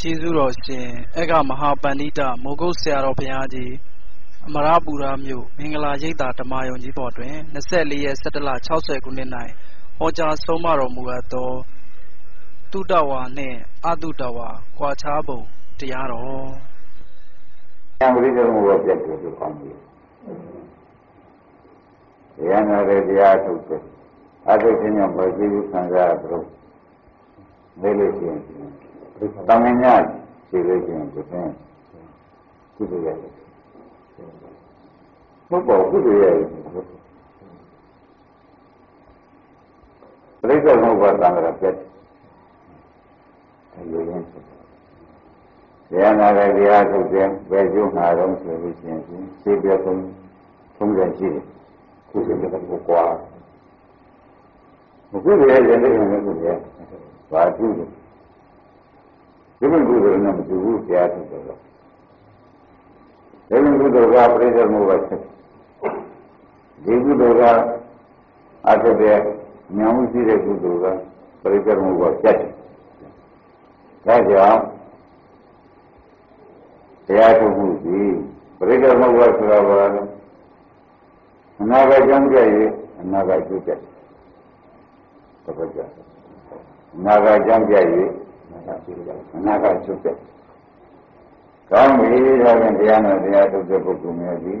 ကျေးဇူးတော်ရှင်အက္ခမဟာပန္တိတမိုးကုတ်ဆရာတော်ဘုရားကြီးအမရပူရမြို့မင်္ဂလာရိပ်သာဓမ္မယုံကြီးဘော်တွင်24ရက်17လ60ခုနှစ်၌ဟောကြားဆုံးမတော်မူအပ်သောတုတဝါနှင့်အတုတဝါကွာခြားပုံတရားတော်။ံဝိရိယမှုကိုပြတ်တယ်လို့ကောင်းပြီ။တရားနာတဲ့တရားထုတ်တယ်။အထုခြင်းကြောင့်ပေါ်ကြည့်ခံစားရသလိုနေလို့ရှိရင် တမင်ညာရှိလို့ရှိရင်ဒီသင်ကုသိုလ်ရတယ်ဘုဘောကုသိုလ်ရတယ်ပြိဿဘုဘောတံဃာပြတ်အဲဒီရင်တရားနာတဲ့တရားထုတ်တယ်ဘယ်ကျုံမှာတော့ဆိုလို့ရှိရင်စိတ်ပြတ်ဆုံးဆုံးရရှိတယ်ကုသိုလ်ကတော့ကွာမကုသိုလ်ရဲ့လည်းလည်းကုသိုလ်ရဲ့ဘာပြုလို့ ဒီလိုကုသိုလ်နဲ့မတူဘူးတရားထုတ်တယ်တော့ဒီလိုကုသိုလ်ကပြိဿမှုပဲဖြစ်ဒီကုသိုလ်ကအထက်တဲ့ဉာဏ်မှုရှိတဲ့ကုသိုလ်ကပြိဿမှုကပြတ်တယ်ဒါကြောင့်တရားထုတ်မှုဒီပြိဿမှုကဆိုတော့ဘာလဲအနာဂတ်ကြောင့်ကြည့်အနာဂတ်ကျုပ်ကြတယ်ဘုရားအနာဂတ်ကြောင့်ကြည့် အနာဂတ်ချုပ်တဲ့ကောင်းပြီဒါဖြင့်တရားနဲ့တရားထုတ်တဲ့ပုဂ္ဂိုလ်များသည်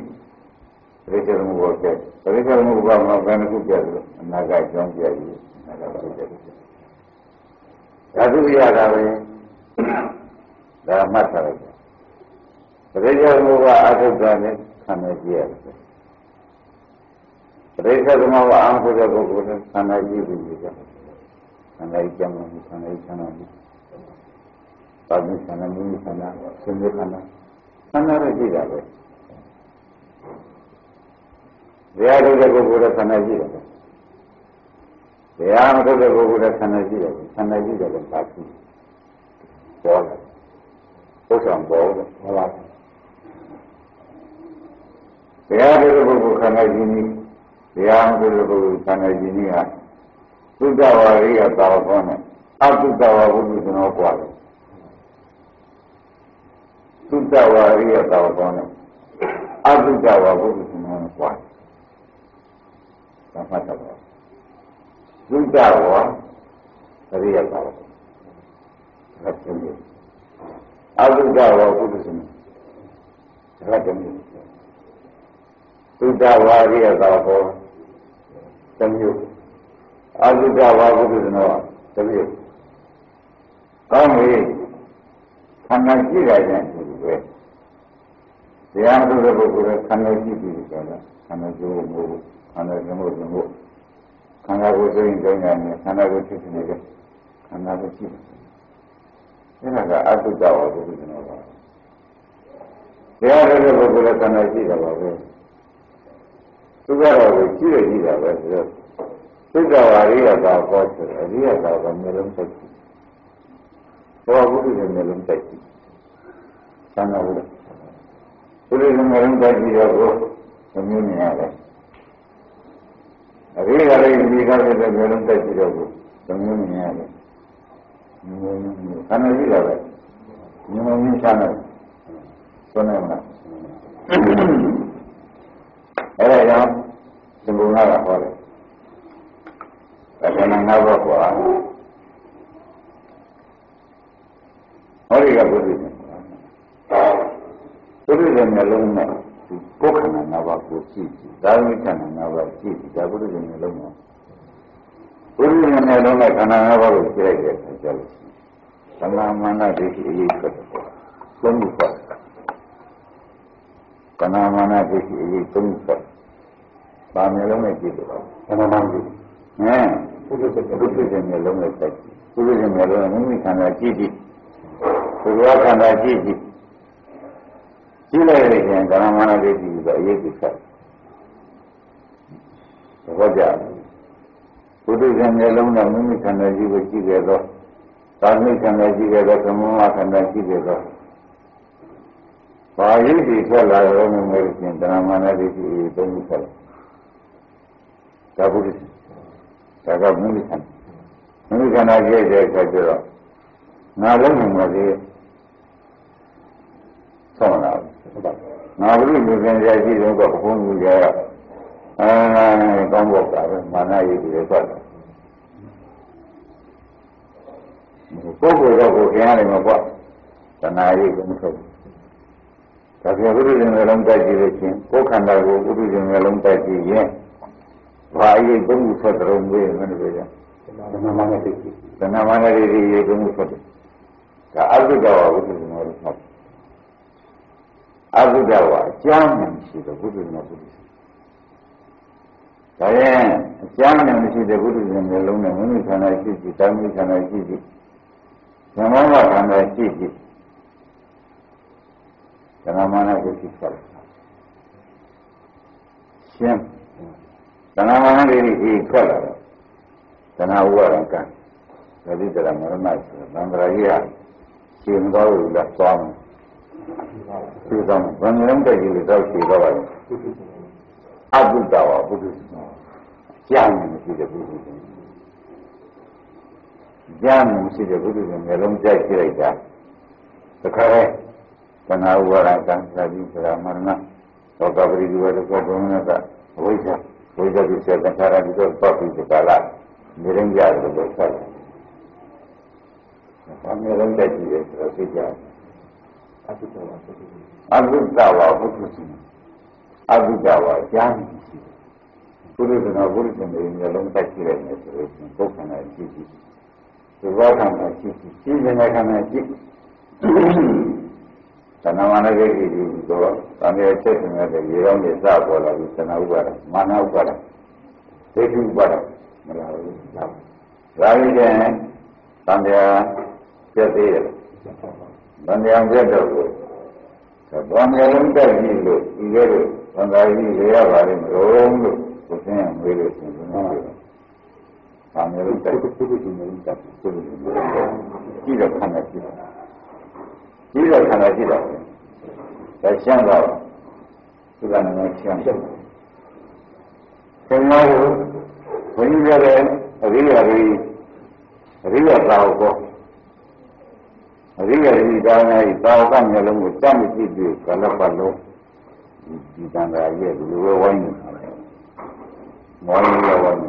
ပရိစ္ဆေမှုဘောကဲပရိစ္ဆေမှုဘောမှာဘယ်နှခုပြတယ်အနာဂတ်ကြောင်းပြရည်အနာဂတ်ချုပ်တဲ့ဓာတုရတာပဲဒါမှတ်ထားလိုက်ပရိစ္ဆေမှုကအထုတာနဲ့ခံနေကြရတယ်ပရိစ္ဆေမှုကအံဖို့တဲ့ပုဂ္ဂိုလ်နဲ့ခံနေကြည့်ပြီးကြတယ်ခံနေကြမှာခံနေချမ်းသာ ပါဠိဆန္ဒမိမိဆန္ဒဆင်းရဲခန္ဓာဆန္ဒရကြည့်တာပဲတရားထုတ်တဲ့ပုဂ္ဂိုလ်ရဲ့ဆန္ဒကြည့်တယ်တရားမထုတ်တဲ့ပုဂ္ဂိုလ်ရဲ့ဆန္ဒကြည့်တယ်ဆန္ဒကြည့်တယ်လည်းပါကြည့်ပေါ်တယ်ဘုရားပေါ်တယ်ဟုတ်လားတရားထုတ်တဲ့ပုဂ္ဂိုလ်ခန္ဓာကြီးနည်းတရားမထုတ်တဲ့ပုဂ္ဂိုလ်ခန္ဓာကြီးနည်းဟာသုဒ္ဓဝါရိယသာဝကောနဲ့အသုဒ္ဓဝါဘုဒ္ဓကျွန်တော်ကြွားတယ် သုတ္တဝါရိယတောကောနဲ့အသုတ္တဝါဘုရားရှင်နဲ့ပွားတယ်။ဒါမှတ်တော့သုတ္တဝါရိယတောဒါပြန်ပြီ။အသုတ္တဝါဘုရားရှင်ဒါပြန်ပြီ။သုတ္တဝါရိယတောကောတမျိုးအသုတ္တဝါဘုရားရှင်တော့တမျိုးကောင်းပြီခန္ဓာကြည့်ရတဲ့ ပဲတရားထုတ်တဲ့ပုဂ္ဂိုလ်ကခန္ဓာကြည့်ပြီးကြတာခန္ဓာကျိုးမို့ခန္ဓာကျိုးမို့မို့ခန္ဓာကိုယ်စိတ်ကြောင်းရတယ်ခန္ဓာကိုယ်ဖြစ်နေတယ်ခန္ဓာကိုကြည့်တယ်ဒါကအတုတ္တဝါဒုက္ခကျွန်တော်ပါတရားထုတ်တဲ့ပုဂ္ဂိုလ်ကခန္ဓာကြည့်တာပါပဲသူကတော့ကြည့်ရကြည့်တာပဲဆိုတော့သိက္ခာဝါရိယသာဟောဆိုတယ်အရိယသာကမျိုးလုံးစိုက်ကြည့်ဘောဘုရားမျိုးလုံးစိုက်ကြည့် သံဃာဝိဒသူတို့ကငရုံးတိုက်ပြီးတော့ကိုမျိုးမြင်ရတယ်အရိယာလေးဒီကားတဲ့ငရုံးတိုက်ပြီးတော့ကိုမျိုးမြင်ရတယ်မျိုးမြင်ခန္ဓာကြီးတာပဲမျိုးမြင်ချမ်းတယ်ဆိုနေမှာအဲ့ဒါကြောင့်သင်္ဘောကဟောတယ်ဒါကနငါးဘောကွာဟောဒီကဘုရား သူတို့ရဲ့နှလုံးနဲ့ကိုယ်ခန္ဓာ၅ပါးကိုကြည့်ကြည့်ဒါဝိခန္ဓာ၅ပါးကြည့်ကြည့်ဒါဘုရားရဲ့နှလုံးမှာဘုရားရဲ့နှလုံးနဲ့ခန္ဓာ၅ပါးကိုကြည့်လိုက်တဲ့အခါကျလို့သမာမနဒိဋ္ဌိအရေးဖြစ်တယ်သုံးခုပါကနာမနာဒိဋ္ဌိအရေးသုံးခုပါပါမျိုးလုံးနဲ့ကြည့်လို့ပါသမာမန်ကြည့်ဟမ်ဘုရားရဲ့ဘုရားရဲ့နှလုံးနဲ့စိုက်ဘုရားရဲ့နှလုံးနဲ့မိမိခန္ဓာကြည့်ကြည့်ဘုရားခန္ဓာကြည့်ကြည့် ကြည့်လိုက်ရင်ကာမမာနဒိဋ္ဌိဆိုအရေးကြီးဆက်သဘောကျဘုဒ္ဓဇံမျိုးလုံးနဲ့မိမိခန္ဓာကြီးကိုကြည့်ကြတော့သာမိခန္ဓာကြည့်ကြတော့သမုမခန္ဓာကြည့်ကြတော့ဘာယိတိထွက်လာတော့မျိုးမျိုးချင်းကာမမာနဒိဋ္ဌိအရေးသုံးခုဆက်ဒါဘုဒ္ဓဒါကမိမိခန္ဓာမိမိခန္ဓာကြည့်တဲ့အခါကျတော့ငါလုံးမှာလေဆောင်းလာ ငါဘုရားလူစင်ကြရှိတော့ကဘုန်းကြီးကအဲကောင်းဖို့ကပဲမာနရည်တွေပတ်တယ်ပုဂ္ဂိုလ်တော့ကိုခင်ရတယ်မပေါ့တဏှာရည်ကမထုတ်ဒါပြန်ဘုရားရှင်မျိုးလုံးတိုက်ကြည့်လို့ချင်းကိုယ်ခန္ဓာကိုဘုရားရှင်မျိုးလုံးတိုက်ကြည့်ရင်ဘာအရေးသုံးခုဆက်တုံးမေးမလို့ရတဏှာမာနရည်တဏှာမာနရည်ရေသုံးခုဆက်တယ်ဒါအဘိဓါဝဘုရားရှင်မျိုးလုံးမှတ် အဘိဓါဝအကျမ်းမှရှိတယ်ဘုရားရှင်မျိုးဘုရားဒါရင်အကျမ်းနဲ့မရှိတဲ့ဘုရားရှင်မျိုးလုံးနဲ့မိမိခန္ဓာရှိရှိတာမိခန္ဓာရှိရှိဓမ္မဝခန္ဓာရှိရှိဓမ္မမာနကိုရှိဆက်ရှင်းဓမ္မမာနတွေဒီထွက်လာတော့ဓမ္မဥပါဒံကံသတိတရမရဏဆိုသံဃာကြီးဟာရှင်းတော်လို့လက်သွားမယ် ဒီကောင်ဗန္ဒရံတဲ့ကြီးလို့တော့ရှင်းတော့ပါဘူးအဘုဒ္ဓဝဘုဒ္ဓကျမ်းနေရှိတဲ့ဘုရားကြားမှုရှိတဲ့ဘုဒ္ဓရှင်မျိုးလုံးကြိုက်ကြလိုက်တာတခါလဲသနာဥပါဒကံသာတိသရမရဏသောကပရိဒီဝတကောဘုံနကအဝိဇ္ဇဝိဇ္ဇပိစေတ္ထာရတိသောပောပိတကာလနေရင်ကြတယ်လို့ဆက်တယ်။ဘာမျိုးလုံးကြိုက်ကြည့်ရဆိုတော့သိကြတယ်။ အဘုဒ္ဓဝါအဘုဒ္ဓဝါဘုဒ္ဓရှင်အဘုဒ္ဓဝါကြားမှုရှိတယ်။ဘုရားကဘုရားရှင်မျိုးလုံးကြိုက်ကြည့်လိုက်မယ်ဆိုရင်ပုဂ္ဂိုလ်နဲ့ကြည့်ကြည့်ဒီဘောခံမှာရှိရှိရှိနေတဲ့ခံမှာရှိသဏ္ဍာန်နဲ့ကြည့်ကြည့်တော့သံဃာချက်နေတဲ့ရေရောင်းနေစပေါ်လာပြီးသနာဥပါဒမာနဥပါဒဒိဋ္ဌိဥပါဒမလာဘူး။ဒါကြီးတဲ့သံဃာပြည့်သေးတယ်။ သံဃာပြည့်တော့ကိုဘာမှလုံးတက်ကြည့်လို့ဒီလိုသံဃာကြီးရေရပါလိမ့်မလို့လို့ကိုသိရင်မေးလို့ရှင်တယ်။ဘာမျိုးလို့တိုက်ပုဂ္ဂိုလ်ရှင်မျိုးတိုက်ပုဂ္ဂိုလ်ရှင်မျိုးကြည့်တော့ခန္ဓာရှိတယ်။ကြည့်တော့ခန္ဓာရှိတော့ဒါရှင်းတော့သူကလည်းရှင်းတယ်။ခင်ဗျားတို့ဘုန်းကြီးပြောတဲ့အရိယာတွေအရိယာသာဝက အရိယာတွေဒါနဲ့သာဝကမျိုးလုံးကိုတတ်မရှိပြီကလပ်ပတ်လို့ဒီတန်ခါရဲ့ဒီလိုဝိုင်းနေတာ။ဝိုင်းရဝိုင်း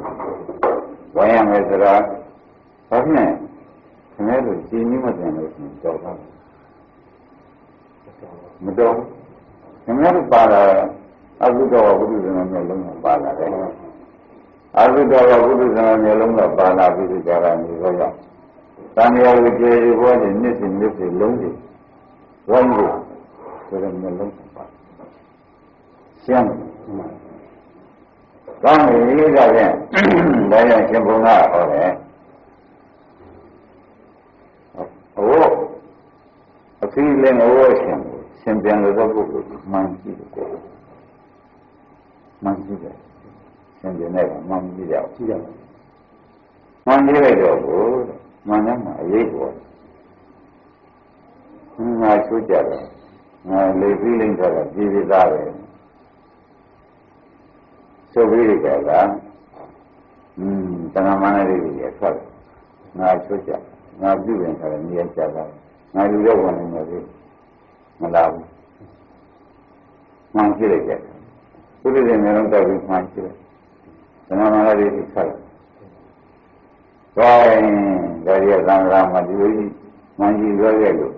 ဝိုင်းရမယ်ဆိုတာဘာဖြစ်လဲခင်ဗျားတို့ရှင်းနည်းမတင်လို့ရှိရင်ကြောက်တာမတော်ခင်ဗျားတို့ပါလာအဘုဒ္ဓဝဘုဒ္ဓဇနာမျိုးလုံးကပါလာတယ်အဘုဒ္ဓဝဘုဒ္ဓဇနာမျိုးလုံးကပါလာပြီးဒီကြတာမျိုးတော့ရောက် တန်ရာကိုကျေရီဘောနဲ့နှစ်စဉ်နှစ်စဉ်လုံးတွေဝိုင်းလို့ဆိုတဲ့မျိုးလုံးပါရှင်းကောင်းပြီဒါဖြင့်ဒါရရှင်ဘုံကဟောတယ်ဟိုအဖိလင်းဟောရှင်ရှင်ပြန်လို့ပုဂ္ဂိုလ်မှန်ကြည့်တယ်မှန်ကြည့်တယ်ရှင်ပြန်တဲ့ကမှန်ကြည့်ရအောင်ကြည့်ရအောင်မှန်ကြည့်လိုက်တော့ဘု မှန်တယ်မှာအရေးပေါ်ငါချိုးကြတယ်ငါလေပြီးလိမ့်တာကပြည်ပြည်သားပဲဆိုပြီးကြတာอืมတဏမာနလေးတွေဆက်ငါချိုးကြငါပြုရင်ဆိုရင်နေရာကြတာငါလူရောက်ဝင်နေတယ်မလာဘူးမှန်ကြည့်လိုက်ကြသူတို့တွေမျိုးလုံးတက်ပြီးမှန်ကြည့်လိုက်တဏမာနလေးတွေဆက်သွားရင် ဒါရီသံဃာမှာဒီလိုကြီးမှန်ကြည့်ရခဲ့လို့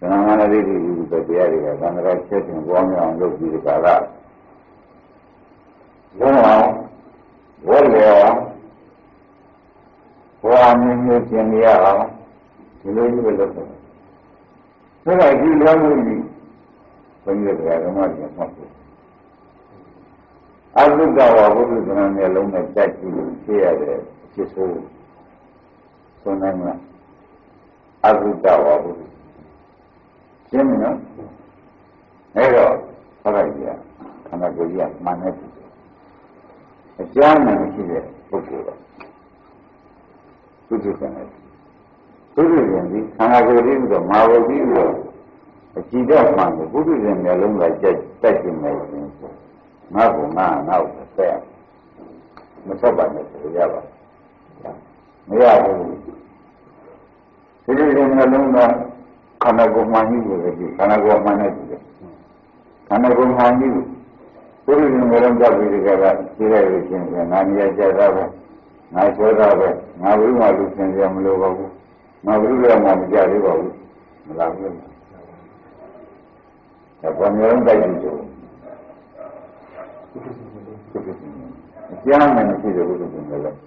တဏမာနလေးတွေဒီတရားတွေကသံဃာချက်ချင်းပွားများအောင်လုပ်ပြီးဒီကလာလုံးအောင်ဝတ်လျော်ဘဝမျိုးမျိုးကျင်ရအောင်ဒီလိုကြီးပဲလုပ်တယ်။ဒါကဒီလိုမျိုးကြီးဘုန်းကြီးတွေကဓမ္မတွေမှတ်တယ်။အဘုဒ္ဓဝါဘုဒ္ဓဇနာမျိုးလုံးနဲ့ကြိုက်ကြည့်လို့ဖြစ်ရတဲ့အဖြစ်ဆိုး ဆိုနိုင်မလားအဘုဒ္ဓဝါဘုဒ္ဓရှင်းမနော်။အဲတော့ဟောလိုက်ကြခန္ဓာကိုယ်ကြီးကမှန်တယ်အကြောင်းနဲ့ရှိတဲ့ပုဂ္ဂိုလ်တော့သုတ္တကံနဲ့သုတ္တကံဒီခန္ဓာကိုယ်ကြီးပြီးတော့မာဝတိပြီးတော့အကြည့်တော့မှန်တယ်ဘုဒ္ဓဇင်မျိုးလုံးကကြိုက်တိုက်ကျင်နေတယ်ဆိုငါ့ကိုငါငါ့ကိုဆက်မဆက်ပါနဲ့ဆိုရပါမရဘူး သုတ္တဇင်မျိုးလုံးကန္ဓာကိုယ်မှန်ကြီးကိုလည်းဒီခန္ဓာကိုယ်မှန်နေတယ်ခန္ဓာကိုယ်မှန်ကြီးကိုပုရိသေမျိုးလုံးကြောက်ပြီးဒီကကရှိရလို့ရှင်ငါမြတ်ကြတာပဲငါပြောတာပဲငါဘုရားလူသင်ရမလို့ပါဘူးငါဘုရားမှမကြသေးပါဘူးမလားဘူးဒါပေါ်မျိုးလုံးတိုက်ပြီးတော့အကျမ်းနဲ့မရှိတဲ့ဘုရားရှင်လည်း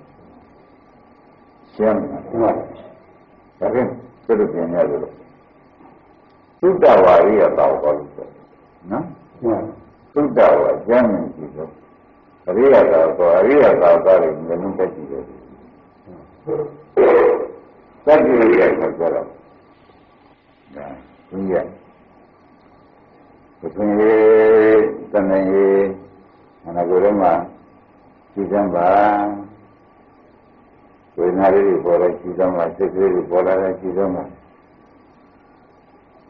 ရှင်းတယ်ဟုတ်ပါ ဒါဖြင့်သူတို့ပြင်ရတယ်လို့သုတ္တဝါရိယတောဟောလို့ဆိုနော်သုတ္တဝါကျမ်းမြင်ကြည့်လို့အရိယတောတော့အရိယတောသားတွေမျိုးလုံးတက်ကြည့်တယ်သတ္တိရဲ့ဆိုကြတော့ဒါဘုရားဘုရင်တဏှေအနာကိုယ်တော့မှဒီကံပါ ဝေဒနာလေးတွေပေါ်လာရှိသောမှာစိတ်ကလေးတွေပေါ်လာတဲ့ရှိသောမှာ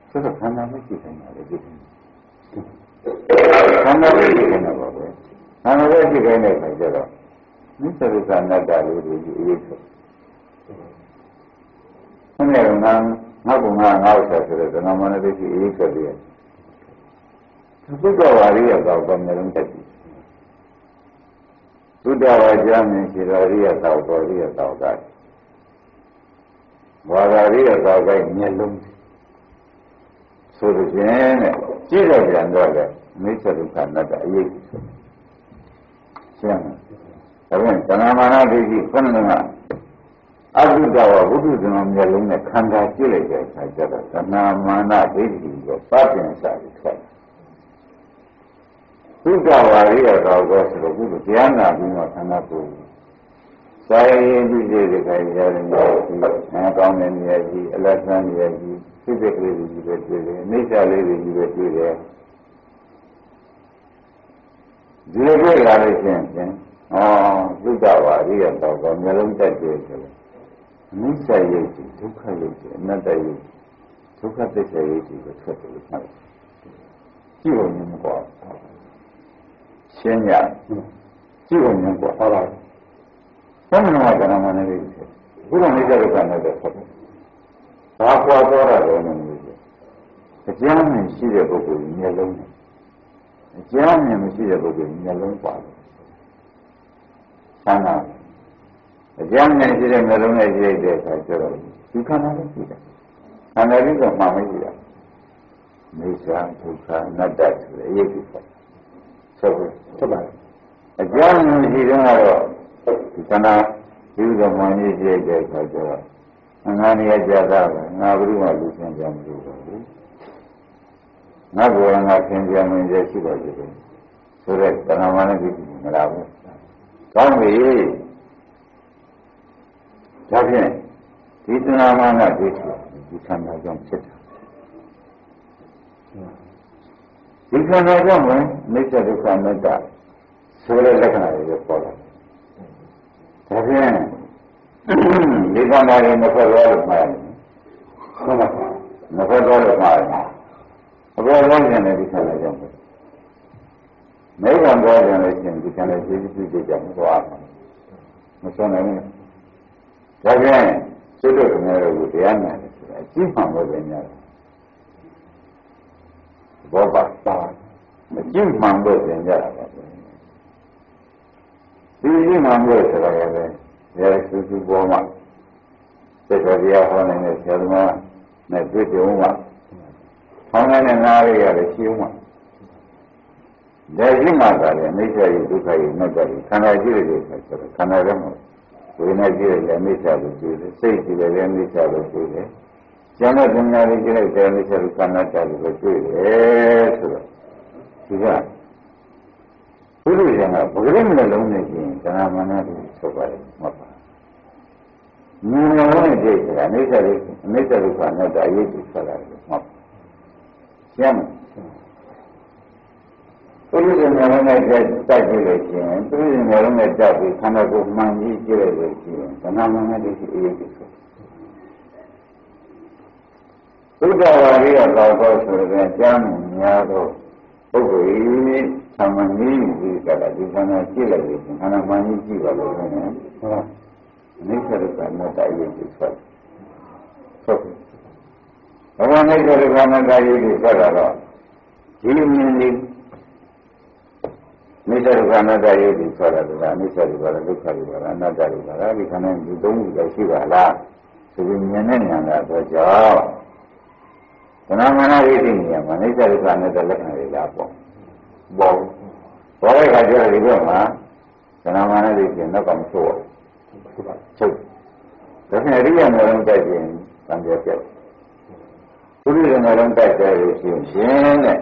သစ္စာခန္ဓာမရှိနိုင်ပါလေဒီခန္ဓာမရှိနိုင်ပါဘူးခန္ဓာမရှိနိုင်တဲ့အခါကျတော့နိစ္စဒုက္ခအနတ္တလေးတွေအရေးဆုံးဆင်းရဲငါငါ့ဘုံငါငါ့ဥစ္စာဆိုတဲ့ဇနမနတိရှိအရေးဆုံးတယ်သုတ္တဝါရိယကောဘာမျိုးလုံးတက်ပြီ သုဒ္ဓဝါကြမြင်ရှိတော်ရိယသောတော်ရိယသောကဝါရာရိယသောကမျက်လုံးဆိုလို့ချင်းတဲ့ကြည့်တော့ပြန်တော့လေမိစ္ဆဒုက္ခနတ္တအရေးကြီးဆိုရှင်းတယ်ဒါပြန်သဏ္ဍမာနဒိဋ္ဌိခုနကအဘုဒ္ဓဝဘုဒ္ဓဇနာမျက်လုံးနဲ့ခန္ဓာကြည့်လိုက်တဲ့အခါကျတော့သဏ္ဍမာနဒိဋ္ဌိကိုပပင်စာပြီးထွက် သုဒ္ဓဝါရိယတော်ကောဆိုတော့ဘုရားတရားနာပြီးမှခန္ဓာကိုယ်စာရင်ဒီစိတ်တွေခိုင်ကြတယ်မျိုးကြီးအဲကောင်းတဲ့နေရာကြီးအလတ်ဆန်းနေရာကြီးစိတ်ကလေးတွေကြီးပဲတွေ့တယ်အိဋ္ဌလေးတွေကြီးပဲတွေ့တယ်ဒီလိုတွေ့လာလို့ရှိရင်ဩသုဒ္ဓဝါရိယတော်ကောမျိုးလုံးတက်တယ်ဆိုလို့အိဋ္ဌရိပ်ကြီးဒုက္ခရိပ်ကြီးအနတ္တရိပ်ဒုက္ခသစ္စာရိပ်ကြီးကိုထွက်တယ်လို့မှတ်တယ်ကြည့်လို့မကွာ ရှင်းရကြည့်ဝင်ကွာဟုတ်ပါဘူးဘယ်မှာကဏ္ဍမနေလေးဖြစ်ဘုရားနေကြတဲ့ကံနဲ့ဆက်တယ်ဘာကွာတော့တာလဲမလို့အကျမ်းမြင်ရှိတဲ့ပုဂ္ဂိုလ်မျက်လုံးနဲ့အကျမ်းမြင်မရှိတဲ့ပုဂ္ဂိုလ်မျက်လုံးပါလို့ဆန္ဒအကျမ်းမြင်ရှိတဲ့မျက်လုံးနဲ့ရှိတဲ့အခါကျတော့ဒီခန္ဓာလေးရှိတယ်ခန္ဓာလေးကမှမရှိတာမေဇာဒုက္ခအနတ္တဆိုတဲ့အရေးကြီးတယ် ဆိုဖြစ်ပါတယ်အကြောင်းမရှိတော့တော့ဒီခန္ဓာဒီဥဒ္ဓမှန်ကြီးကြည့်တဲ့အခါကျတော့ငါနေရကြတာပဲငါဘုရားလူချင်းကြမလို့ပါဘူးငါဘုရားငါသင်ကြမင်းရဲ့ရှိပါသေးတယ်ဆိုတော့တဏှာမနဲ့ဒီမလားဘူးကောင်းပြီဒါဖြင့်ဒီတဏှာမနဲ့ဒီဒီခန္ဓာကြောင့်ဖြစ်တာ ဒီခန္ဓာကြောင့်ပဲမိစ္ဆဒုက္ခမေတ္တာဆိုတဲ့လက္ခဏာတွေပေါ်လာဒါဖြင့်ဒီခန္ဓာတွေမဖက်ရောလို့မှားတယ်ဟုတ်ပါဘူးမဖက်ရောလို့မှားတယ်အပေါ်လုံးကျင်တဲ့ဒီခန္ဓာကြောင့်ပဲမိဘံပေါ်ကျင်လို့ရှင်ဒီခန္ဓာရှိရှိကြကြမသွားဘူးမစွမ်းနိုင်ဘူးဒါဖြင့်စွတ်တို့ခင်ဗျားတို့ကိုတရားနာတယ်ဆိုတာအကြည့်မှန်လို့ပဲများတယ် ဘောပါတာမကြည့်မှန်လို့သင်ကြတာပါပဲဒီကြည့်မှန်လို့ဆိုတာကလည်းရဲစုစုပေါ်မှာသစ္စာတရားဟောနိုင်တဲ့ဆရာသမားနဲ့တွေ့ကြုံမှာဟောနိုင်တဲ့နားရရတယ်ရှိဦးမှာလက်ရှိမှာကလည်းအိဋ္ဌယဒုက္ခယမတ္တယခန္ဓာရှိတဲ့ဆိုတော့ခန္ဓာထဲမှာဝေဒနာရှိတဲ့လည်းအိဋ္ဌလို့ရှိတယ်စိတ်ရှိတယ်လည်းအိဋ္ဌလို့ရှိတယ် ကျန်တဲ့ပညာတွေကြည့်လိုက်တယ်အိဋ္ဌလို့ခန္ဓာကြလို့ပဲတွေ့တယ်ဆိုတော့ဒီကဘုရားရှင်ကပဂရိမလုံးနဲ့ရှင်သနာမနာတွေဆိုပါတယ်မှတ်ပါမြင်လုံးနဲ့ကြည့်တာအိဋ္ဌလို့အိဋ္ဌလို့ခန္ဓာတအရေးကြီးဆိုတာမှတ်ပါရှင်းဘုရားရှင်ကလည်းနဲ့တိုက်ကြည့်လို့ရှိရင်ဘုရားရှင်ကလည်းနဲ့တိုက်ပြီးခန္ဓာကိုယ်မှန်ကြီးကြည့်လိုက်လို့ရှိရင်သနာမနာတွေရှိအရေးကြီးဆို သုဒ္ဓဝါရိယသောသောဆိုတဲ့ကျမ်းများသောပုဂ္ဂိုလ်ဤသမ္မာနည်းဒီကလာဒီခန္ဓာကြည့်လိုက်လို့ခန္ဓာမှန်ကြီးကြည့်ပါလို့ဆိုရင်ဟုတ်အနိစ္စဒုက္ခအနတ္တအရေးကြီးဆိုဟုတ်ဘဝနဲ့ကြတဲ့ခန္ဓာတာယုတ်ကိုဆက်လာတော့ဒီမြင်လေးမိစ္ဆာဒုက္ခအနတ္တယုတ်ကိုဆက်လာတော့အနိစ္စဒုက္ခဒုက္ခဒုက္ခအနတ္တဒုက္ခဒါဒီခန္ဓာဒီသုံးခုပဲရှိပါလားဆိုပြီးမြင်တဲ့ဉာဏ်ကတော့ကြောင့် တဏှာမာနဝိသိဉာဏ်မှာအိစ္ဆရိကနဲ့တဲ့လက္ခဏာတွေလာပေါ့ပေါ့ဘောရခါကျတော့ဒီဘက်မှာတဏှာမာနဝိသိဉာဏ်တော့ကမဆိုးဘူးချုပ်ဒါဖြင့်အရိယာမောလုံးတိုက်ရင်တံပြပြတ်သူရိယမောလုံးတိုက်တယ်လို့ရှိရင်ရှင်တဲ့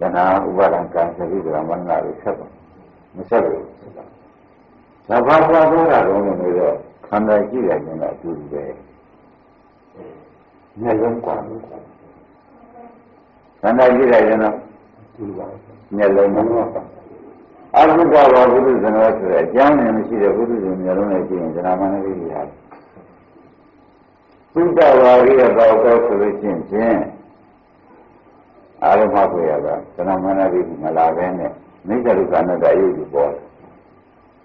တဏှာဥပါဒံကံသတိကမ္မနာတွေဆက်ပါမဆက်ဘူးသဘာဝသောတာတော်နေတော့ခန္ဓာကြည့်ရရင်တော့အတူတူပဲမျက်လုံးကွာလို့ ခန္ဓာကြည့်ရခြင်းတော့တူပါမျက်လုံးမှာအဘုဒ္ဓဘာဝုဒ္ဓဇနောဆိုတဲ့အကြောင်းနဲ့မရှိတဲ့ဘုဒ္ဓဇင်မျိုးလုံးနဲ့ကြည့်ရင်ဇနာမနလေးရတယ်သုတ္တဝါရိယတော့တော့ဆိုလို့ချင်းဖြင့်အာရမကိုရတာဇနာမနလေးမလာဘဲနဲ့မိစ္ဆာဒုက္ခနဲ့တရုပ်ကိုပေါ်တယ်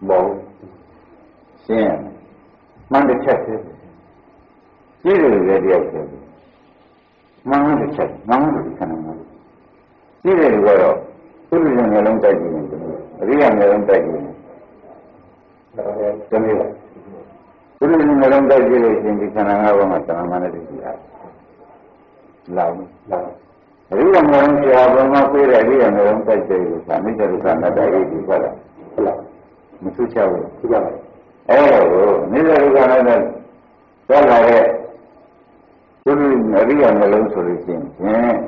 ဘောရှင်းမှန်တစ်ချက်သေးကြည့်တယ်လေတယောက်သေး မှန်တစ်ချက်မှန်တယ်ခဏမှကြည့်တယ်ကတော့သူ့လူငယ်လုံးတိုက်ကြည့်နေတယ်အရိယာငယ်လုံးတိုက်ကြည့်နေတယ်တမီးသူ့လူငယ်လုံးတိုက်ကြည့်လို့ရှင်ဒီခန္ဓာငါးပါးမှာသံဃာနဲ့တည်ရတယ်လာလာအရိယာငယ်လုံးဆရာဘုံမှာပြေးတဲ့အရိယာငယ်လုံးတိုက်တယ်လို့ဆိုတာမိစ္ဆာဒုက္ခနာတရိပ်ဒီပြောတာဟုတ်လားမသူချဘူးသူကြပါအဲ့တော့မိစ္ဆာဒုက္ခနာတဆက်လာတဲ့သူ့ အရိယာငယ်လုံးဆိုလို့ရှိရင်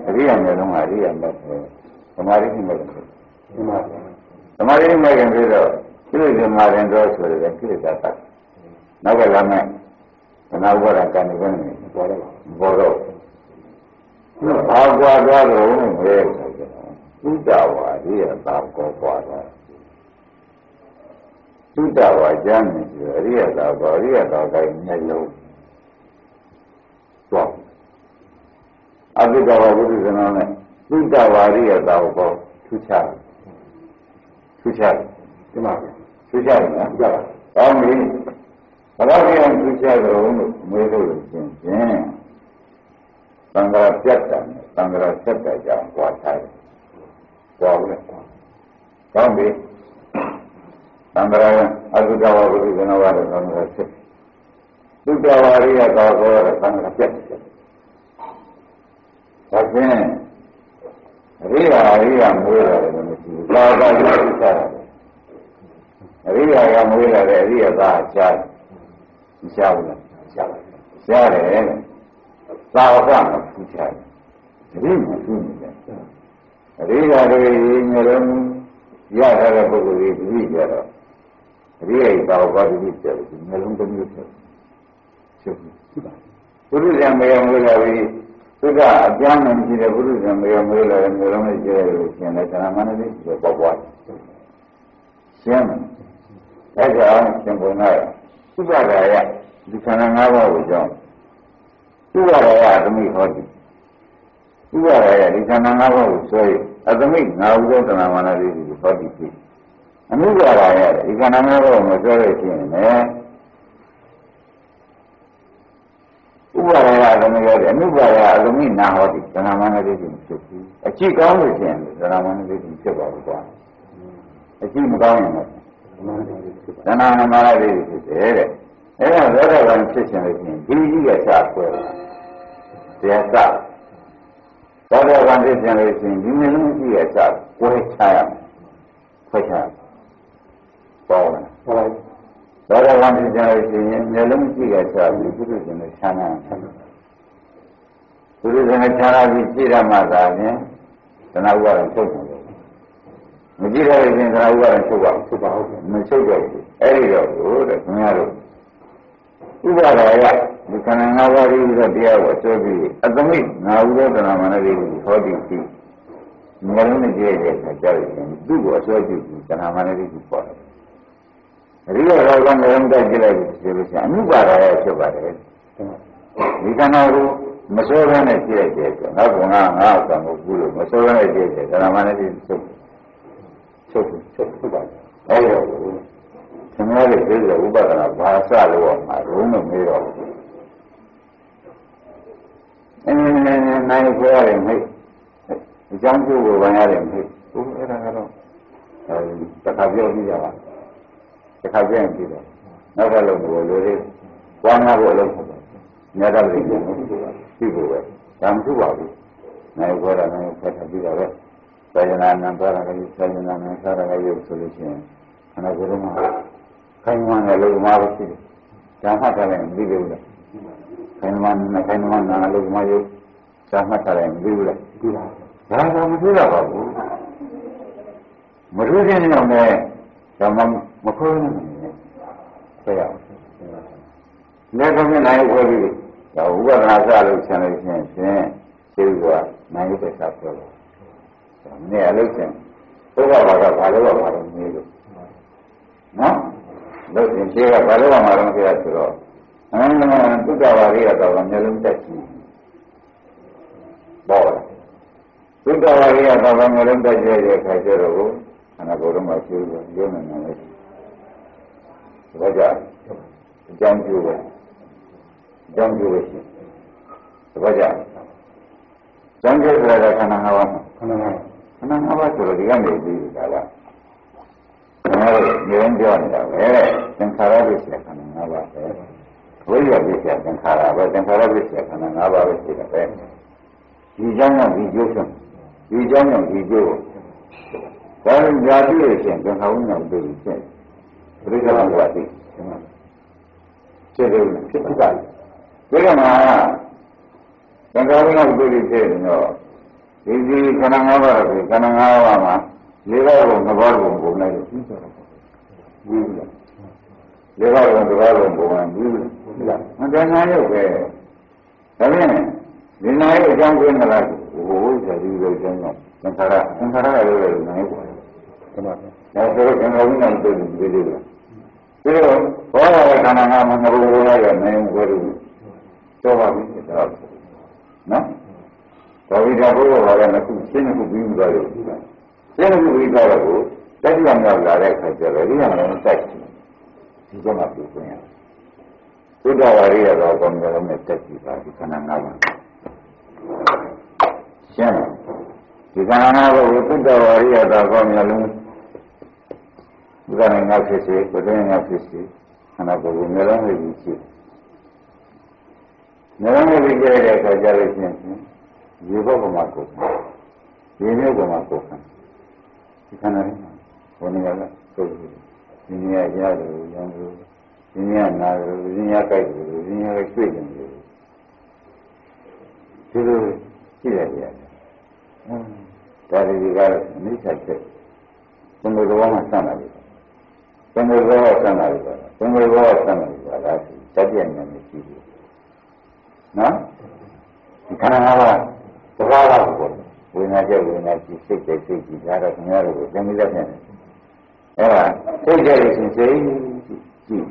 အရိယာငယ်လုံးကအရိယာမဲ့ပဲသမာဓိရှိမဲ့တယ်သမာဓိသမာဓိမဲ့ရင်ပြီးတော့ကိလေသာမာရင်တော့ဆိုရယ်ကိလေသာတတ်နောက်ကလာမဲ့သနာဥပါဒကံတွေကနေပေါ်တော့ပေါ်တော့ဘာကွာသွားတော့မဲသုတဝါဒီရတာကောကွာသွားသုတဝါကျမ်းနေပြီအရိယသာကောအရိယသာကိုမျက်လုံးသွား အဘိဓမ္မာဘုရားဇနာနဲ့သုတဝါရိယတာကိုထူးခြားထူးခြားဒီမှာထူးခြားနော်ကြပါကောင်းပြီဘယ်တော့ပြန်ထူးခြားကြလို့မေးလို့ရှင်ဖြင့်သံဃာပြတ်တယ်သံဃာဆက်တယ်ကြောင့်ကြွားထားတယ်ကြွားလို့ကောင်းပြီသံဃာအသုတဝါဘုရားဇနဝါရသံဃာဆက်သုတဝါရိယတာကိုသံဃာပြတ်တယ် ဒါဖြင့်အရိယာအရိယာမွေးလာတယ်မရှိဘူး။သာသာရုပ်ချတာ။အရိယာကမွေးလာတယ်အရိယာသားချတယ်။မချဘူးလား။ချတယ်။ချတယ်။သာဝကမထူးချတယ်။အရိမထူးနေတယ်။အရိယာတွေမျိုးလုံးရထားတဲ့ပုဂ္ဂိုလ်ကြီးဒီကြတော့အရိယာသာဝကတိပြတယ်မျိုးလုံးတစ်မျိုးဖြစ်ဖြစ်ဖြစ်ပါဘုရားမယံမွေးလာပြီ သူကအပြောင်းနေကြည့်တဲ့ဘုရုဇံမေမေးလာတယ်မျိုးလုံးနဲ့ကြည့်ရလို့ရှင်လည်းသရမဏတိဆိုပေါ့ပွားရှင်းတယ်ဒါကြောင့်ရှင်ဘုံကသုဘရာယဒီခန္ဓာ၅ပါးကိုကြောင်းသုဘရာယသမိဟောတိသုဘရာယဒီခန္ဓာ၅ပါးကိုဆွဲအသမိငါဥသောသရမဏတိကိုဟောတိဖြစ်အနုဘရာယဒီခန္ဓာ၅ပါးကိုမဆွဲလို့ရှိရင်လည်း ဥပါရယအသမယောတယ်အနုပါရယအသမိနာဟောတိသနာမနတိဖြစ်ဖြစ်ဘူးအကြည့်ကောင်းလို့ရှိရင်သနာမနတိဖြစ်ပါဘူးကွာအကြည့်မကောင်းရင်တော့သနာမနတိဖြစ်တယ်တဲ့အဲ့ဒါသောတာပန်ဖြစ်ခြင်းလို့ရှိရင်ဒီကြီးကစကွဲတာတရားစသောတာပန်ဖြစ်ခြင်းလို့ရှိရင်ဒီမျိုးလုံးကြီးကစကွဲချရမယ်ခွဲချရပေါ့လားဟုတ်ပါဘူး သောတာပန်ဖြစ်ကြလို့ရှိရင်မျက်လုံးကြည့်ရချပြီးပုရိသေနဲ့ခြားနာခြားနာပုရိသေနဲ့ခြားနာပြီးကြည့်ရမှသာဖြင့်သနာဥပါဒ်ချုပ်တယ်မကြည့်ရရင်သနာဥပါဒ်ချုပ်ပါချုပ်ပါဟုတ်မချုပ်တော့ဘူးအဲ့ဒီတော့ကိုတဲ့ခင်ဗျားတို့ဥပါဒယဒီခန္ဓာ၅ပါးကြီးတော့တရားကိုဆွဲပြီးအသမိငါဥဒသနာမနတိကိုဟောဒီကြည့်ငါလုံးနဲ့ကြည့်ရတဲ့အခါကျရင်သူ့ကိုအစွဲပြုပြီးသနာမနတိကိုပေါ်တယ် အရိယရောကငရုံတက်ကြည့်လိုက်ဆိုလို့ရှိရင်အနုပါဒရဖြစ်ပါတယ်ဒီကနာကိုမစိုးရနဲ့ကြည့်လိုက်တဲ့အတွက်ငါကငါငါအဆောင်ကိုကူလို့မစိုးရနဲ့ကြည့်တဲ့ဓမ္မနဲ့ကြည့်ချုပ်ချုပ်ချုပ်ဖြစ်ပါတယ်အဲ့တော့သမဏေတွေပြေတဲ့ဥပဒနာဘာစလို့မှာရုံးလို့မေးတော့အင်းနိုင်ခွဲရတယ်မိတ်အကြောင်းကျိုးကိုဝင်ရတယ်မိတ်ဘုအဲ့ဒါကတော့အဲဒီတစ်ခါပြောပြီးကြပါ တစ်ခါပြန်ပြီးတော့နောက်တစ်လုံးကိုလိုလေးပွားများဖို့အလုံးဟုတ်တယ်မြတ်တော်ပြည်ကိုရှိဖို့ပဲဒါမှမဟုတ်ပါဘူးနိုင်ခွဲတာနိုင်ခွဲတာပြီးတော့ပဲသာယနာနံပါရကကြီးသာယနာနံသာရကကြီးဆိုလို့ရှိရင်ခန္ဓာကိုယ်မှာခိုင်ဝန်းတဲ့လူမှာပဲရှိတယ်ဒါမှတ်တယ်ပြီးပြီလားခိုင်ဝန်းနဲ့ခိုင်ဝန်းနာလူမှာရုပ်ဒါမှတ်တယ်ပြီးပြီလားပြီးပါဒါကမသိတော့ပါဘူးမรู้ခြင်းကြောင့်လည်း ဒါမှမခေါ်နိုင်ဘူးဆရာလက်ကမြနိုင်ခွဲပြီးဒါဥပဒနာစလို့ဆံလို့ရှိရင်ဖြင့်သိကနိုင်ရတဲ့စာပြောတယ်ဒါနဲ့အလုပ်ရှင်ဘုရားဘာကဘာလို့ဘာလို့နေလို့နော်လို့ရှင်ရှိကဘာလို့မှမလုပ်ကြရဆိုတော့အမှန်တကယ်သုတ္တဝါရိယတော်ကမျိုးလုံးတက်ရှိပေါ်လာသုတ္တဝါရိယတော်ကမျိုးလုံးတက်ရှိတဲ့ခါကျတော့ ခန္ဓာကိုယ်လုံးမှာရှိလို့ရုံးနေတယ်ဒါကြောင့်အကြောင်းကျိုးပဲအကြောင်းကျိုးပဲရှိဒါကြောင့်ဇံကျိုးဆိုတာခန္ဓာ၅ပါးခန္ဓာ၅ပါးခန္ဓာ၅ပါးဆိုတော့ဒီကနေပြီးဒါလားကျွန်တော်တို့ဉာဏ်ပြောနေတာပဲသင်္ခါရဝိစ္ဆေခန္ဓာ၅ပါးပဲဝိရဝိစ္ဆေသင်္ခါရပဲသင်္ခါရဝိစ္ဆေခန္ဓာ၅ပါးပဲရှိတယ်ပဲဒီကြောင့်တော့ဒီကျိုးဆုံးဒီကြောင့်တော့ဒီကျိုး ဒါရင်ညာပြည့်လို့ရှိရင်သင်္ခါဝိညာဉ်ပြည့်လို့ရှိရင်ပရိစ္ဆေဘဝတိဖြစ်တယ်ဖြစ်ဖြစ်ပါလေဒီကမှာသင်္ခါဝိညာဉ်ပြည့်လို့ရှိရင်တော့ဒီဒီခန္ဓာ၅ပါးကိုခန္ဓာ၅ပါးမှာလေးပါးကိုငါးပါးကိုပုံလိုက်လို့ပြီးသွားတော့ပြီးပြီလားလေးပါးကိုတစ်ပါးကိုပုံလိုက်ပြီးပြီလားမတန်ငါရုပ်ပဲဒါဖြင့်ဒီနာရဲ့အကြောင်းကျင်းလာတယ်ဟိုဇာတိရဲ့အကြောင်းကြောင့်သင်္ခါရသင်္ခါရရဲ့လည်းနိုင်ပါဘူး တမန်ဒါဆိုတော့သင်္ခါဝိညာဉ်တို့ပြီးသေးတယ်ဒီတော့ဘောရတဲ့ခန္ဓာငါးမှာငါဘုရားရဲ့နိုင်ဘယ်လိုတော့ပါပြီတော့နော်ဘာဝိဒါဘုရားကလည်းခုရှင်းခုပြီးသွားတယ်ကျင်းမှုပြီးတော့ကိုတက်ပြမြောက်လာတဲ့အခါကျတော့ဒီကလည်းတိုက်တယ်ဒီကမှပြခွင့်ရသုဒ္ဓဝါရိယတော်ကောင်းတယ်လို့နဲ့တက်ကြည့်ပါဒီခန္ဓာ၅ပါးရှင်းလား ဒီခန္ဓာ၅ပါးကိုသုဒ္ဓဝါရိယတော်ကောင်းတယ်လို့ဒီကနေ့ငါဖြစ်စေကိုယ်တိုင်ငါဖြစ်စေခန္ဓာကိုယ်ကိုမျိုးလုံးလေးရှိမျိုးလုံးလေးကြည့်တဲ့အခါကျလို့ရှိရင်ရေဘုတ်ကမှာကိုယ်ရေမျိုးကမှာကိုယ်ဒီခန္ဓာလေးဘုန်းကြီးကလည်းသိတယ်ဒီနေရာရတယ်ရံလို့ဒီနေရာနာတယ်ဒီနေရာကြိုက်တယ်ဒီနေရာရွှေ့တယ်ဒီလိုရှိရတယ်အင်း ဒါတွေကတော့အနိစ္စချက်ဘုံတော်မှာစမ်းလာတယ်ဘုံတော်ကစမ်းလာတယ်ဘုံတော်ကစမ်းလာတယ်ဒါတတိယဉာဏ်နဲ့ရှိတယ်နော်ဒီခန္ဓာကသဘာဝကိုပေါ်တယ်ဝိညာဉ်ချက်ဝိညာဉ်ရှိစိတ်တဲ့စိတ်ကြီးဒါတော့ခင်ဗျားတို့ကိုသင်္ကေတဖြင့်အဲ့ဒါစိတ်ကြရခြင်းစိတ်ကြည့်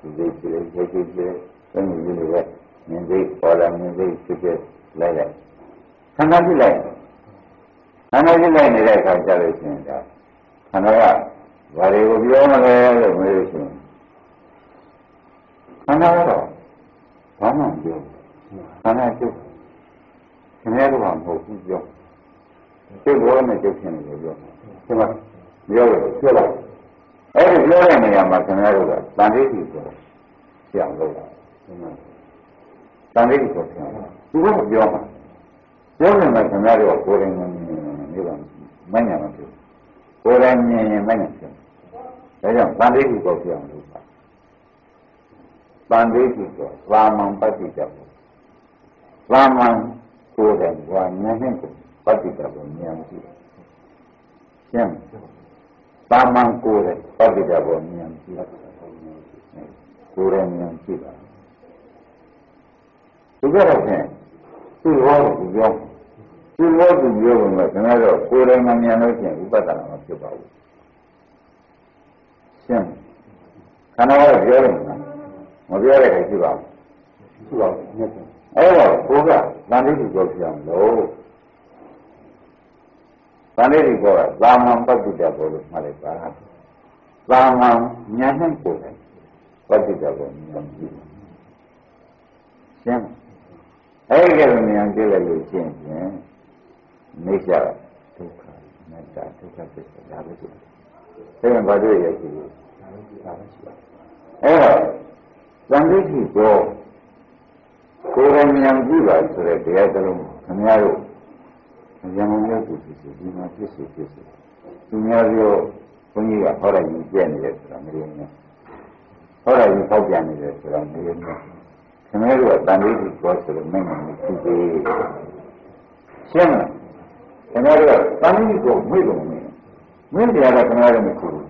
ဒီစိတ်ကြည့်စိတ်ကြည့်စိတ်သင်္ကေတလေးပဲမြင်စိတ်ပေါ်လာမြင်စိတ်ဖြစ်ဖြစ်လိုက်လိုက်ခန္ဓာကြည့်လိုက် ခန္ဓာကြည့်လိုက်နေတဲ့အခါကျလို့ရှိရင်ဒါခန္ဓာကဘာတွေကိုပြောမလဲလို့မေးလို့ရှိရင်ခန္ဓာကတော့ဘာမှမပြောခန္ဓာကျုပ်ခင်ဗျားတို့ကမဟုတ်ဘူးပြောစိတ်ဘောနဲ့ကျုပ်ဖြစ်နေလို့ပြောဒီမှာပြောရပြောလိုက်အဲ့ဒီပြောတဲ့နေရာမှာခင်ဗျားတို့ကတန်တိတိဆိုပြောင်းလို့ဒီမှာတန်တိတိဆိုပြောင်းသူကပြောမှာပြောနေမှာခင်ဗျားတို့ကကိုယ်တိုင်မြင် နေပါမညာမဖြစ်ကိုယ်တိုင်မြင်ရင်မညာဖြစ်ဒါကြောင့်တန်တိတိကိုပြောင်းလို့ပါတန်တိတိဆိုသာမန်ပฏิကြဘူးသာမန်ကိုယ်တိုင်ကဉာဏ်နဲ့ကိုပฏิတဘောဉာဏ်ရှိရှင်းပါမန်ကိုယ်ရဲ့ပฏิတဘောဉာဏ်ရှိကိုယ်ရဲ့ဉာဏ်ရှိပါသူကတော့ဖြင့်သူ့ဟောသူပြော သူ့ဟောသူပြောဝင်တော့ခင်ဗျားတို့ကိုယ်ရဲ့ဉာဏ်လို့ဖြင့်ဥပဒနာမဖြစ်ပါဘူးရှင်းခန္ဓာကပြောတယ်မပြောတဲ့ခိုင်ရှိပါဘူးရှိပါဘူးအဲ့တော့ကိုကသံဃိတိကိုပြောင်းလို့သံဃိတိကိုကသာမန်ပတ္တိတဘောလို့မှတ်လိုက်ပါသာမန်ဉာဏ်နဲ့ကိုယ်တယ်ပတ္တိတဘောဉာဏ်ကြည့်ရှင်းသအဲ့ဒီကလိုဉာဏ်ကြည့်လိုက်လို့ရှင်းဖြင့် နေကြဒုက္ခအနတ္တဒုက္ခသစ္စာဒါပဲရှိတယ်။ဒါကဘာလို့ရရှိလဲ။ဒါပဲရှိတယ်။အဲ့တော့သံဃိတိကိုကိုယ်တိုင်ဉာဏ်ကြည့်ပါဆိုတဲ့တရားသလုံးခင်ဗျားတို့ဉာဏ်မျိုးကိုဖြစ်စီဒီမှာဖြစ်စီဖြစ်စီသူများပြောဘုန်းကြီးကဟောတယ်ကြီးပြည့်နေတယ်ဆိုတာမလို့နဲ့ဟောတယ်ကြီးပေါက်ပြန်နေတယ်ဆိုတာမလို့နဲ့ခင်ဗျားတို့ကတန်လေးကြီးပြောဆိုလို့မင်းမင်းသူသေးရှင်းလား ခင်ဗျားတို့ကတန်လေးကြီးကိုမေ့လို့မင်းမင်းတရားကခင်ဗျားတို့မခုဘူး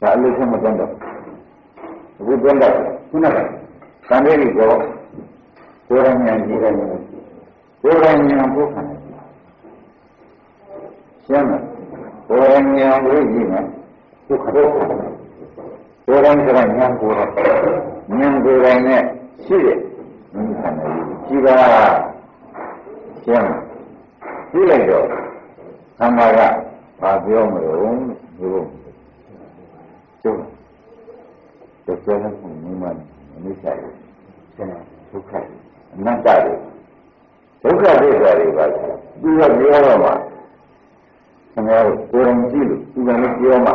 ဒါအလို့ဆုံးမတန်းတော့အခုတန်းတော့ခုနကတန်လေးကြီးကိုကိုယ်ရဉာဏ်ကြည့်တယ်ကိုယ်ရဉာဏ်ဖို့ခံတယ်ရှင်းလားကိုယ်ရဉာဏ်ကိုကြည့်မယ်ဒုက္ခဒုက္ခကိုယ်ရဉာဏ်ကဉာဏ်ကိုယ်ရဉာဏ်ကိုယ်တိုင်နဲ့ရှိတယ်မင်းခံတယ်ကြည့်ပါရှင်းလားကြည့်လိုက်တော့ ခန္ဓာကဘာပြောမလို့ဒီလိုကျုပ်ကျုပ်လည်းဘုံမင်းမမိစ္ဆာရှင်းလားဒုက္ခအနတ္တတွေဒုက္ခသစ္စာတွေပါသူကပြောတော့မှခင်ဗျားတို့ကိုယ်တိုင်ကြည့်လို့သူကလည်းပြောမှ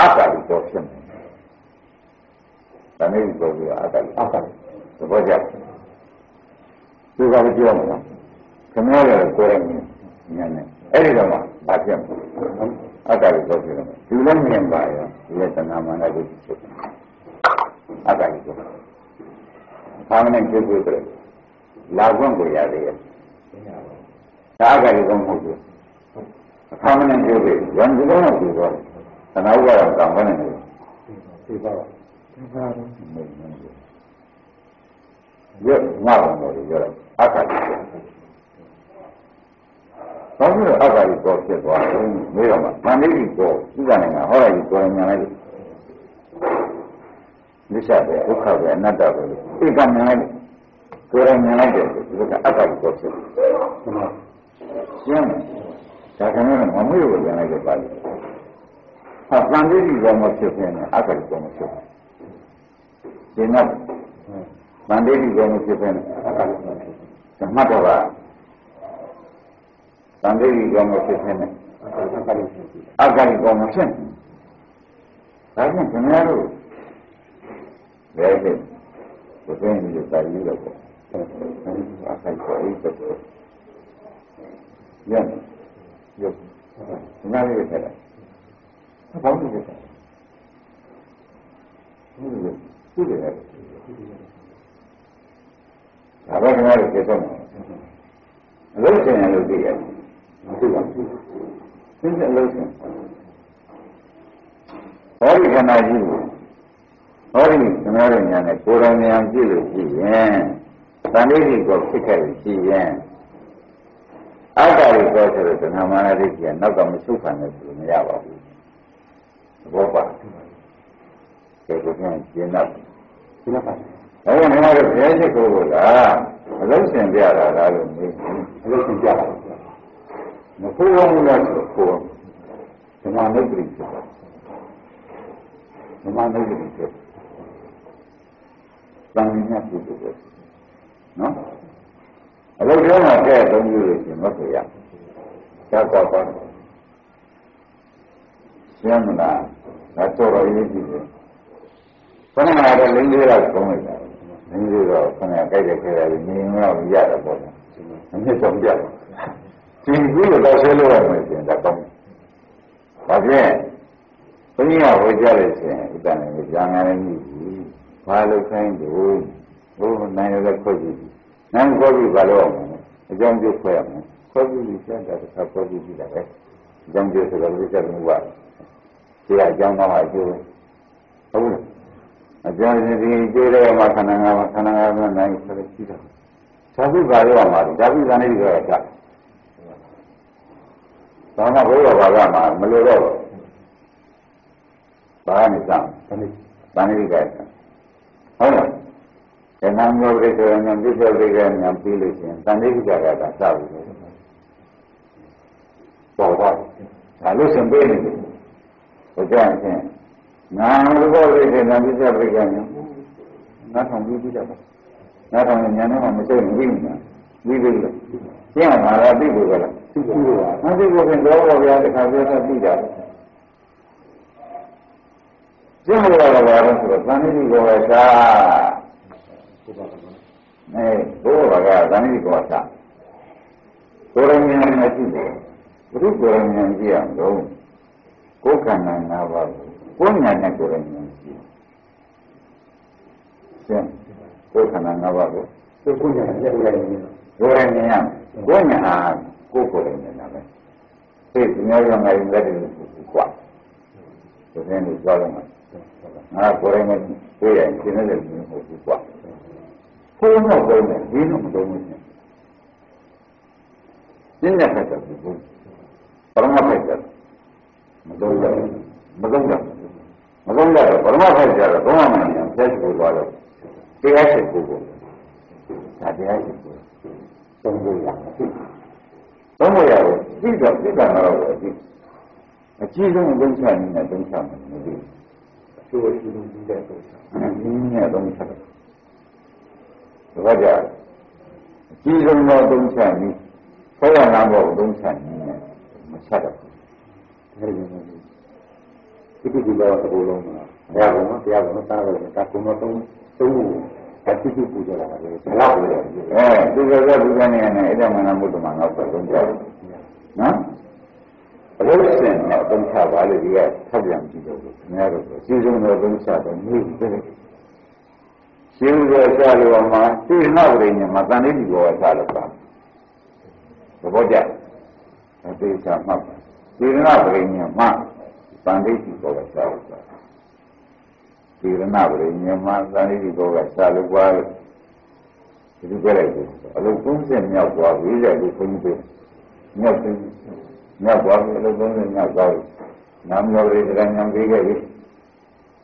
အတ္တကိုပြောဖြစ်မယ်။ဒါနဲ့ပြောပြီးအတ္တကိုအတ္တသဘောကျသူကလည်းပြောမှာခင်ဗျားတို့ကိုယ်တိုင် ဉာဏ်နဲ့အဲ့ဒီတော့မှဘာဖြစ်မလဲအတ္တကိုပြောဖြစ်တယ်ဒီလည်းမြင်ပါရောဒီလည်းတဏှာမာနကိုဖြစ်တယ်အတ္တကိုပြောဘာမှနဲ့ကြည့်ကြည့်တယ်လာခွင့်ကိုရသေးရဲ့ဒါကလည်းကောင်းမဟုတ်ဘူးအခါမနဲ့ကြည့်ကြည့်ရန်ဒီလုံးတော့ပြီးတော့သနာဥပါဒကံမနဲ့ကြည့်ဒီပါဒီပါတော့မင်းမင်းရငါ့ဘုံတော်ရရအခါကြီး ဘာလို့အခါကြီးပေါ်ဖြစ်သွားလဲမေးတော့မှမန္တိကြီးပေါ်ဥပဒေကဟောရကြီးပေါ်ညာလိုက်လိစ္ဆပဲဒုက္ခပဲအနတ္တပဲဧကမြင်လိုက်ကိုယ်တိုင်မြင်လိုက်တယ်ဒီကအတ္တကိုဖြစ်တယ်ရှင်းဒါကလည်းမမေ့လို့ပြန်လိုက်တော့ပါလိမ့်ဟာတန်တိတိကောမဖြစ်ဖြစ်နဲ့အတ္တကိုမဖြစ်ဘူးဒီနောက်တန်တိတိကောမဖြစ်ဖြစ်နဲ့အတ္တကိုမဖြစ်ဘူးမှတ်တော့ပါတန် တိတိကောမဖြစ်ဖြစ်နဲ့အတ္တကိုမဖြစ်ဘူးဒါကြောင့်ခင်ဗျားတို့လဲတဲ့ဘုရင်ကြီးတာယူတော့ပေါ့အဆိုင်ပေါ်အိတ်တော့ရန်ရုပ်နာရီခဲ့တာဘာလို့လဲဘူးလေသူ့လေဒါပဲခင်ဗျားတို့ကျေတော့အလို့ရှင်ရလို့သိရတယ် မသိပါဘူးသင်တဲ့အလို့ရှင်ဟောဒီခန္ဓာကြီးကိုဟောဒီခင်ဗျားတို့ညာနဲ့ကိုယ်တော်ဉာဏ်ကြည့်လို့ရှိရင်တန်လေးကြီးကိုဖြစ်ခဲ့လို့ရှိရင်အတ္တရီကောဆိုတဲ့သဏ္ဍာန်မာနဒိဋ္ဌိကနောက်ကမဆုခံနဲ့ဆိုမရပါဘူးသဘောပါကျေကိုပြန်ရှင်းတော့ရှင်းတော့ပါဘုရားမြတ်ရဲ့ဘုရားရှိခိုးလို့လားအလုံးစင်ပြတာလားလို့မေးအလုံးစင်ပြတာ မခိုးဘူးလားဆိုခိုးဓမ္မနုပ္ပရိဖြစ်တာဓမ္မနုပ္ပရိဖြစ်သံဃာပြုတယ်နော်အလုပ်ထဲမှာတဲ့သုံးမျိုးလို့ရှင်မဖြစ်ရသာကောပါရှင်းမလားဒါတော်တော်ရေးကြည့်တယ်ခဏကတော့လင်းလေးတော့သုံးလိုက်တာလင်းလေးတော့ခဏကြိုက်တဲ့ခဲရတယ်မြင်တော့ရတာပေါ့လေအမြင့်ဆုံးပြတယ် ဒီကူတော့ဆဲလို့ရမယ်ရှင်ဒါကောင်းဘာဖြစ်ဘုရားဟောကြားလို့ရှင်ဥပ္ပန္နေကြာငါလည်းမြည်ပြီဘာလို့ခိုင်းလို့ဘုနိုင်ရတဲ့ခွင့်ကြည့်နာမ်ခေါ်ပြီးဘာလို့အောင်လဲအကြောင်းကျခွဲရမယ်ခေါ်ပြီးဆက်တာတစ်ခါခေါ်ပြီးကြည့်တာပဲအကြောင်းကျဆိုတော့ဒီချက်မှုကဒီအကြောင်းတော့အကျိုးဟုတ်လားအကြောင်းဒီကျိုးတဲ့မှာခန္ဓာငါးပါးခန္ဓာငါးပါးနိုင်ဆိုတော့ကြည့်တာဇာတိဘာလို့အောင်မှာဇာတိဇာနေကြတာ ဘာမှဘုရားဘာကမှမလိုတော့ဘာနဲ့စမ်းဇာတိဇာနေကြတာဟုတ်လားတဏှာမျိုးပြိစ္ဆေဉာဏ်ပြစ္ဆေပြိစ္ဆေဉာဏ်ပြီးလို့ရှိရင်တန်ဋိကကတာစပြီလေပေါ်ပါဒါလို့ရှင်ပေးနေတယ်ဘုရားရှင်နာမ်ဘောပြိစ္ဆေဉာဏ်ပြစ္ဆေပြိစ္ဆေဉာဏ်ငါဆောင်ပြီးပြီးတော့နားထောင်ဉာဏ်နဲ့မှမစိတ်ဘူးပြီးမှာပြီးပြီလားရှင်းအောင်ငါလာသိဖို့ကလားသိဖို့ပါ မသိဖို့ခင်တော့ဗျာတခါပြောတော့သိတာရှင်းလို့ရတာဘာလို့ဆိုတော့သံဃိကောပဲသာအဲဘိုးဘာကသံဃိကောသာကိုယ်ရင်းနဲ့ရှိတယ်ဘုရုကိုယ်ရင်းကြည့်အောင်လို့ကိုယ်ခန္ဓာ၅ပါးကိုယ်ဉာဏ်နဲ့ကိုယ်ရင်းရှိရှင်းကိုယ်ခန္ဓာ၅ပါးကိုကိုယ်ဉာဏ်နဲ့ကိုယ်ရင်းကိုယ်ရင်းရကိုယ်ဉာဏ်ဟာ ကိုယ်ကိုယ်ရင်းနေတာပဲသိဒီများရောငါရင်လက်တွေကွာဒီနေ့လို့ပြောလို့ငါကိုယ်ရင်းနဲ့ကိုယ်ရင်းရှင်းနေတဲ့လူမျိုးဟုတ်ဘူးကွာကိုယ်တော့သုံးတယ်ဒီလိုမသုံးဘူးရှင်းရှင်းတဲ့ဖက်တော့ဘူးပရမဖက်တော့မသုံးတော့မသုံးတော့မသုံးတော့ပရမဖက်ကြတော့ဘုံမှန်တယ်ဆက်ကိုသွားတော့တရားရှိကိုကိုဒါတရားရှိကိုသုံးလို့ရတယ် သုံးလို့ရတယ်သိတော့သိတာတော့အကြည့်အကြည့်ဆုံးသုံးချနေတဲ့သုံးချမယ်မသိဘူးအချို့အချို့သုံးတဲ့သုံးချနည်းနဲ့သုံးချတယ်ဒါကြအကြည့်ဆုံးတော့သုံးချနည်းဆောရနာဘောသုံးချနည်းနဲ့မချက်တော့ဘူးဒါကြည့်နေတယ်ဒီကိစ္စတော့အကုန်လုံးမှာတရားကုံတော့တရားကုံတော့သားရတယ်ဒါကုံတော့သုံးသုံး ဖို့အတိအကျပူကြတာလေဘယ်လောက်လဲအဲသူကကဒီကနေ့နဲ့အဲ့ဒါမှမဟုတ်မှငါ့ဘက်သုံးကြတယ်နော်ဘလို့စင်တော့သုံးချပါလေဒီကထပ်ပြန်ကြည့်တော့ခင်ဗျားတို့စီစဉ်တော့သုံးချတော့မြည်တယ်ရှင်းလို့ရှားလို့မှသိနောက်ရင်းမှာတန်လေးဒီဘောရှားလို့ပါသဘောကျအသေးချာမှတ်ပါဒီနောက်ရင်းမှာတန်လေးဒီဘောရှားလို့ ပါဒီရဏပရိညမသံဃိဘောကရှားလို့ပါလို့ဒီလိုပြလိုက်တယ်အလုံး30မြောက်သွားပြီလေဒီခွန်ကြီးမြောက်ပြီမြောက်သွားပြီအလုံး30မြောက်သွားပြီနာမယောရိကညံပြီးခဲ့ပြီ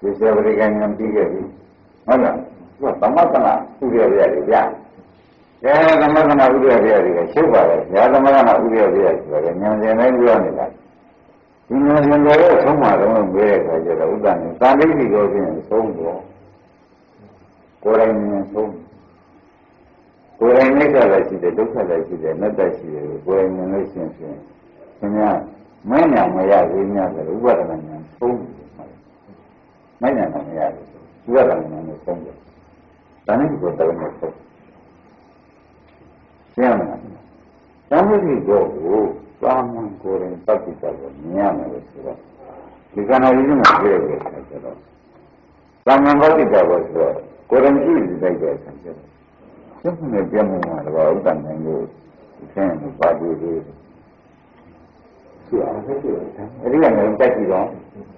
ဒီစေဝရိကညံပြီးခဲ့ပြီဟုတ်လားသူကသမထနာဥရရရတယ်ဗျာအဲသမထနာဥရရရတယ်ရှုပ်ပါလေညာသမထနာဥရရရတယ်ဆိုတော့ညံစင်တိုင်းပြောနေတာ ဒီညံစင်တော့ဆုံးမှာတော့မေးတဲ့အခါကျတော့ဥဒ္ဒနဲ့သာလိတိကိုဖြင့်ဆုံးတော့ကိုယ်တိုင်ဉာဏ်ဆုံးကိုယ်တိုင်နိစ္စလည်းရှိတယ်ဒုက္ခလည်းရှိတယ်နတ္တရှိတယ်ကိုယ်တိုင်ဉာဏ်လို့ရှင်းရှင်းခင်ဗျာမဉဏ်မရသေးများတယ်ဥပဒနာဉာဏ်ဆုံးတယ်မဉဏ်တော့မရဘူးဥပဒနာဉာဏ်နဲ့ဆုံးတယ်ဒါနဲ့ဒီကိုတော်နေဆုံးရှင်းမလားသံဃိကိုကိုသာမ န်ကိုယ်တိုင်ပတ်ပြီးတော့မြင်ရမယ်လို့ဆိုတော့ဒီကနာကြီးမှာပြောရတဲ့အခါကျတော့သာမန်ပတ်ပြီးတော့ဆိုတော့ကိုယ်တိုင်ကြည့်လိုက်တဲ့အခါကျတော့ကျုပ်နဲ့ပြမှုမှာတော့ဥဒ္ဒနိုင်လို့ဒီဆင်းပါပြီးသေးတယ်ရှိအောင်ဖြစ်တယ်အဲဒီကလည်းတက်ကြည့်တော့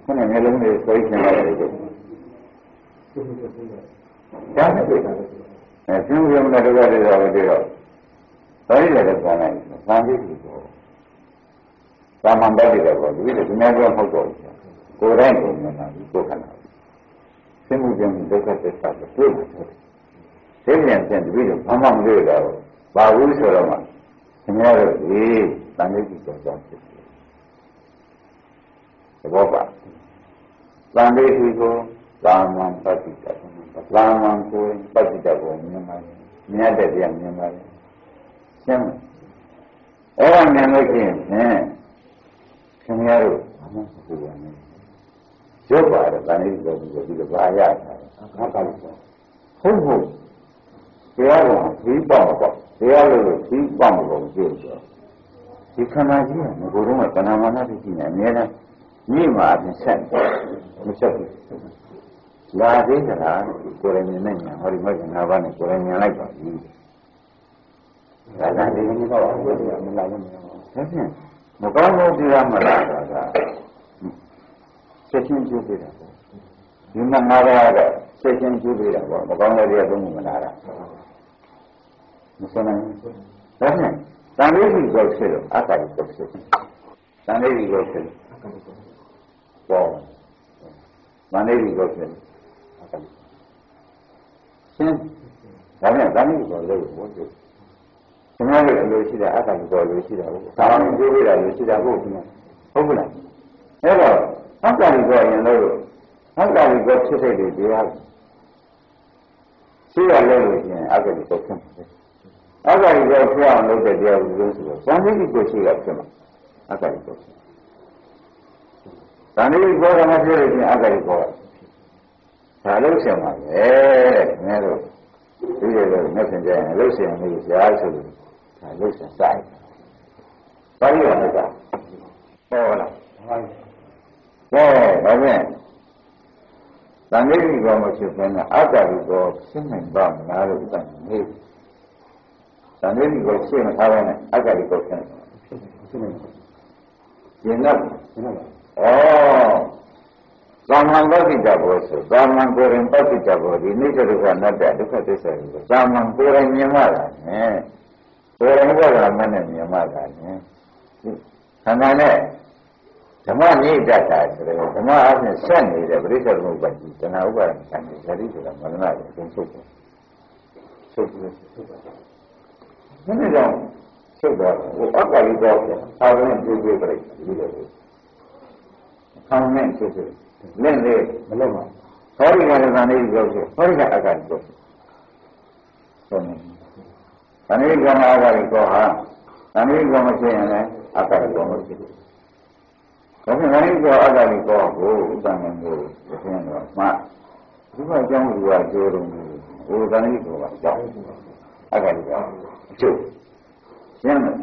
ခုနကမျိုးလုံးလေးဆွဲချင်လိုက်တယ်လို့ဒါနဲ့တွေ့တာအဲကျုပ်ရုံနဲ့တော့တယ်တော့တွေ့တော့ဘာလို့လဲဆိုတော့ဗာန်ပြီးပြီတော့ သာမန်တတ်တယ်တော့ဒီလိုဒီနေ့တော့မဟုတ်တော့ဘူးကိုယ်တိုင်ကိုယ်မြင်တာဒီကိုယ်ခန္ဓာဆင်းမှုကြောင့်ဒုက္ခသစ္စာကိုတွေ့မှာဆိုတယ်သိဉာဏ်ဖြင့်ဒီလိုဘာမှမတွေ့တော့ဘာဘူးဆိုတော့မှခင်ဗျားတို့ဒီတန်လေးကြီးကြောင့်ဖြစ်တယ်သဘောပါတန်လေးကြီးကိုသာမန်ပฏิတ္တသာမန်ကိုပฏิတ္တကိုမြင်ပါလေမြင်တဲ့တရားမြင်ပါလေရှင်းမအဲ့ဒါမြင်လို့ရှိရင် ခင်ဗျားတို့ဘာမှမဟုတ်ပါနဲ့ရုပ်ပါတယ်ဗာနေပြောပြီးပြီးတော့ဘာရတာအခါကလည်းဟုတ်ဟုတ်တရားတော်ဒီပေါ့ပေါ့တရားလို့ဒီပေါ့ပေါ့ပြောဆိုဒီခန္ဓာကြီးကငကိုယ်တော့ကတဏှာမာနသိရှိနေအများနဲ့မြင့်မှာအပြင်ဆက်မဆက်ဘူးလာသေးသလားကိုယ်ရင်းနဲ့ညာဟောဒီမဂ္ဂင်၅ပါးနဲ့ကိုယ်ရင်းညာလိုက်ပါပြီဒါကဒီနေ့တော့မလာဘူးမလာဘူးဒါဖြင့် မကောင်းလို့တရားမလာတာကချက်ချင်းကျိုးပေးတာပေါ့ဒီမှာငါးပါးတော့ချက်ချင်းကျိုးပေးတာပေါ့မကောင်းတဲ့တရားသုံးခုမလာတာမစနိုင်ဘူးဒါဖြင့်တန်လေးကြီးကိုဖြစ်လို့အတ္တကြီးကိုဖြစ်တန်လေးကြီးကိုဖြစ်လို့ပေါ့တန်လေးကြီးကိုဖြစ်လို့အတ္တကြီးရှင်းဒါဖြင့်တန်လေးကြီးကိုလို့ဘုရား ခင်ဗျားတို့အလိုရှိတာအတ္တကြီးကိုလိုရှိတာဟုတ်သာမန်ကျိုးပေးတာလိုရှိတာဟုတ်ခင်ဗျာဟုတ်ကလားအဲ့တော့အတ္တကြီးကိုရင်လို့အတ္တကြီးကိုဖြစ်တဲ့တရားရှိရလို့လို့ရှိရင်အဂတိကိုဖြစ်မှာအဂတိကိုဖြစ်အောင်လုပ်တဲ့တရားကိုလို့ဆိုတော့ဇန်တိကိုရှိရဖြစ်မှာအဂတိကိုဇန်တိကိုကမဖြစ်လို့ရှိရင်အဂတိကိုဒါလို့ဆင်ပါပဲတဲ့ငါတို့ဒီလိုလိုမဆင်ကြရင်လို့ဆင်နေကြဆိုလို့ ဒါလို့ဆင်ဆိုင်ပါဠိတော်ကဟောလားကဲဒါဖြင့်သံဃိကောမဖြစ်ဘဲနဲ့အတ္တရိကောရှင်းနိုင်ပါမလားလို့ဥပ္ပန္နေသံဃိကောရှင်းမထားဘဲနဲ့အတ္တရိကောရှင်းရှင်းနိုင်ရှင်းတော့ရှင်းတော့ဩသာမန်ပဋိတဘောဆိုသာမန်ကိုယ်ရင်ပဋိတဘောဒီနိစ္စဒုက္ခနတ္တဒုက္ခသစ္စာကိုသာမန်ကိုယ်ရင်မြင်မှတာနဲ့ ကိုယ်ရင်ဘုရားမနဲ့မြင်မှတာနဲ့ခန္ဓာနဲ့ဓမ္မနိဒတ်တာဆိုတော့ဓမ္မအပြင်ဆက်နေတဲ့ပရိစ္ဆေသမုပ္ပါဒ်တဏှာဥပါဒ်ဆံနေဇာတိဆိုတာမရဏကိုအကုန်ချုပ်တယ်ချုပ်တယ်ချုပ်တယ်ဒီနေ့တော့ချုပ်တော့ဟိုအက္ခရိတော့အာရုံနဲ့တွေ့တွေ့ပြလိုက်ဒီလိုလိုဆောင်းနဲ့ချုပ်တယ်လက်လေးမလုပ်ပါဟောဒီကလည်းဇာနေရောက်ဆိုဟောဒီကအက္ခရိတော့ဆို နေဇာနေကမှာအက္ခရိတော့ဟာဇာနေကမဖြစ်ရင်လည်းအက္ခရိတော့မဖြစ်ဘူးဒါဖြင့်ငါတို့ကအတ္တကိုကောကိုဥပ္ပန္နကိုသိရင်တော့မှဒီမှာအကြောင်းကိုကကျိုးတော့ဟိုတဏှိကိုကအကြောင်းအတ္တကအကျိုးရှင်းမယ်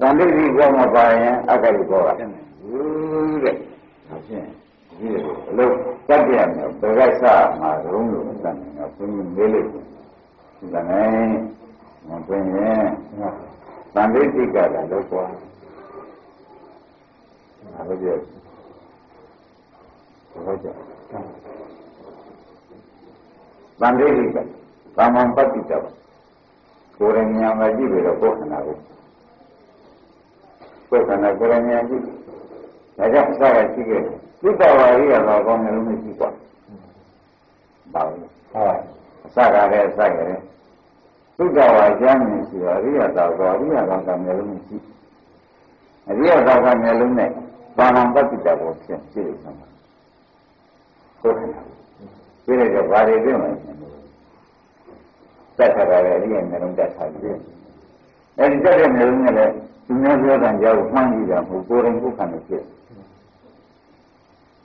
သံတိကောမပါရင်အတ္တကိုကောကဘူးတဲ့ဒါဖြင့်ဒီလိုအလုံးတတ်ပြရမယ်ဘယ်ကစမှာတုံးလို့သံဃာဘုန်းကြီးမေးလို့ ဒီကနေ့မပင်ရင်သံတိကလည်းလောက်သွားဟုတ်ရဲ့ဟုတ်ကြဗန္ဓိတိကကာမံပတ္တိတကိုယ်ရဉာဏ်မှာကြည့်ပြီးတော့ကိုယ်ခန္ဓာကိုကိုယ်ခန္ဓာကိုယ်ရဉာဏ်ကြည့်ဒါကြောင့်အစကရှိခဲ့သုတ္တဝါရိယတော့ကောင်းတယ်လို့မရှိပါဘူးပါဘူးဟုတ် အစကလည်းအစကလည်းသုတ္တဝါကျမ်းမြင်ရှိတော့အရိယတော်ကောအရိယတော်ကမျိုးလုံးမရှိအရိယတော်ကမျိုးလုံးနဲ့ဘာမှပတ္တိတဘောဖြစ်ရှိတယ်ဆိုမှာဟုတ်ကဲ့ဒီလိုကဘာတွေပြင်မလဲတက်ခါရတယ်အရိယာမျိုးလုံးတက်ခါပြီအဲဒီတက်တဲ့မျိုးလုံးနဲ့လည်းသူများပြောတဲ့ကြောင့်မှန်းကြည့်တာမဟုတ်ကိုယ်တိုင်ကိုယ်ခံနေဖြစ်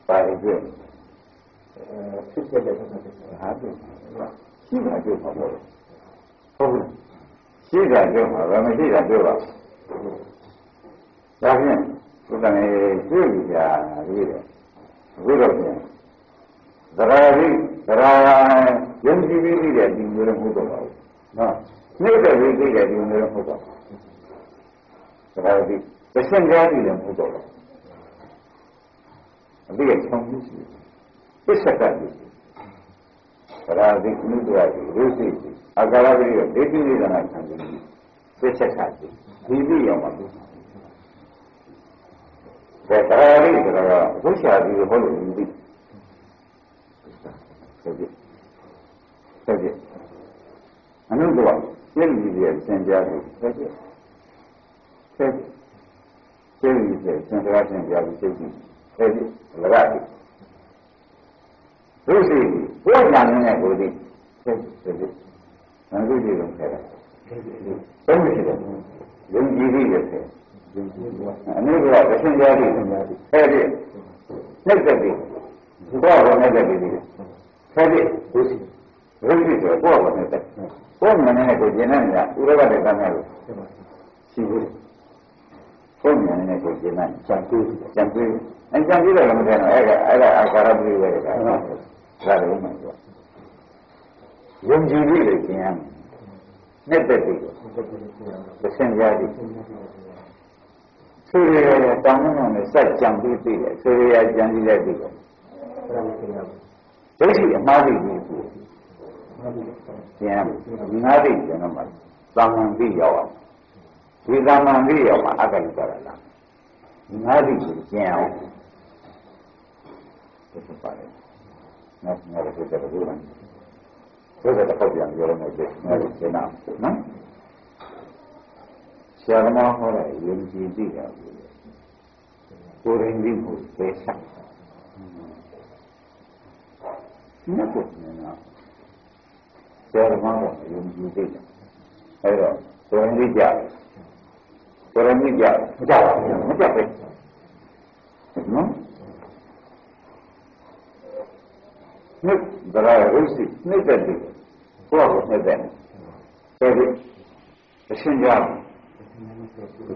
ဘာတွေဖြစ်အဲဖြစ်ဖြစ်တဲ့ဟာဖြစ် ရှိတာပြောပါတော့ဟုတ်ဘူးရှိတာပြောမှာပဲမရှိတာပြောပါဒါဖြင့်ဒီကနေ့တွေ့ကြပြီးတယ်အခုတော့ပြန်သရဝိသရယုံကြည်ပြီးတဲ့ဒီမျိုးလည်းမဟုတ်တော့ပါဘူးနော်နှိမ့်တဲ့ဝိသိတဲ့ဒီမျိုးလည်းမဟုတ်တော့သရဝိသရှင်ကြားပြီးလည်းမဟုတ်တော့ဘူးအပြည့်ဆုံးမှုရှိပစ္စကတိ သရဝိနုတ္တရာရုပ်စိအာကာရတိရဲ့ဒိဋ္ဌိနိဒနာခံပြီးပစ္စကတိဒီပြီးရောက်ပါဘူးဒါတရားလေးဆိုတာဝိရှာပြီးဟောလို့ယူပြီးဆက်ပြဆက်ပြအနုတ္တဝပြည့်ရည်ရဲ့သင်ကြားပြီးဆက်ပြဆက်ပြည့်ရည်ရဲ့သင်ကြားသင်ကြားပြီးဆက်ပြဆက်ပြလရတိ ဒုစီဘုရားနဲ့ကိုဒီဆက်ဆက်ပြငါတို့ဒီလိုခဲ့တာဘယ်လိုရှိတယ်ယုံကြည်ပြီးရဲ့ဆက်အနည်းကသရှင်ကြားပြီးအဲ့ဒီနှိမ့်သက်ပြီးဘောကနှိမ့်သက်ပြီးအဲ့ဒီဒုစီဒုစီဆိုဘောကနှိမ့်သက်ဘောမနဲ့ကိုကျင်တဲ့ညာဥရကတဲ့ကံနဲ့ရှိဘူးဘောမနဲ့ကိုကျင်တဲ့ကြံကူးကြံကူးအဲကြံကူးတယ်လည်းမထင်တော့အဲ့ကအဲ့ဒါအာကာရပိဝေက ဒါတော့မှဆိုယုံကြည်ပြီးလေကျင်ရမယ်နှိမ့်သက်ပြီးသရှင်ကြားပြီးဆေးရရတောင်းမှနဲ့စက်ကြံပြီးပြီလေဆေးရကြံပြီးလိုက်ပြီလေဒိဋ္ဌိအမှားပြီပြီကျန်ငါးသိကျန်တော့မှသာမန်ပြီးရောက်အောင်ဒီသာမန်ပြီးရောက်မှအကလိကြရလားငါးသိကျန်အောင်ဒီပါတယ် ငါငါတို့တဲ့ဘုရားဘုရားတော့ပြန်ပြောရမယ်ကျငါတို့ကျန်အောင်နော်ဆရာသမားဟောတဲ့ယုံကြည်သိတာကိုယ်ရင်ပြီးကိုသိဆက်နတ်ကိုမြင်တော့ဆရာတော်ကယုံကြည်သိတယ်အဲ့တော့ကိုယ်ရင်းကြကိုယ်ရင်းကြမကြပါဘူးမကြပဲနော် နှစ်ဒရာရုပ်စီနှစ်သက်တယ်ကိုယ့်ကိုနှစ်သက်တယ်ဒါပြီးအရှင်းကြတယ်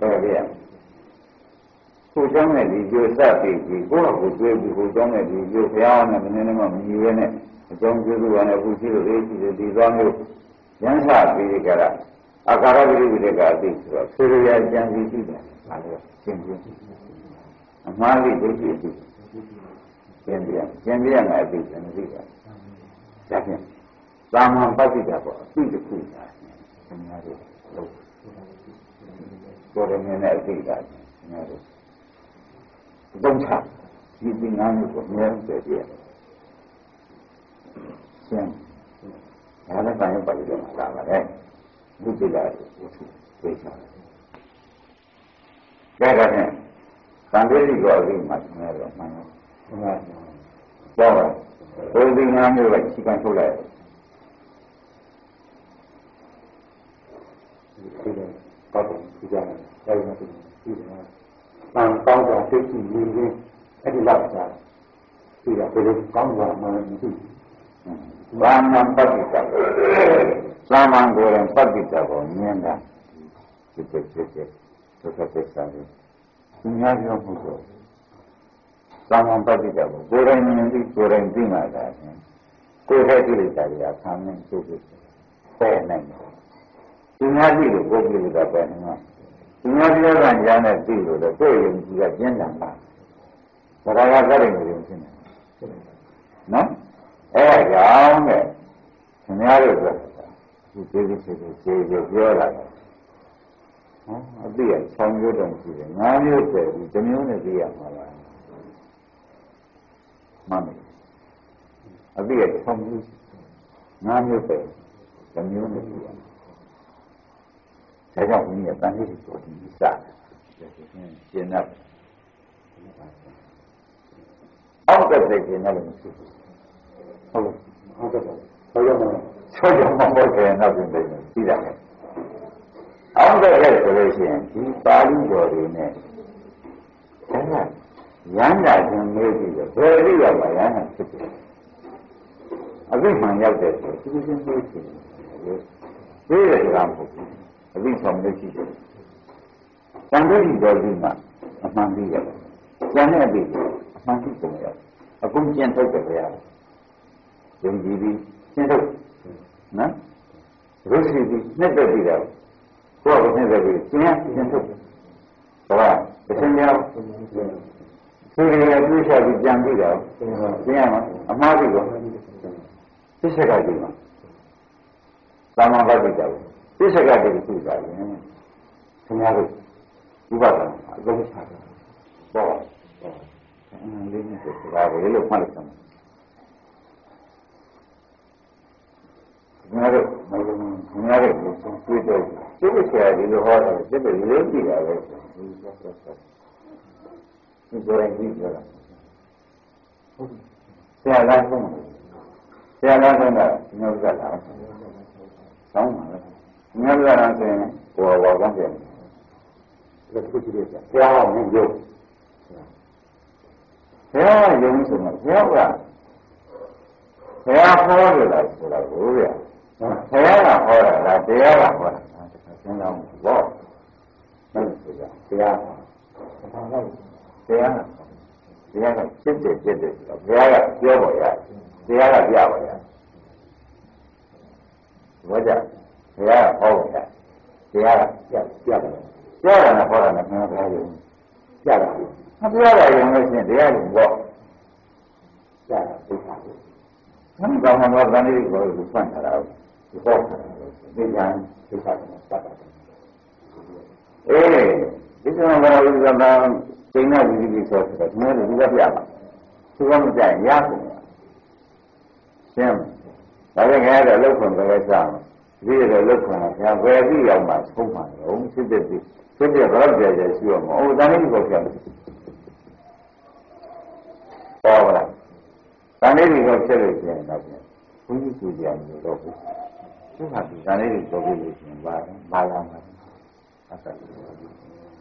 ဒါပြီးကိုเจ้าနဲ့ဒီကျိုးစပြီးဒီကိုယ့်ကိုတွေ့ပြီးကိုเจ้าနဲ့ဒီကျိုးဘုရားနဲ့မင်းနဲ့မှမမြည်ရဲနဲ့အကြောင်းကျိုးစုကလည်းအခုရှိလို့လေးရှိတယ်ဒီသွားမျိုးရမ်းစပြီးကြတာအာကာရဝိရိယကအသိဆိုတော့ဆွေရရကြံစီရှိတယ်ဒါလည်းရှင်းပြအမှားလေးဒုတိယသိ ရှင်းပြရှင်းပြရမယ်အသိတယ်မသိတာဒါဖြင့်သာမန်ပဋိဒါပေါ့အသိတစ်ခုသာဆင်များတို့လို့ကိုယ်ရင်းနဲ့အသိတာဆင်များတို့သုံးချဒီပင်ငါးမျိုးကိုအများကြီးပြည့်ရှင်းဒါလည်းပိုင်းပါလိမ့်မယ်လာပါတယ်ဘုရားဝတ္ထုသိချာတယ်ဒါကနဲ့သံဃာတိကိုအပြီးမှဆင်းရတော့မှန်တော့ ဆင်းရတော့ပါဘုရားငါးမျိုးလိုက်ခြိကန်ထုတ်လိုက်ဒီလိုတော့ဒီကြတယ်အဲဒီမှာဒီလို။တန်ကောင်းတာသိရှိနေရင်အဲ့ဒီလောက်သာဒီကဘယ်လိုကောင်းတာမှမရှိဘူး။ဘာမှပဋိစ္စ။သာမန်ကိုယ်ရင်ပဋိစ္စကိုမြင်တာဖြစ်ဖြစ်ဖြစ်ဖြစ်သုခသစ္စာလေး။သူများပြောမှုတော့ သာမန်ပဋိစ္စကိုကိုယ်ရင်မြင်ပြီးကိုယ်ရင်သိမှသာချင်းကိုယ်ရဲ့ကိလေသာတွေကဆမ်းနေဖြစ်ဖြစ်ပယ်နိုင်တယ်။သူများကြည့်လို့ကိုယ်ကိလေသာပယ်နိုင်မှာဒီမှာပြောတာညာနဲ့သိလို့တော့ကိုယ့်ယုံကြည်ကကျင်းတယ်ပါဘုရားကကြတယ်လို့ရှင်းတယ်နော်အဲကြောင့်တဲ့ခင်ဗျားတို့ကဒီသေးသေးသေးသေးသေးပြောလာတယ်ဟောအတိအဆောင်မျိုးတုံရှိတယ်ငါးမျိုးတည်းဒီတစ်မျိုးနဲ့သိရမှာလား မှန်တယ်အတိအဆောင်မျိုးငါးမျိုးတည်းတစ်မျိုးနဲ့သိရမှာဒါကြောင့်ဘုရားတန်လေးကိုဒီစတယ်ကျင့်တယ်အောက်ကတည်းကလည်းမရှိဘူးဟုတ်ဟုတ်ကဲ့ဆောရမဆောရမဟုတ်တယ်နောက်ပြင်တယ်သိတာပဲအောက်ကတည်းဆိုလို့ရှိရင်ဒီပါဠိတော်တွေနဲ့ဒါက ရမ်းတာချင်းမေးပြီးတော့ဘယ်လိုရောက်မှရမ်းတာဖြစ်တယ်အသိမှန်ရောက်တဲ့ဆိုသူချင်းမေးချင်တယ်ဒီရကမဟုတ်ဘူးအသိဆောင်လို့ရှိတယ်။တန်တိတော်ကြီးမှာအမှန်ကြီးရတယ်။ကျန်တဲ့အသိအမှန်ကြီးဆုံးရတယ်။အကုန်ကျန်ထုတ်တယ်ဗျာ။ယုံကြည်ပြီးကျန်ထုတ်နော်။ရုပ်ရှိပြီးနှစ်သက်ပြီးတော့ကိုယ့်ကိုနှစ်သက်ပြီးကျန်ကျန်ထုတ်။ဒါကတစ်ချိန်ရော က်သူတွေရဲ့ပြည့်ချပြီးကြံပြီးတော့ကျန်ရမှာအမှားကြီးတော့ပြည့်ချက်ကကြည့်မှာသာမန်ဘတ်ကြတယ်ပြစ္ဆကတိကုသာရင်ခင်ဗျားတို့ဥပဒနာအလုံးချတာပေါ့အင်းလေးနဲ့ဆိုတာပဲလို့မှတ်လိုက်တယ်ခင်ဗျားတို့မလုံးခင်ဗျားတို့ကိုဆုံးတွေ့တော့စိတ်ဆရာဒီလိုဟောတယ်စိတ်တွေလေးကြည့်တာပဲ ဒီဆက်ဆက်ဆက်ဒီကိုယ်ရင်ကြည့်ကြတာဆရာလားဆုံးဆရာလားဆုံးတော့ဒီလိုကလာဆောင်းပါလားမြတ်စွာဘုရားဆိုရင်ဘောဘောကပြန်တယ်ဒီလိုကြည့်ရဆရာကမြင်ရုပ်ဆရာကယုံဆိုမှဆရာကဆရာဟောတယ်လားဆိုတာကိုဗျာဆရာကဟောတာလားတရားကဟောတာလားစဉ်းစားမှုပေါ့ဟုတ်ဆိုကြဆရာ ဘာလဲဆရာဆရာကစစ်တယ်စစ်တယ်ဆိုတော့ဘုရားကပြောပေါ်ရဆရာကပြပေါ်ရဘောကြဘုရားဟောတာတရားကပြပြတယ်ပြောတာနဲ့ဟောတာနဲ့ဘုရားရုံပြတာမပြောတာရုံလို့ရှိရင်တရားကိုပေါ့ပြတာသိတာလေဘယ်ကောင်မှမသန်လေးကိုဖွင့်ထားတာဒီဟောတာဒီကံသိတာနဲ့ပတ်တာအေးဒီကံဘာလို့ဒီကံ စိတ်နဲ့ဝိသိကိဆိုတော့ဒီလိုဒီကပြပါသူကမကြိုက်ရကုန်ရှင်းဒါပေမဲ့အဲ့ဒါလောက်ခွန်ပဲစားဒီလိုလောက်ခွန်တာဘယ်ပြီးရောက်မှသုံးမှာလဲစစ်တဲ့ဒီစစ်တဲ့ဘာလို့ကြဲကြဲရှိရမလို့တန်လေးကိုပြန်တယ်ဟောလားတန်လေးကိုဖြစ်လို့ရှိရင်တော့ဘုန်းကြီးကြည့်ကြမျိုးတော့ဘူးသူကဒီဇာလေးကိုပြောပြလို့ရှိရင်ဘာဘာလာမှာအတ္တ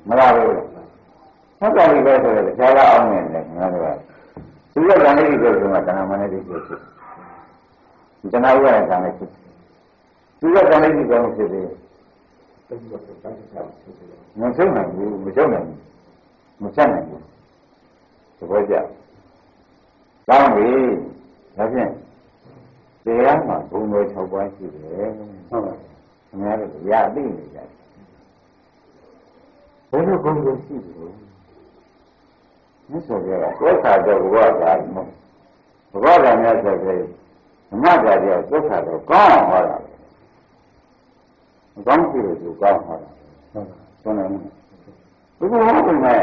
မလားဘူး ဟုတ်တယ်ဒီပဲဆိုတော့ဇာလာအောင်နေတယ်ငါတို့ကသူကဇာလေးကိုပြောဆိုမှတဏှာမနဲ့ဒီဖြစ်ဖြစ်ဒီတဏှာဥပါဒ်ကံနဲ့ဖြစ်သူကဇာလေးကိုပြောဖြစ်တယ်မဆုံးနိုင်ဘူးမဆုံးနိုင်ဘူးမဆက်နိုင်ဘူးသဘောကျကောင်းပြီဒါဖြင့်တရားမှာဘုံတော်၆ပါးရှိတယ်ဟုတ်ပါဘူးခင်ဗျားတို့ရာသိနေကြတယ်ဘုံတော်ဘုံတော်ရှိတယ် မြတ်စွာဘုရားကသုခါတော့ဘုရားကမဟုတ်ဘုရားကမြတ်စွာဘုရားဓမ္မကြာကြောသုခါတော့ကောင်းအောင်ဟောတာကောင်းပြီလို့သူကောင်းဟောတာဟုတ်တယ်ဘုရားဟုတ်မယ်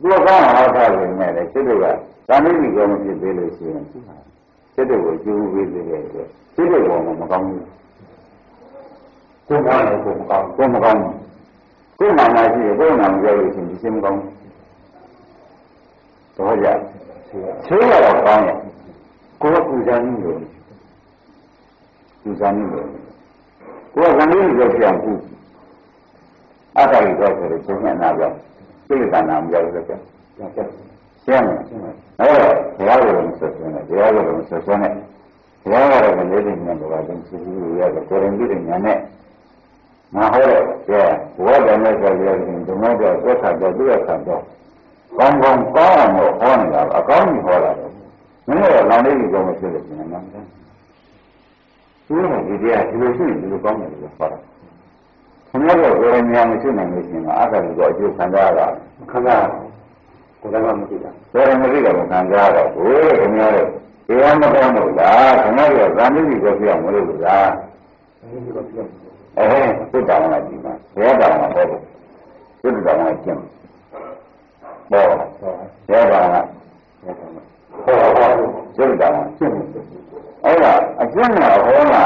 သူကကောင်းဟောတာပဲနဲ့လေစိတ်တွေကသာမဏေကောမဖြစ်သေးလို့ရှိရင်စိတ်တွေကိုကျိုးပေးသေးတယ်ဆိုစိတ်တွေပေါ်မှာမကောင်းဘူးကိုယ်ကလည်းကိုယ်မကောင်းကိုယ်မကောင်းကိုယ်နာနာရှိတယ်ကိုယ်နာမပြောလို့ရှိရင်ဒီစိတ်မကောင်း တော့ကြချိုးရတော့ကောင်းရဲ့ကိုယ်ကပူဇာနေလို့ပူဇာနေလို့ကိုယ်ကလည်းပြောပြအောင်ပူအတ္တကြီးတော့ဆိုတော့ဘုရားနာပြောစိတ်ကနာမပြောလို့ကြောက်ကြောက်ရှင်းမယ်အဲ့တော့ဘုရားကိုဆက်ဆွနေဘုရားကိုဆက်ဆွနေဘုရားကတော့မလေးတဲ့ဉာဏ်ပေါ်ကသိရှိလို့ရတယ်ကိုယ်ရင်ကြည့်တဲ့ဉာဏ်နဲ့ငါဟောတော့ကျဲဘဝတည်းနဲ့ဆိုရရင်ဓမ္မတော့သက်ခါတော့သူ့ရခါတော့ ကောင်းကောင်းကောင်းအောင်ဟောနေတာအကောင်းကြီးဟောတာလေမင်းတို့လောင်လေးကြီးကောင်းမဖြစ်လို့ရှင်နော်သူကဒီတရားဒီလိုရှိရင်ဒီလိုကောင်းတယ်လို့ဟောတာခင်ဗျားတို့ကိုယ်ရင်ဉာဏ်မရှိနိုင်လို့ရှင်ကအတ္တကြီးတော့အကျိုးခံရတာခံရကိုယ်ကမှမသိတာကိုယ်ကမသိတော့ခံကြတော့ဘိုးခင်ဗျားတို့တရားမကောင်းလို့လားခင်ဗျားတို့ကဇာတိကိုပြောင်းမလို့လားအဲသုတ္တဝါဒီမှာဘယ်တော်မှာဟောဖို့သုတ္တဝါကျင့် ဘောဘယ်တော်မှာဟောဟောသုတ္တဝါကျင့်အဲ့ဒါအကျင့်မှာဟောမှာ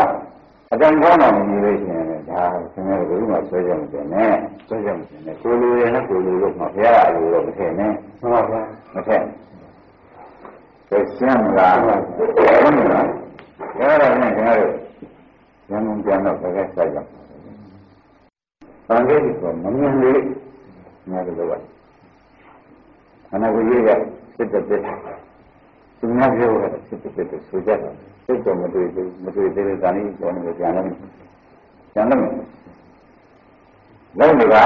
အတန်ကောင်းတာမမြင်လို့ရှိရင်ဒါခင်ဗျားတို့ဘယ်မှာဆွဲကြမတင်နဲ့ဆွဲကြမတင်နဲ့ကိုလိုရနဲ့ကိုလိုလို့မှာဘုရားအလိုတော့မထည့်နဲ့ဟုတ်ပါဗျာမထည့်သိရှင်းမလားဟုတ်ပါဘူးအဲ့ဒါနဲ့ခင်ဗျားတို့ဉာဏ်ဉာဏ်တော့ဘယ်ကဆက်ကြ။တန်လေးကမမြင်လေငါတို့က ခန္ဓာကိုယ်ကြီးကစစ်တဲ့ပြစ်သူများပြောတာစစ်တဲ့ပြစ်ဆိုကြတာစိတ်တော့မတွေ့ဘူးမတွေ့သေးတဲ့ဇာတိကျော်နေကြတယ်။ကျန်တယ်လုံးနေတာ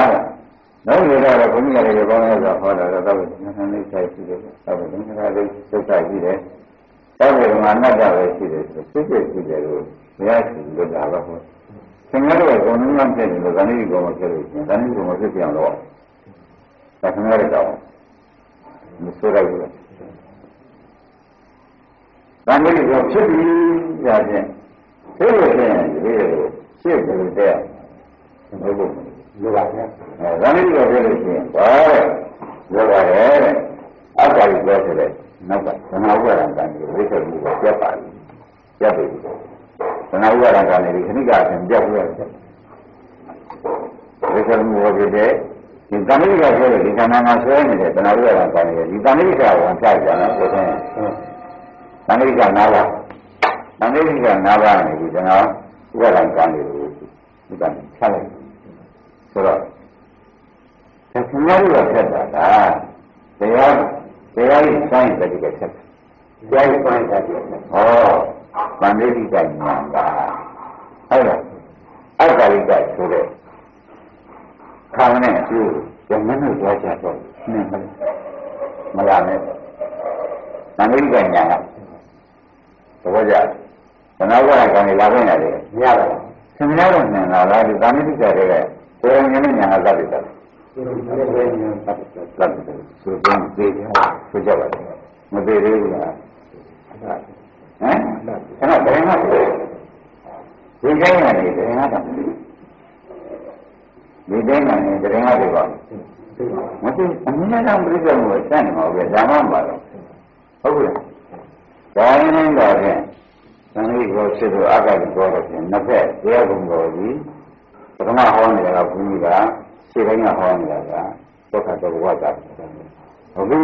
လုံးနေတော့ဘုန်းကြီးကလည်းကောင်းရတာဟောတာတော့တော့ငါးနှစ်ဆိုင်ရှိတယ်။တော့ဘုန်းကြီးကလည်းစိတ်ဆိုင်ရှိတယ်။တော့ဒီမှာအနတ္တပဲရှိတယ်ဆိုစိတ်ဖြစ်ရှိတယ်လို့ဘုရားရှင်လွတ်တာပါဟောသင်္ဃာတော့ဘုံနည်းမှဖြစ်တယ်လို့ဇာတိကောမဖြစ်လို့ရှင်ဇာတိကောမဖြစ်ပြန်တော့ဒါသင်္ဃာတော့ မဆိုရဘူးဇာတိကောဖြစ်ပြီရခြင်းဖြစ်လို့ရှိရင်ဒီလိုရှေ့ကလေးတဲ့ဘုရားလိုပါဗျာအဲဇာတိကောဖြစ်လို့ရှိရင်ဘာလဲလိုပါတယ်တဲ့အတ္တကြီးပြောဆိုတဲ့နောက်ကသနာဥပါဒံကံကိုဝိသေမှုကိုပြတ်ပါလိမ့်ပြတ်ပြီသနာဥပါဒံကံတွေခဏိကအပြင်ပြတ်ပြီးတော့ဝိသေမှုကိုဖြစ်တဲ့ ဒီသံဃိကပြောတဲ့ဒီခန္ဓာမှာဆွဲနေတဲ့သနာဥပါဒံကံတွေဒီသံဃိကဝန်ဖြတ်ကြတယ်ဆိုတော့သံဃိကနာပါသံဃိကနာပါနေပြီကျွန်တော်ဥပါဒံကံတွေကိုဒီကံဖြတ်လိုက်ဆိုတော့သင်္ခါရကဖြတ်တာကတရားတရားကြီးဆိုင်တဲ့ဒီကဖြတ်တရားကြီးဆိုင်တဲ့ဒီကဖြတ်ဟောဗန္ဓိတိကဉာဏ်ကဟုတ်လားအတ္တရိကဆိုတဲ့ ခံနဲ့အကျိုးဉာဏ်နဲ့ကြွားချတော့နည်းမလားနဲ့ဗန္ဓိတိကဉာဏ်ကသဘောကျသနာဝရကံတွေလာခဲ့ရတယ်မရပါဘူးသင်္ကြန်တော့ဉာဏ်လာလားဒီဗန္ဓိတိကတွေကကိုယ်ဉာဏ်နဲ့ဉာဏ်ကသတ်တယ်ဆိုတော့သိကြဆိုကြပါလေမသေးသေးဘူးလားဟမ်ခဏဘယ်မှာဒီတိုင်းကနေဘယ်မှာတော့ ဒီတိုင်းကနေဘယ်မှာတွေပါမသိအမြဲတမ်းပြိဿမှုကိုစမ်းနေမှာပဲဓမ္မပါတော့ဟုတ်ကဲ့ဒါရင်းတော့ဖြင့်သံဃိကိုဖြစ်လို့အကတိတော်တော့ဖြင့်နှစ်ဖက်တရားကုံတော်ကြီးပထမဟောနေတာကဘုရားရှေ့တိုင်းကဟောနေတာကဒုက္ခတော်ဝါဒဟုတ်ပြီ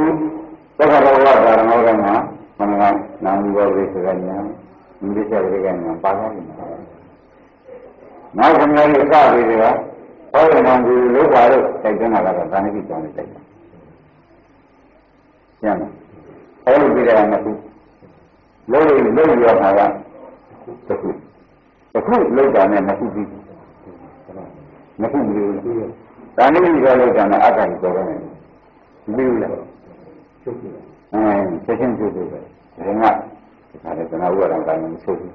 ဒုက္ခတော်ဝါဒဓမ္မတော်မှာမနကနာမီဘောဝိသကညာမိစ္ဆာဝိကညာပါသွားပြီ။သနောက်ခင်ဗျားတို့စပြီးတွေက ဟောရင်တော့ဒီလောကတို့တိုက်တွန်းလာတော့ဒါနတိကြောင်းနဲ့တိုက်တယ်ကျန်တယ်ဟောလို့ပြတယ်မဟုတ်လုံးလုံးလုံးရောမှာကတခုတခုလောက်တာနဲ့မဟုတ်ဘူးမဟုတ်ဘူးဒါနတိကြောင်းလောက်တာနဲ့အတ္တကိုပြောတယ်မပြီးလားချုပ်ပြီအဲချက်ချင်းချုပ်ပြီဒါကဒါလည်းကနာဥရံတိုင်းမချုပ်ဘူး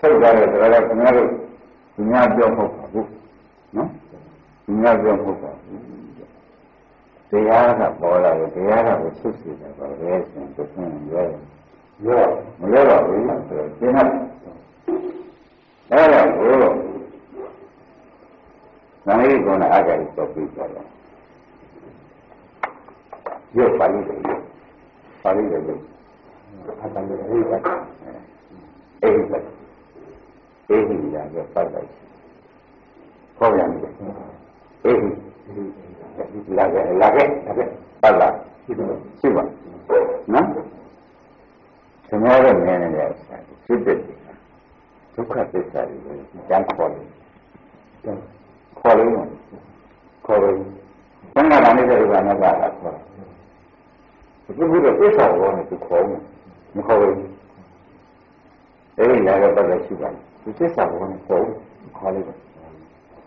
ဆုတ်ကြတယ်ဒါလည်းခင်ဗျားတို့ ဒီများပြောမဟုတ်ပါဘူးနော်ဒီများပြောမဟုတ်ပါဘူးတရားကပေါ်လာတယ်တရားကကိုဆုတ်စီတယ်ပါပဲဆိုရင်သူကရောရောမရောပါဘူးဆိုတော့ဒီမှာအဲ့ဒါကိုသံဃိကောနဲ့အကြိုက်တော့ပြီးကြတယ်ရုပ်ပါဠိတွေရုပ်ပါဠိတွေရုပ်အတန်တွေအဲ့ဒါအဲ့ဒါ အေဟိရာကပတ်လိုက်ခေါ်ရတယ်အေဟိလာခဲ့လာခဲ့လာခဲ့ပတ်လာရှိပါရှိပါနော်ကျွန်တော်တို့နည်းနည်းလေးဖြစ်တဲ့ဒုက္ခသစ္စာတွေကိုကြံခေါ်လို့ခေါ်လို့ခေါ်လို့ဘယ်မှာလည်းတဲ့ဘာနဲ့ပါလာခေါ်တယ်ဒီလိုသစ္စာဘောနဲ့သူခေါ်မယ်မခေါ်ဘူးအဲဒီလာခဲ့ပတ်လက်ရှိပါလား ဒီသစ္စာကိုပေါ်ခေါ်လိုက်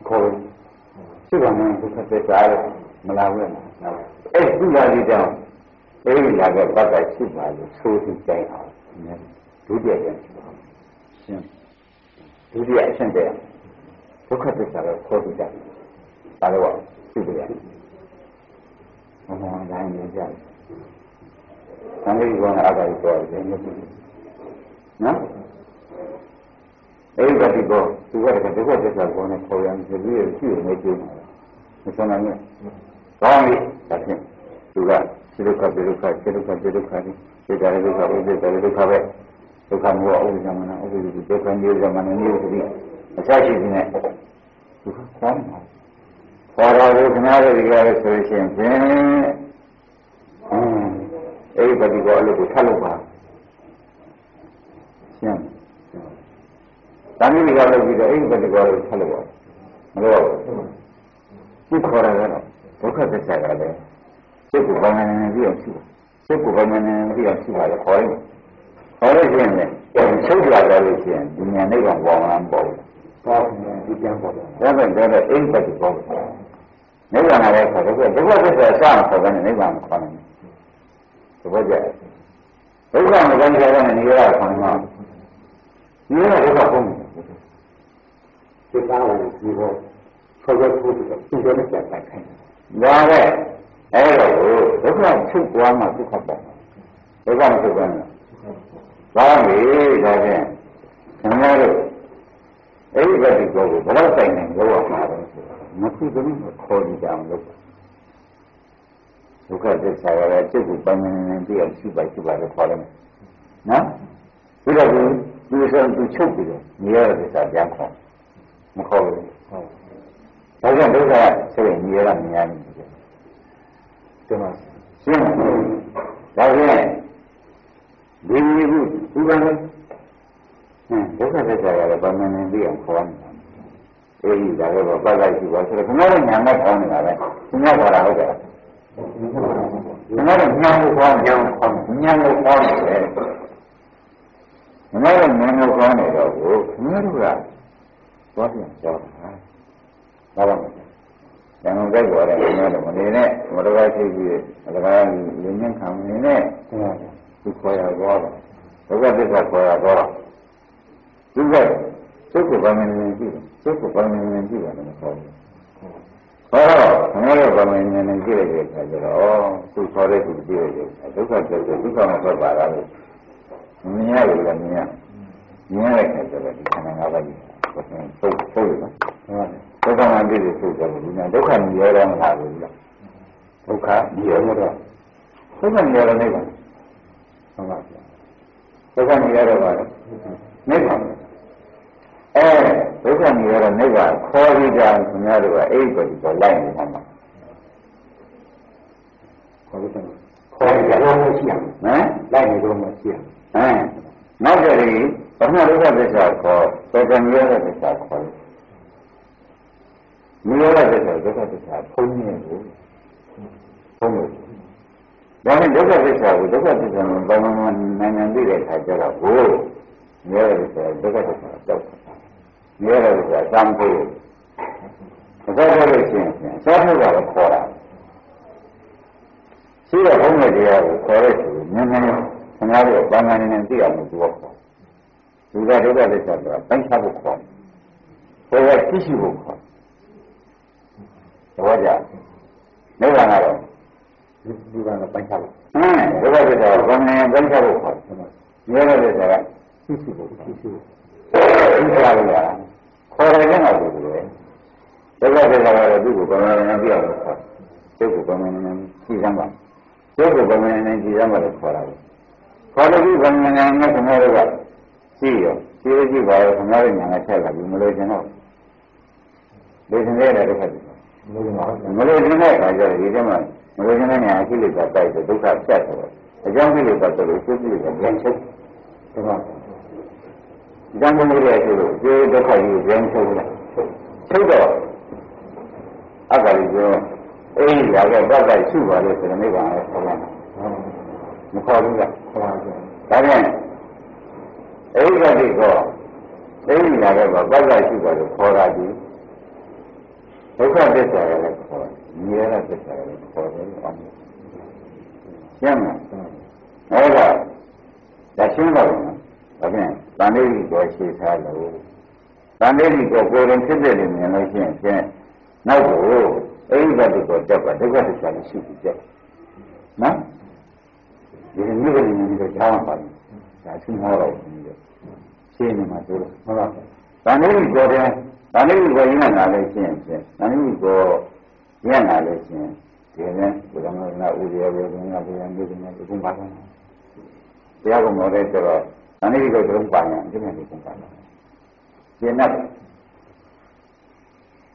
ခေါ်လို့ရှိပါမယ်ဒီသက်သားလို့မလာဘူးလားအဲ့ဒီလာဒီတောင်အဲ့ဒီလာကဘတ်တိုက်ရှိပါလို့ဆိုသူကြိုင်အောင်ဒုတိယပြန်ရှင်းဒုတိယအရှင်းတဲ့ဒုက္ခသစ္စာကိုခေါ်ပြီးကြတယ်ဒါတော့ရှိတယ်ဘုရားတိုင်းနေကြတယ်သံဃာ့ဘောနာအကာကြီးပေါ်တယ်နော် အဲ့ဒီကောသူကတည်းကဒုက္ခသစ္စာကိုနဲ့ပေါ်ရမယ်ဒီလိုရှိနေကြတယ်မဆုံးနိုင်ဘူး။ကောင်းပြီဒါဖြင့်သူကစိဒုက္ခပိဒုက္ခစိဒုက္ခပိဒုက္ခဒီစိတ်ဓာတ်ဒုက္ခဥပ္ပဒေဒုက္ခပဲဒုက္ခမျိုးဥပ္ပဇမနာဥပ္ပဒေဒုက္ခမျိုးဇမနာမျိုးဒီအစရှိနေတယ်သူကခေါင်းမှာခေါ်တော်လို့ခဏလေးဒီကရဆိုရှင်ဖြင့်အဲ့ဒီပฏิကောအလုပ်ကိုထပ်လုပ်ပါရှင်း တဏှိကလုပ်ပြီးတော့အဲ့ဒီပฏิကောကိုထပ်လုပ်ပါမလို့ဒီခေါ်ရတာဒုက္ခသစ္စာကလည်းစိတ်ကိုဘာမှမနေပြီးအောင်ရှိစိတ်ကိုဘာမှမနေပြီးအောင်ရှိပါလေခေါ်ရင်ခေါ်လို့ရှိရင်လည်းချုပ်ကြတယ်လို့ရှိရင်ဒီညာနိဗ္ဗာန်ပေါ်မှာမပေါ်ဘူးပေါ်တယ်ဒီပြန်ပေါ်တယ်ဒါပဲဒါပဲအိမ်ပတ်ပေါ်တယ်နိဗ္ဗာန်လည်းခေါ်တယ်ဒုက္ခသစ္စာစအောင်ခေါ်တယ်နိဗ္ဗာန်ခေါ်တယ်သဘောကျဒုက္ခမကောင်းကြတဲ့နေရာခေါ်မှာဒီကဒုက္ခပုံ စိတ်သားဝင်ဒီဘောဆောက်ရဖို့ဒီလိုနဲ့ပြန်တိုက်ခိုင်းဒါပဲအဲ့တော့ဒုက္ခချုပ်သွားမှဒုက္ခပေါ့ဒုက္ခမချုပ်ဘူးဘာလဲဒါဖြင့်ခင်ဗျားတို့အဲ့ဒီဘက်ဒီကောကိုဘယ်တော့တိုင်နေလို့ရမှာလဲမသိဘူးခေါ်ကြည့်ကြအောင်လို့ဒုက္ခသစ္စာရတဲ့စိတ်ကိုပိုင်းနေနေပြည့်အောင်ရှိပါရှိပါလို့ခေါ်တယ်နော်ပြီးတော့ဒီဆိုသူချုပ်ပြီးတော့နေရတဲ့သစ္စာပြန်ခေါ် မခေါ်ဘူးဒါကြောင့်ဒုက္ခဆိုရင်ညီရတာမြင်ရမယ်ဒီမှာရှင်းဒါဖြင့်ဒီမိခုဥပဒေဟမ်ဒုက္ခသစ္စာကလည်းဗမဏင်ပြီးအောင်ခေါ်နေတာအေးဒါလည်းဘာသာရှိပါဆိုတော့ခဏတော့ညာနဲ့ခေါ်နေတာပဲညာခေါ်တာဟုတ်တယ်ခဏတော့ညာကိုခေါ်ညာခေါ်ညာကိုခေါ်နေတယ်ခဏတော့ညာကိုခေါ်နေတော့ကိုခဏတို့က သွားပြန်ကြောက်တာဘာလို့လဲ။ဉာဏ်ကိုကြိုက်ပေါ်တယ်ခင်ဗျားတို့မနေနဲ့မတော်ပါရှိပြီးအလကားလူညံ့ခံနေနဲ့သူခေါ်ရသွားတယ်။ဒုက္ခသစ္စာခေါ်ရသွားတာ။သူကစိတ်ကိုဗမာနေကြည့်တယ်။စိတ်ကိုဗမာနေကြည့်တယ်လို့ခေါ်တယ်။ဟောခင်ဗျားတို့ဗမာနေနေကြည့်ရတဲ့အခါကျတော့သူခေါ်တဲ့သူကြည့်ရတဲ့ဒုက္ခသစ္စာဒုက္ခမထွက်ပါလားလို့မြင်ရတယ်လည်းမြင်ရမြင်ရတဲ့အခါကျတော့ဒီခန္ဓာငါးပါးကြီး ဘယ်လိုသုတ်သုတ်လဲနော်။ဒုက္ခမှပြည့်စုံဆိုတော့ဒီမှာဒုက္ခမြည်ရောမလားဘူးလားဒုက္ခမြည်ရောတော့ဒုက္ခမြည်ရောနေပါဟုတ်ပါဗျာဒုက္ခမြည်ရောပါနေပါအဲဒုက္ခမြည်ရောနေပါခေါ်ပြီးကြခင်ဗျားတို့ကအဲ့ဒီကိုလိုက်နေမှာခေါ်ပြီးခေါ်ပြီးတော့မရှိအောင်ဟမ်လိုက်နေတော့မရှိအောင်ဟမ်နောက်ကြရင် ပထမဒုက္ခသစ္စာခေါ်စေကံရတဲ့သစ္စာခေါ်တယ်မြရတဲ့သစ္စာဒုက္ခသစ္စာဖုံးနေဘူးဖုံးလို့ဒါနဲ့ဒုက္ခသစ္စာကိုဒုက္ခသစ္စာကိုဘာမှမနိုင်နိုင်သိတဲ့အခါကျတော့ဘိုးမြရတဲ့သစ္စာဒုက္ခသစ္စာကြောက်တာမြရတဲ့သစ္စာသံဖို့အစားထိုးလို့ရှိရင်အစားထိုးတာကိုခေါ်တာရှိတဲ့ဘုံရဲ့တရားကိုခေါ်တဲ့ဆိုရင်နည်းနည်းခင်ဗျားတို့ဘာမှန်းနေသိအောင်လို့သူက ခေါ်လူကဒုက္ခသစ္စာဆိုတာပိုင်းခြားဖို့ခေါ်တယ်ဘယ်ကသိရှိဖို့ခေါ်တယ်သဘောကျနိဗ္ဗာန်ကတော့ဒီကနေ့ပိုင်းခြားဖို့ဟမ်ဒုက္ခသစ္စာကဘာမှန်းပိုင်းခြားဖို့ခေါ်တယ်မြဲတဲ့သစ္စာကသိရှိဖို့သိရှိဖို့သိကြလို့လားခေါ်တယ်ကတော့ဒီလိုပဲဒုက္ခသစ္စာကတော့သူ့ကိုဘာမှန်းနေသိအောင်လို့ခေါ်တယ်သူ့ကိုဘာမှန်းနေသိစမ်းပါသူ့ကိုဘာမှန်းနေသိစမ်းပါလို့ခေါ်တာပဲခေါ်လို့ဒီဘာမှန်းနေနဲ့ခင်ဗျားတို့က ကြည့်ရောကြည့်ကြည့်ပါရောခင်ဗျားတို့ညာနဲ့ချက်လာပြီမလို့ကျွန်တော်ဒီစင်တဲ့ဒုက္ခတွေမလို့ကျွန်တော်ခါကြတယ်ဒီထဲမှာမလို့ကျွန်တော်ညာအကိလေသာတိုက်တယ်ဒုက္ခပြတ်တယ်အကြောင်းကိလေသာဆိုလို့စိတ်ကိလေသာပြန်ချုပ်ဒီမှာဒီကံကုန်ရဲ့ဆိုလို့ဒီဒုက္ခကြီးပြန်ချုပ်တယ်ချုပ်တော့အကလေးပြောအေးရခဲ့ပတ်တိုက်ရှိပါလို့ဆိုတော့မိဘလည်းခေါ်လာမခေါ်ဘူးကခေါ်ပါဘူးဒါပြန် အဲ့ဒီကတိကောအဲ့ဒီလာတော့ပတ်သက်ရှိပါလို့ခေါ်တာဒီဒုက္ခသစ္စာရလည်းခေါ်မြဲတဲ့သစ္စာရလည်းခေါ်တယ်အောင်ကျမ်းမှာအဲ့ဒါဒါရှင်းပါဘူးနော်ဒါပြန်တန်လေးကိုရှင်းထားလို့တန်လေးကိုကိုယ်ရင်ဖြစ်တဲ့လူမြင်လို့ရှိရင်ဖြင့်နောက်ကိုအဲ့ဒီကတိကောတက်ပါဒုက္ခသစ္စာလည်းရှိပြီတက်နော်ဒီလိုမျိုးတွေမျိုးတွေကြားမှာပါဒါရှင်းဟောတော့ ရှင်းနေမှာဆိုတော့ဟုတ်လား။ဒါနည်းကိုတယ်ဒါနည်းကိုရင်းလာလည်းရှင်းရှင်း။ဒါနည်းကိုရင်းလာလည်းရှင်းဒီနေ့ဘုရားမနာဥရိယဘေကနာဘေယံဒီနေ့ဒီမှာပါ။တရားကမောတဲ့ဆိုတော့ဒါနည်းကိုသုံးပါရင်ဒီနေ့ဒီမှာပါ။ရှင်းနေ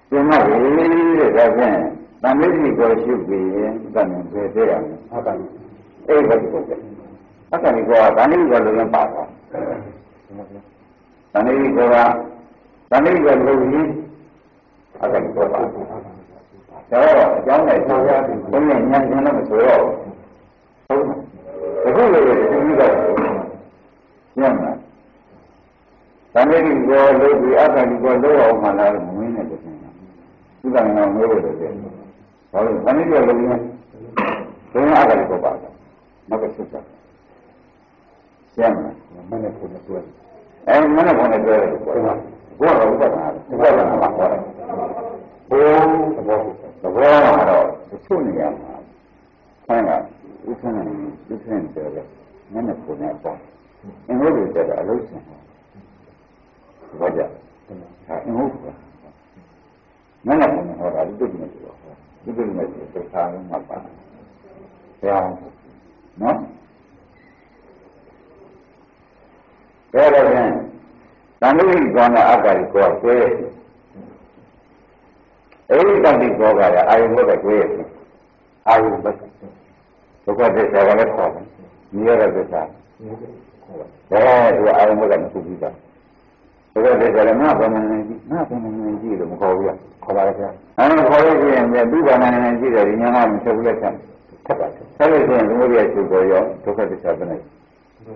ရှင်းနေပြီတဲ့ဒါဖြင့်ဒါနည်းကိုရှုပြီးရင်ဒါနဲ့ပြေးရမယ်။ဟုတ်ပါပြီ။အဲ့ဒါကိုပဲ။အဲ့ဒါကိုဒါနည်းကိုလည်းပါတော့ တဏှိကောကတဏှိကလုံကြီးအကကောပါတော့အကြောင်းနဲ့ဆောင်းရပြီးဘုန်းကြီးညံ့ညံ့တော့မဆိုတော့ဟုတ်အခုလေဒီကြီးကညံ့မှာတဏှိကောလုံပြီးအကကောလုံအောင်မှလာလို့မင်းနဲ့တည်းဒီကံတော့မျိုးလို့တည်းဘာလို့တဏှိကောလုံကြီးဘုန်းကြီးအကကောပါမကစစ်စားညံ့မှာမနဲ့ကိုနဲ့တွေ့ အဲမနဲ့ခေါင်းနဲ့ပြောတယ်ကွာဘုရားကဥပဒနာဥပဒနာမှာခေါ်တယ်ဘုရားသဘောသဘောမှာတော့တချို့နေရာမှာဆန်းကဥစ္စာနဲ့ဥစ္စာနဲ့ပြောတယ်မနဲ့ခေါင်းနဲ့ပေါ့အင်္ဂုတ္တတွေတဲ့အလုံးစင်ဘောကြဟာအင်္ဂုတ္တမနဲ့ခေါင်းနဲ့ဟောတာဒီတုတ်နေတယ်ဒီတုတ်နေတယ်သက်သာလုံးမှာပါဘုရားနော် ဒါတော့ဖြင့်သံဃိကောနဲ့အက္ခရိကောဆွဲအဲဒီတတိကောကလည်းအာယုဘုဒ္ဓဆွဲရဖြစ်အာယုဘုဒ္ဓဒုက္ခသစ္စာကလည်းခေါ်တယ်မြဲတဲ့သစ္စာဒါကအာယုဘုဒ္ဓမဟုတ်ဘူးသားဒုက္ခသစ္စာလည်းမဘာမနေကြည့်မဘာမနေကြည့်လို့မခေါ်ဘူးခေါ်ပါလေဗျာအဲခေါ်လို့ရှိရင်ဒီဘာမနေကြည့်တယ်ဒီညာကမဆက်ဘူးလက်ဆက်ထပ်ပါဆက်လို့ရှိရင်သမုဒိယချုပ်ပေါ်ရောဒုက္ခသစ္စာပဲနေ ဆို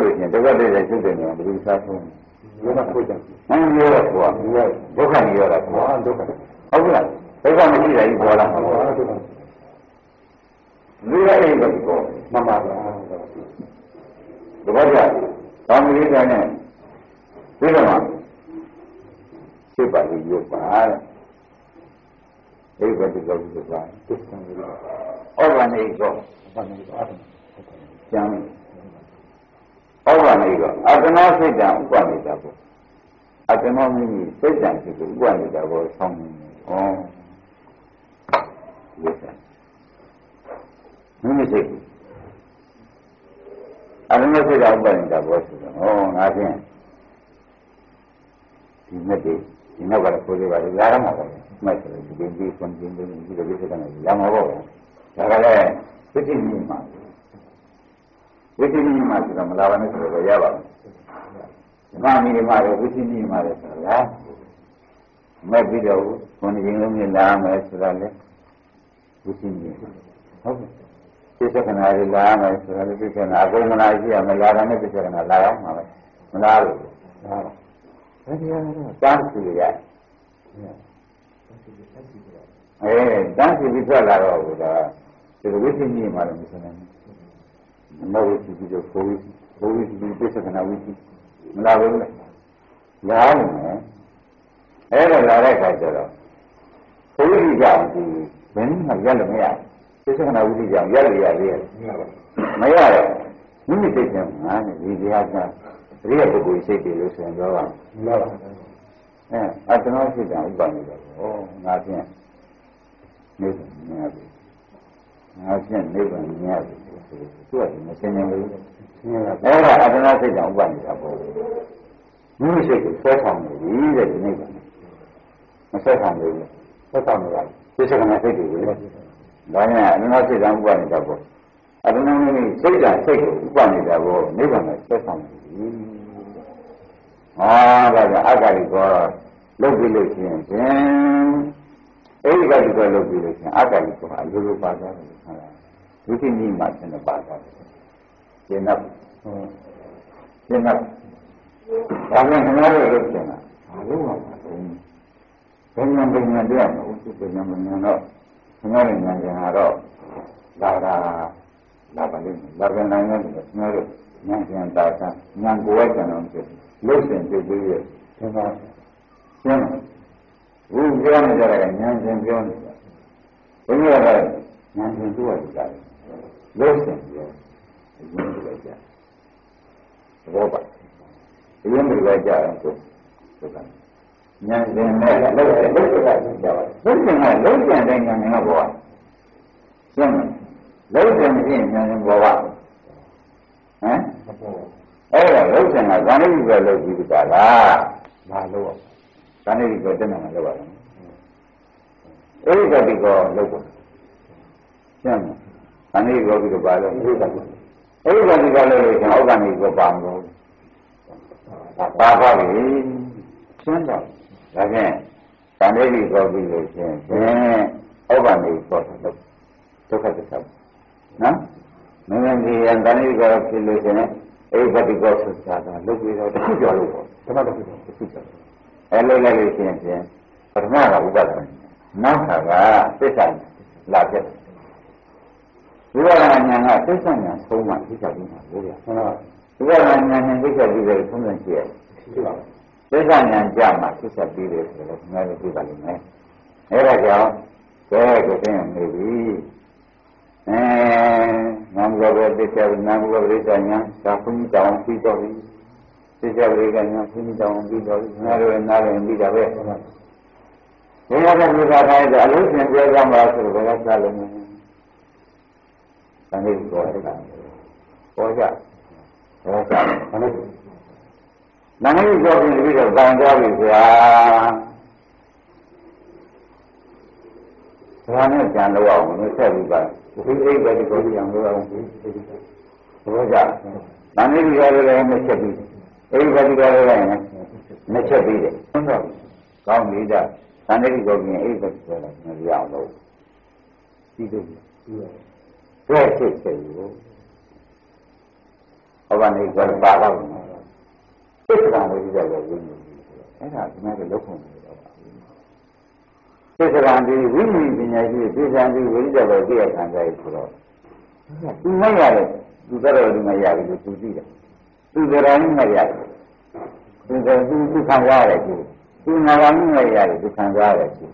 လို့ရှိရင်ဒုက္ခတည်းရဲ့ကျုပ်တယ်နော်ဘယ်လိုစားဆုံးလဲဘယ်မှာကိုကြ။အင်းပြောတော့ကွာဒုက္ခကြီးရတာကွာဒုက္ခဟုတ်ကဲ့ဒုက္ခမရှိတာကြီးပေါ်လာမှာပါဒုက္ခလူရတဲ့ဘက်ကောမမပါဒုက္ခကြ။ဘာမလေးတိုင်းနဲ့ဒီတော့မှစိတ်ပါလေးရုပ်ပါတဲ့။အဲ့ဘက်ကောဒီကပါသစ္စာလေး။ဩဘာနေကောဘာနေကောကျမ်း ဩဘာနေကအတ္တနာစိတ်တံဥပနေတာကိုအတ္တနာမိမိစိတ်တံစိတ်ကိုဥပနေတာကိုဆောင်းနေတယ်။ဩဒီစံမိမိစိတ်အတ္တနာစိတ်တံဥပနေတာကိုဆိုတော့ဩငါချင်းဒီမဲ့ဒီဒီနောက်ကလည်းကိုယ်လေးပါလေရရမှာပါလေ။မဲ့ဆိုဒီဒီကွန်ကျင်းပြီးဒီလိုဒီစကနေရမှာပေါ့။ဒါကလည်းသိတိမြင်မှာ ဝိသိနိမှာဆိုတော့မလာပါနဲ့ဆိုတော့ရပါဘူးဓမ္မမိဓမ္မတွေဝိသိမိဓမ္မတွေဆိုတာလားမဲ့ပြီးတော့ဘုန်းကြီးလုံးနဲ့လာမယ်ဆိုတာလေဝိသိမိဟုတ်ကဲ့ပြစ္ဆကနာတွေလာမယ်ဆိုတာလေပြစ္ဆကနာအကုန်မလာရှိရမလာတာနဲ့ပြစ္ဆကနာလာအောင်မှာပဲမလားလို့ဟာဘယ်တရားလဲတန်းစီရအဲတန်းစီပြီးထွက်လာတော့ဘုရားဒီဝိသိမိမှာလည်းမစနိုင်ဘူး မဝိသိပြီးတော့ဘိုးဘိုးကြီးပြစ္ဆကနာဝိသိမလာဘူးလေလာမယ်အဲ့ဒါလာတဲ့အခါကျတော့ဘုရားကြောင့်ဒီဘယ်နည်းမှရက်လို့မရဘူးသစ္စာနာဝိသိကြောင့်ရက်လို့ရသေးရဲ့မရတော့မိမိစိတ်ထဲမှာဒီတရားကရိယပုဂ္ဂိုလ်စိတ်တွေလို့ဆိုရင်တော့မလားအဲအတ္တနောစိတ်ကဥပနိဒေဟောငါဖြင့်နေတယ်မြ င်ရတယ်ငါဖြင့်နေတယ်မြင်ရတယ်သူကမရှင်းနေဘူးအဲ့ဒါအတ္တနောစိတ်ကဥပနိဒေပေါ့မိမိစိတ်ကိုဆွဲဆောင်နေပြီတဲ့ဒီနေ့ကမဆွဲဆောင်ဘူးဆွဲဆောင်နေရတယ်သိစကနာစိတ်တွေလေဒါနဲ့အနန္တစိတ်ကဥပနေတာပေါ့အတ္တနောမိမိစိတ်ကစိတ်ကိုဥပနေတာပေါ့နိဗ္ဗာန်ကိုဆွဲဆောင်နေပြီဟာဒါကအဂါရိကောလုတ်ပြီးလို့ရှိရင်ဖြင့် အဲဒီကဒီကောလုတ်ပြီးလို့ရှိရင်အဂါရိကောအလိုလိုပါသွားတယ်ဟုတ်လားဒုတိယမှာဆင်းပါသွားတယ်ရှင်းတော့ရှင်းတော့ဒါနဲ့ခင်ဗျားတို့လုပ်ချင်တာဘာလို့မှမလုပ်ဘူးဘယ်ညာဘယ်ညာတရားမဟုတ်ဘူးဘယ်ညာဘယ်ညာတော့ခင်ဗျားတို့ညာညာတော့လာတာလာပါလိမ့်မယ်လာပြန်နိုင်တယ်ခင်ဗျားတို့ညာညာတာတာညာကိုယ်ဝကျန်အောင်ဖြစ်လို့ရှင်ပြည့်ရဲ့သင်္ခါရှင်း ဘူးပြောနေကြတာကညာရှင်ပြောနေတာဘုရားကညာရှင်ပြောတာလို့ရှင်ပြောအရင်ကလည်းကြားဘောပါအရင်ကလည်းကြားအောင်ဆိုဆိုတာညာရှင်နဲ့လို့ရှင်လို့ဆိုတာကြားပါလို့ရှင်ကလို့ရှင်တဲ့ညာရှင်ကဘောရှင်းလို့ရှင်ဖြစ်ညာရှင်ဘောပါဟမ်အဲ့ဒါလုတ်ဆင်ကဇာတိပဲလုတ်ပြီးတာလားမလို့ ဇာတိပဲတက်နေမှာလောက်ပါလားအဲ့ဒီကတိကောလုတ်ပါရှင်းမဇာတိကောပြီးတော့ပါလို့အဲ့ဒီကတိအဲ့ဒီကတိကောလုတ်လို့ရှင်အောက်ကနေကောပါမလို့ပါပါပြီရှင်းတော့ဒါဖြင့်ဇာတိကောပြီးလို့ရှင်ဖြင့်အောက်ကနေကောလုတ်ဒုက္ခသစ္စာနော်မင်းမင်းဒီဇာတိကောဖြစ်လို့ရှင်အဲ့ဒီဘတိကောဆိုတာကလုတ်ပြီးတော့တစ်ခုကြော်လို့ပေါ့ဓမ္မတစ်ခုတစ်ခုကြော် အဲ့လိုလိုက်လို့ရှိရင်ဖြင့်ပထမကဥပဒနာနောက်ခါကသစ္စာလာဖြစ်ဝိပဿနာဉာဏ်ကသစ္စာဉာဏ်ဆုံးမှသိချပြီးမှာဘုရားဟုတ်လားဝိပဿနာဉာဏ်နဲ့သိချပြီးတယ်သုံးသပ်ကြည့်ရရှိပါသစ္စာဉာဏ်ကြမှာသိချပြီးတယ်ဆိုတော့ငါတို့သိပါလိမ့်မယ်အဲ့ဒါကြောင့်ကဲကိုသိနေပြီအဲနာမဘောပဲသိချာနာမဘောပရိစ္ဆာညာသာဘုန်းကြီးတောင်းပြီးတော့ပြီ သိချာပရိက္ခညာဘုန်းကြီးတောင်းပြီးတော့ပြီငါတို့နားလည်းပြီးတာပဲဘုရားဘုရားကပြတာတိုင်းအလို့ရှင်ပြောကြမှာဆိုတော့ဘယ်ကစားလို့မလဲတန်လေးပေါ်တယ်ပေါ်ကြဘောစားဘာလို့နန်းကြီးကြောပြီးပြီးတော့တန်ကြပြီဗျာဒါနဲ့ကြံလို့အောင်မဆက်ဘူးပါဒီအိတ်ပဲဒီကိုကြံလို့အောင်ဒီဘောကြနန်းကြီးကြောလည်းမချက်ဘူး အိတ်ပဲဒီကိုလည်းမချက်ပြီးတယ်ဟုတ်တော့ကောင်းပြီဒါသန္တိကိုပြင်အိတ်ပဲဆိုတော့မရအောင်လို့ပြီးတယ်ဘယ်ဖြစ်စေလို့ဟောပါနေကြပါတော့သစ္စာဝိဇ္ဇာကိုဝိညာဉ်အဲ့ဒါဒီမှာလောက်ဖို့နေတော့ပါသစ္စာဒီဝိညာဉ်ပညာရှိသစ္စာဒီဝိဇ္ဇာကိုသိရခံကြရဆိုတော့သူမရတယ်သူကတော့ဒီမရဘူးလို့သူသိတယ် သူကြရမ်းမရတယ်သူကသူသူခံရတယ်သူသူနာဂာမိမရတယ်သူခံရတယ်သူ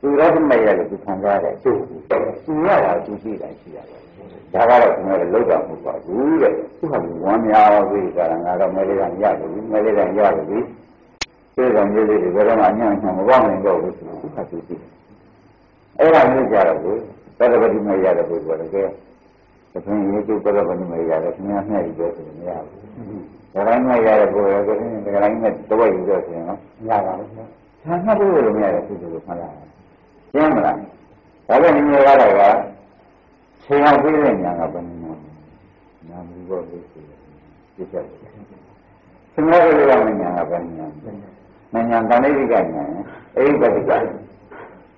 သူရသမရတယ်သူခံရတယ်သူသူရတာသူသိတာရှိရတယ်ဒါကတော့ကျွန်တော်တို့လောက်တာမဟုတ်ပါဘူးတဲ့သူကဝမ်းများပြီးကြတာငါတော့မဲလေးကရတယ်မဲလေးကရတယ်ပြီသိတယ်မျိုးလေးတွေဘယ်တော့မှအညံ့ညံ့မပေါနိုင်တော့ဘူးသူကသူသိတယ်အဲ့ဒါမျိုးကြတော့ဘူးသတ္တပတိမရတဲ့ပုဂ္ဂိုလ်ကလည်းသခင်ရေကျုပ်သတ္တပတိမရတယ်ခင်ဗျားနဲ့ပြောဆိုမရဘူး ဒါတိုင်းမရတဲ့ပုဂ္ဂိုလ်ကလည်းဒီတိုင်းနဲ့တော့ယူတော့ဆိုရင်နော်မရပါဘူးဆရာမှတ်လို့မရတဲ့ပုဂ္ဂိုလ်ကိုမှတ်ရအောင်ရှင်းမလားဒါပဲညီမရတော့ကဆရာပြည့်တဲ့ညာကဘယ်နည်းနာမည်ဘောလို့ဆိုတယ်ပြချက်သင်္ဃာရလေးကမညာကပဲညာမညာတဏှိတိကညာအိပတိက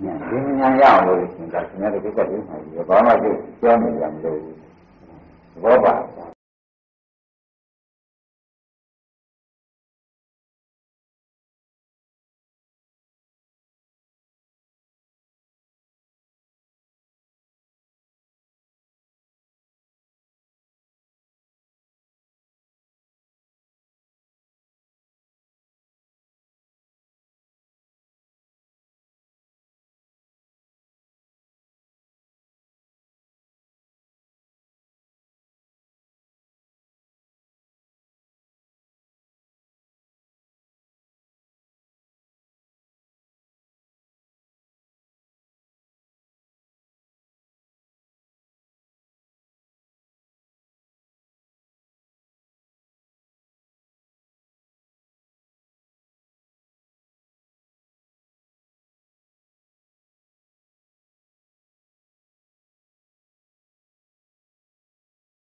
ညာဒီညာရအောင်လို့ရှင်တာသင်္ဃာရကိစ္စတွေမှာဘာမှပြောနေကြမလို့ဘောပါ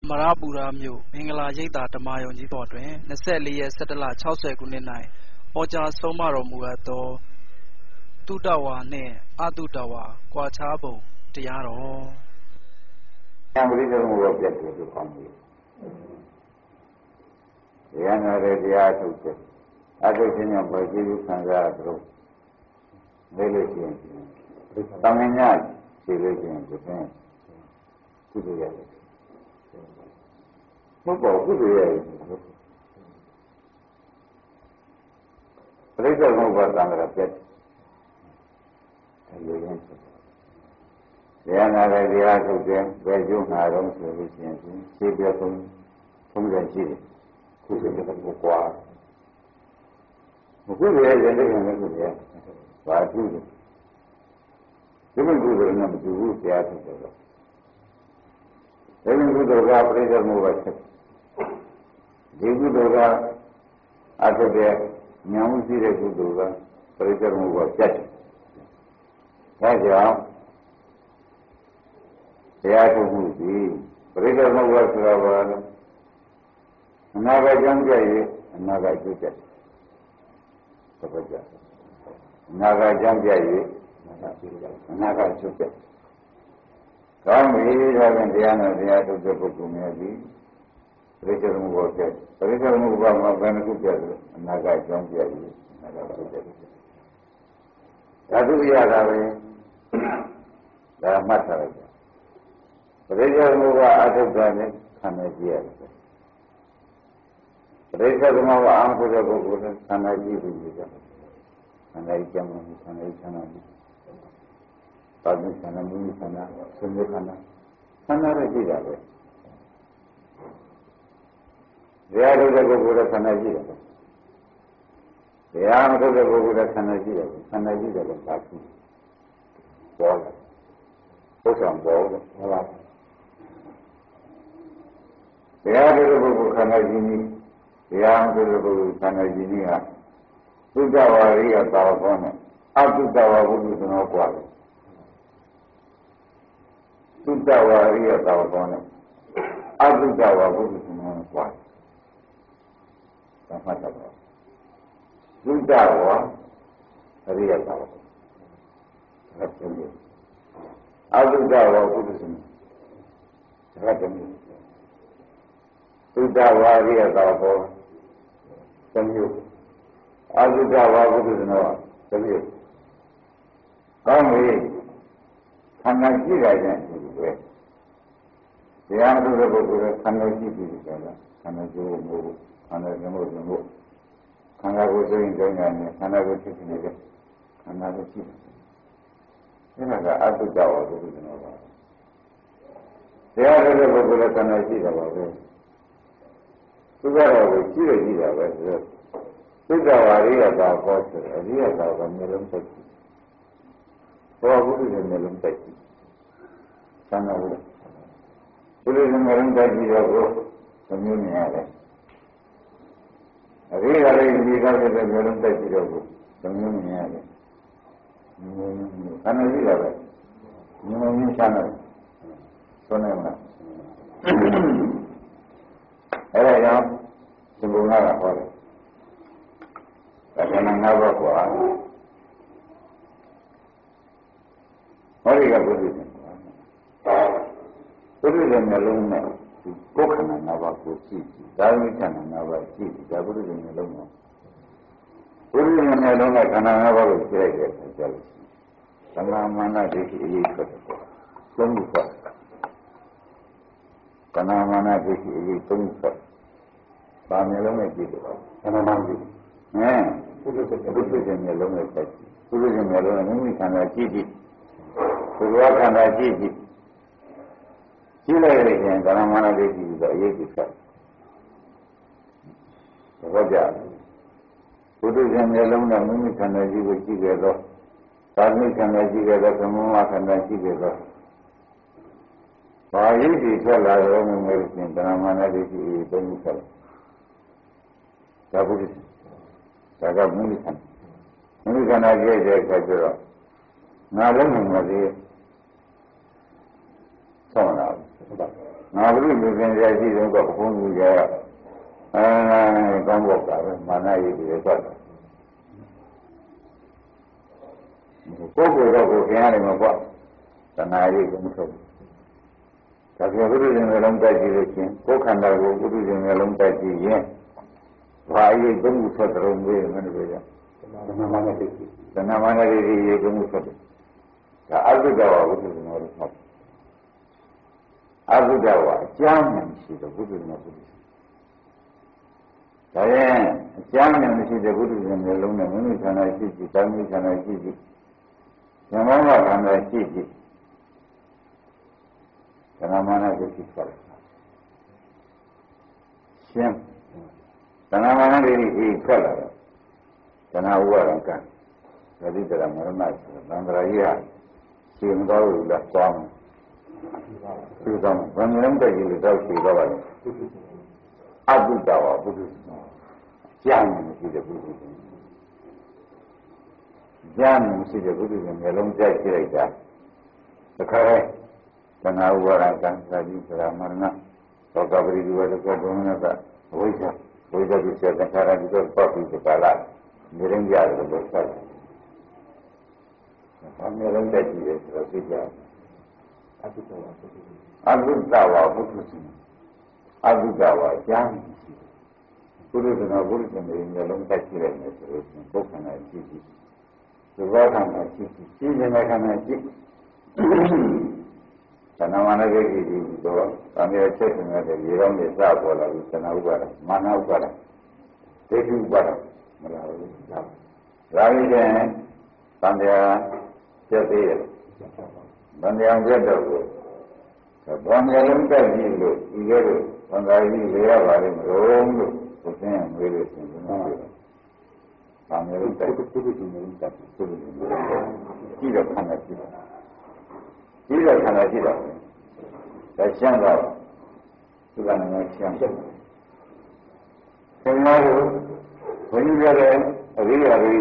မရပူရာမြို့ မင်္ဂလာရိပ်သာ ဓမ္မယုံကြီးပေါ်တွင်24ရက်17လ60ခုနှစ်၌ဟောကြားဆုံးမတော်မူအပ်သောတုတဝါနှင့်အတုတဝါ ကွာခြားပုံတရားတော်ဉာဏ်ပရိသေမှုတော့ပြတ်တယ်လို့ခေါ်တယ်။တရားနာတဲ့တရားထုတ်တယ်။အထုတ်ခြင်းကြောင့်ဘယ်ကြည့်ခံစားရသလိုလဲလို့ရှိရင်သံဃာညခြေလို့ရှိရင်ဒီဖြင့်ကုသိုလ်ရတယ်။ ဘုဘောကုသိုလ်ရတယ်ပရိသေမှုဘာသံဃာပြတ်တယ်။အဲဒီရင်တရားနာတဲ့တရားထုတ်တယ်ဘယ်ကျုံနာတော့ဆိုလို့ရှိရင်သိပြဆုံးသုံးတယ်ရှိတယ်ခုစိတ်ကတော့ကွာမခုရရဲ့တဲ့ကံနဲ့ခုရဘာကြည့်လဲဒီလိုကုသိုလ်နဲ့မတူဘူးတရားထုတ်တယ်တော့ဒီလိုကုသိုလ်ကပြိဿမှုပဲဖြစ် ဒီကုသိုလ်ကအထုတ်တဲ့ဉာဏ်မှုရှိတဲ့ကုသိုလ်ကပြိဿမှုပဲပြတ်တယ်ဒါကြောင့်တရားထုတ်မှုဒီပရိသေမဟုတ်ဘူးဆိုတာဘာလဲအနာဂတ်ကြောင့်ကြည့်ရင်အနာဂတ်ကျုပ်ကြသဘောကျအနာဂတ်ကြောင့်ကြည့်ရင်အနာဂတ်ကျုပ်ကြကောင်းပြီဒါပြန်တရားနဲ့တရားထုတ်တဲ့ပုဂ္ဂိုလ်များ ဒီပရိသေမှုဘောကျပရိသေမှုဘောမှာဘယ်နှခုပြတယ်အနာဂတ်ကြောင့်ကြည့်ရင်အနာဂတ်ကျုပ်ကြဒါသူရတာပဲဒါမှတ်ထားလိုက်ပရိစ္ဆေသမုပ္ပါအထုတ်တာနဲ့ခံရကြည့်ရတယ်ပရိစ္ဆေသမုပ္ပါအာဟုတဲ့ပုဂ္ဂိုလ်နဲ့ခံရကြည့်ပြီးကြတယ်ခံရကြမှာခံရချမ်းသာပြီပါဠိဆန္ဒမူဆန္ဒသင်္ကေတခန္ဓာဆန္ဒရကြည့်တာပဲ တရားထုတ်တဲ့ပုဂ္ဂိုလ်နဲ့ခံရကြည့်တယ်တရားမထုတ်တဲ့ပုဂ္ဂိုလ်နဲ့ခံရကြည့်တယ်ခံရကြည့်တယ်ပါရှိပေါ်တယ်ဘုရားပေါ်တယ်ဟုတ်လားတရားတော်ပုဂ္ဂိုလ်ခန္ဓာကြီးကြီးတရားတော်ပုဂ္ဂိုလ်ခန္ဓာကြီးကြီးဟာသုတဝါရိယသာဝကောနဲ့အတုတဝါဘုဒ္ဓကျွန်တော်ကွာတယ်သုတဝါရိယသာဝကောနဲ့အတုတဝါဘုဒ္ဓကျွန်တော်ကွာတယ်။ဒါ မှတ်တော့သုတဝါရိယသာဝကောဒါပြောလို့အတုတဝါဘုဒ္ဓကျွန်တော်ဒါကတည်းကသုတဝါရိယသာဘောသမျိုးအသုတဝါဘုဒ္ဓဇနောသမျိုးကောင်းပြီခန္ဓာကြည့်ရတဲ့ဒီလိုပဲတရားထုတဲ့ပုဂ္ဂိုလ်ကခန္ဓာကြည့်ပြီးကြတာခန္ဓာကြည့်ဖို့ ခန္ဓာကြည့်ဖို့ကြည့်ဖို့ခန္ဓာကိုယ်စိတ်ကြောင်းနေခန္ဓာကိုယ်ဖြစ်နေတဲ့ခန္ဓာကိုကြည့်တယ်ဒါကအသုတဝါဘုဒ္ဓဇနောပါတရားထုတဲ့ပုဂ္ဂိုလ်ကခန္ဓာကြည့်တာပါပဲသူကတော့ကိုကြည့်ရကြည့်တာပဲဆိုတော့သုဒ္ဓဝါရိယသာဟောဆိုအရိယသာကမျိုးလုံးသိကြည့်ဘောဘုရားမျိုးလုံးသိကြည့်သံဃာဘုရားဘုရားမျိုးလုံးသိကြည့်တော့ကိုသမီးမြင်ရတယ် အရိယလေးဒီကားတဲ့မျိုးလုံးသိကြည့်တော့ကိုသမီးမြင်ရတယ်ခန္ဓာရှိတာပဲမြင်မြင်ရှာနေဆိုနေမှာအဲ့ဒါကြောင့်ဒီဘုံကဟောတယ်ဒါကနငါးပါးကွာဟောဒီကဘုရားရှင်ကွာဘုရားရှင်မျိုးလုံးနဲ့ ကိုယ်ခန္ဓာငါးပါးကိုကြည့်ကြည့်ဒါမိခန္ဓာငါးပါးကြည့်ကြည့်ဒါဘုရားရှင်မျိုးလုံးနဲ့ဘုရားရှင်မျိုးလုံးနဲ့ခန္ဓာငါးပါးကိုကြည့်လိုက်တဲ့အခါကျလို့သမာမာနဒိဋ္ဌိအရေးထွက်တယ်ကွာသုံးခုထွက်ကနာမာနဒိဋ္ဌိအရေးသုံးခုထွက်ပါမျိုးလုံးနဲ့ကြည့်တယ်ကနာမာနဒိဋ္ဌိဟမ်ဘုရားရှင်ဘုရားရှင်မျိုးလုံးနဲ့ကြည့်ဘုရားရှင်မျိုးလုံးနဲ့မိမိခန္ဓာကြည့်ကြည့်ဘုရားခန္ဓာကြည့်ကြည့် ကြည့်လိုက်ရင်ကနာမာနဒိဋ္ဌိဆိုအရေးကြီးထွက်ဘောကြဘုဒ္ဓဇင်မျိုးလုံးနဲ့မိမိခန္ဓာကြီးကိုကြည့်ကြတော့သာမိခန္ဓာကြည့်ကြတော့သမုမခန္ဓာကြည့်ကြတော့ဘာရည်တည်ထွက်လာတော့မျိုးမျိုးချင်းတဏမာနဒိဋ္ဌိအေးသုံးခုထွက်လာဒါဘုရားဒါကမိမိခန္ဓာမိမိခန္ဓာကြည့်တဲ့အခါကျတော့ငါလုံးမှာသေးဆောင်းလာ ငါဘုရားလူရှင်ရဲ့ရှိတော့ဘုန်းကြီးကအဲကောင်းဖို့ကပဲမာနရည်တွေထွက်တယ်ကိုယ်ကိုယ်တော့ကိုခင်ရတယ်မကွာတဏှာရည်ကမထုတ်ဘူးဒါပြန်ဘုရားရှင်မျိုးလုံးတိုက်ကြည့်လို့ချင်းကိုယ်ခန္ဓာကိုဘုရားရှင်မျိုးလုံးတိုက်ကြည့်ရင်ဘာအရေးသုံးခုထွက်တယ်မေးမနေကြတဏှာမာနတိတဏှာမာနတိရေသုံးခုထွက်တယ်ဒါအတုဒ္ဒဝဘုရားရှင်မျိုးလုံးဟုတ် အတုဒ္ဒဝအကျမ်းမှရှိတယ်ဘုရားရှင်မျိုးလုံးဒါရင်အကျမ်းနဲ့မရှိတဲ့ဘုဒ္ဓရှင်မျိုးလုံးနဲ့မိမိခန္ဓာရှိရှိတောင်းမိခန္ဓာရှိရှိဉာဏ်မောဟခန္ဓာရှိရှိသရမနာကိုရှိသွားတယ်ရှင်းသရမနာတွေအေးထွက်လာတယ်သနာဥပါဒံကံသတိတရမရဏဆိုသံဃာကြီးဟာရှင်းတော်လို့လက်သွားမယ် ဒီကောင်ဗန္ဓလုံးတက်ကြီးလို့တော့ရှင်းတော့ပါလေအတုတဝဘုဒ္ဓကြားနေရှိတဲ့ဘုဒ္ဓကြားနေရှိတဲ့ဘုဒ္ဓရဲ့မျိုးလုံးကြိုက်ကြလိုက်တာတခါတည်းသနာဥပါဒကံသာတိသရမရဏသောကပရိဒီဝတကောဘုံနကအဝိဇ္ဇဝိဇ္ဇပိစေတခါရဒီတော့ပတ်ပြီးဒီကလာနေရင်ကြတယ်လို့ဆက်တယ်။အမျိုးလုံးကြိုက်ကြည့်တယ်ဆိုတော့သိကြ။အတုတ ဝဘုဒ္ဓအတုတဝဘုဒ္ဓရှင်အတုတဝကြားနေရှိတယ်ဘုရားကဘုရားရှင်ရဲ့မျိုးလုံးတက်ကြည့်လိုက်မယ်ဆိုလို့ရှိရင်ပုဂ္ဂိုလ်နဲ့ကြည့်ကြည့်ဒီဘောကနဲ့ကြည့်ကြည့်ရှင်းနေတဲ့ခါနဲ့ကြည့်သနမနဂိတိဒီတော့သံဃာချက်နေတဲ့ရေရောင်းနေစပေါ်လာပြီးသနာဥပါဒမာနဥပါဒဒိဋ္ဌိဥပါဒမလားဘူးဒါရာဂိတဲ့သံဃာချက်သေးတယ် ဗန္ဓယံချက်တော့ကိုဘာမျိုးလုံးတက်ကြည့်လို့ဒီလိုသံဃာကြီးလေရပါလိမ့်မလို့လို့ကိုယ်စင်းမေးလို့ရှင်ဘုရားပြော။ဘာမျိုးတက်ကိုကိုကိုမျိုးတက်ကိုကိုမျိုးကြည့်တော့ခန္ဓာကြည့်တော့ကြည့်တော့ခန္ဓာကြည့်တော့ဒါရှင်းတော့ဒီကနေ့ရှင်းတယ်။ဆင်မလို့ဘုန်းကြီးပြောတဲ့အရိယာတွေ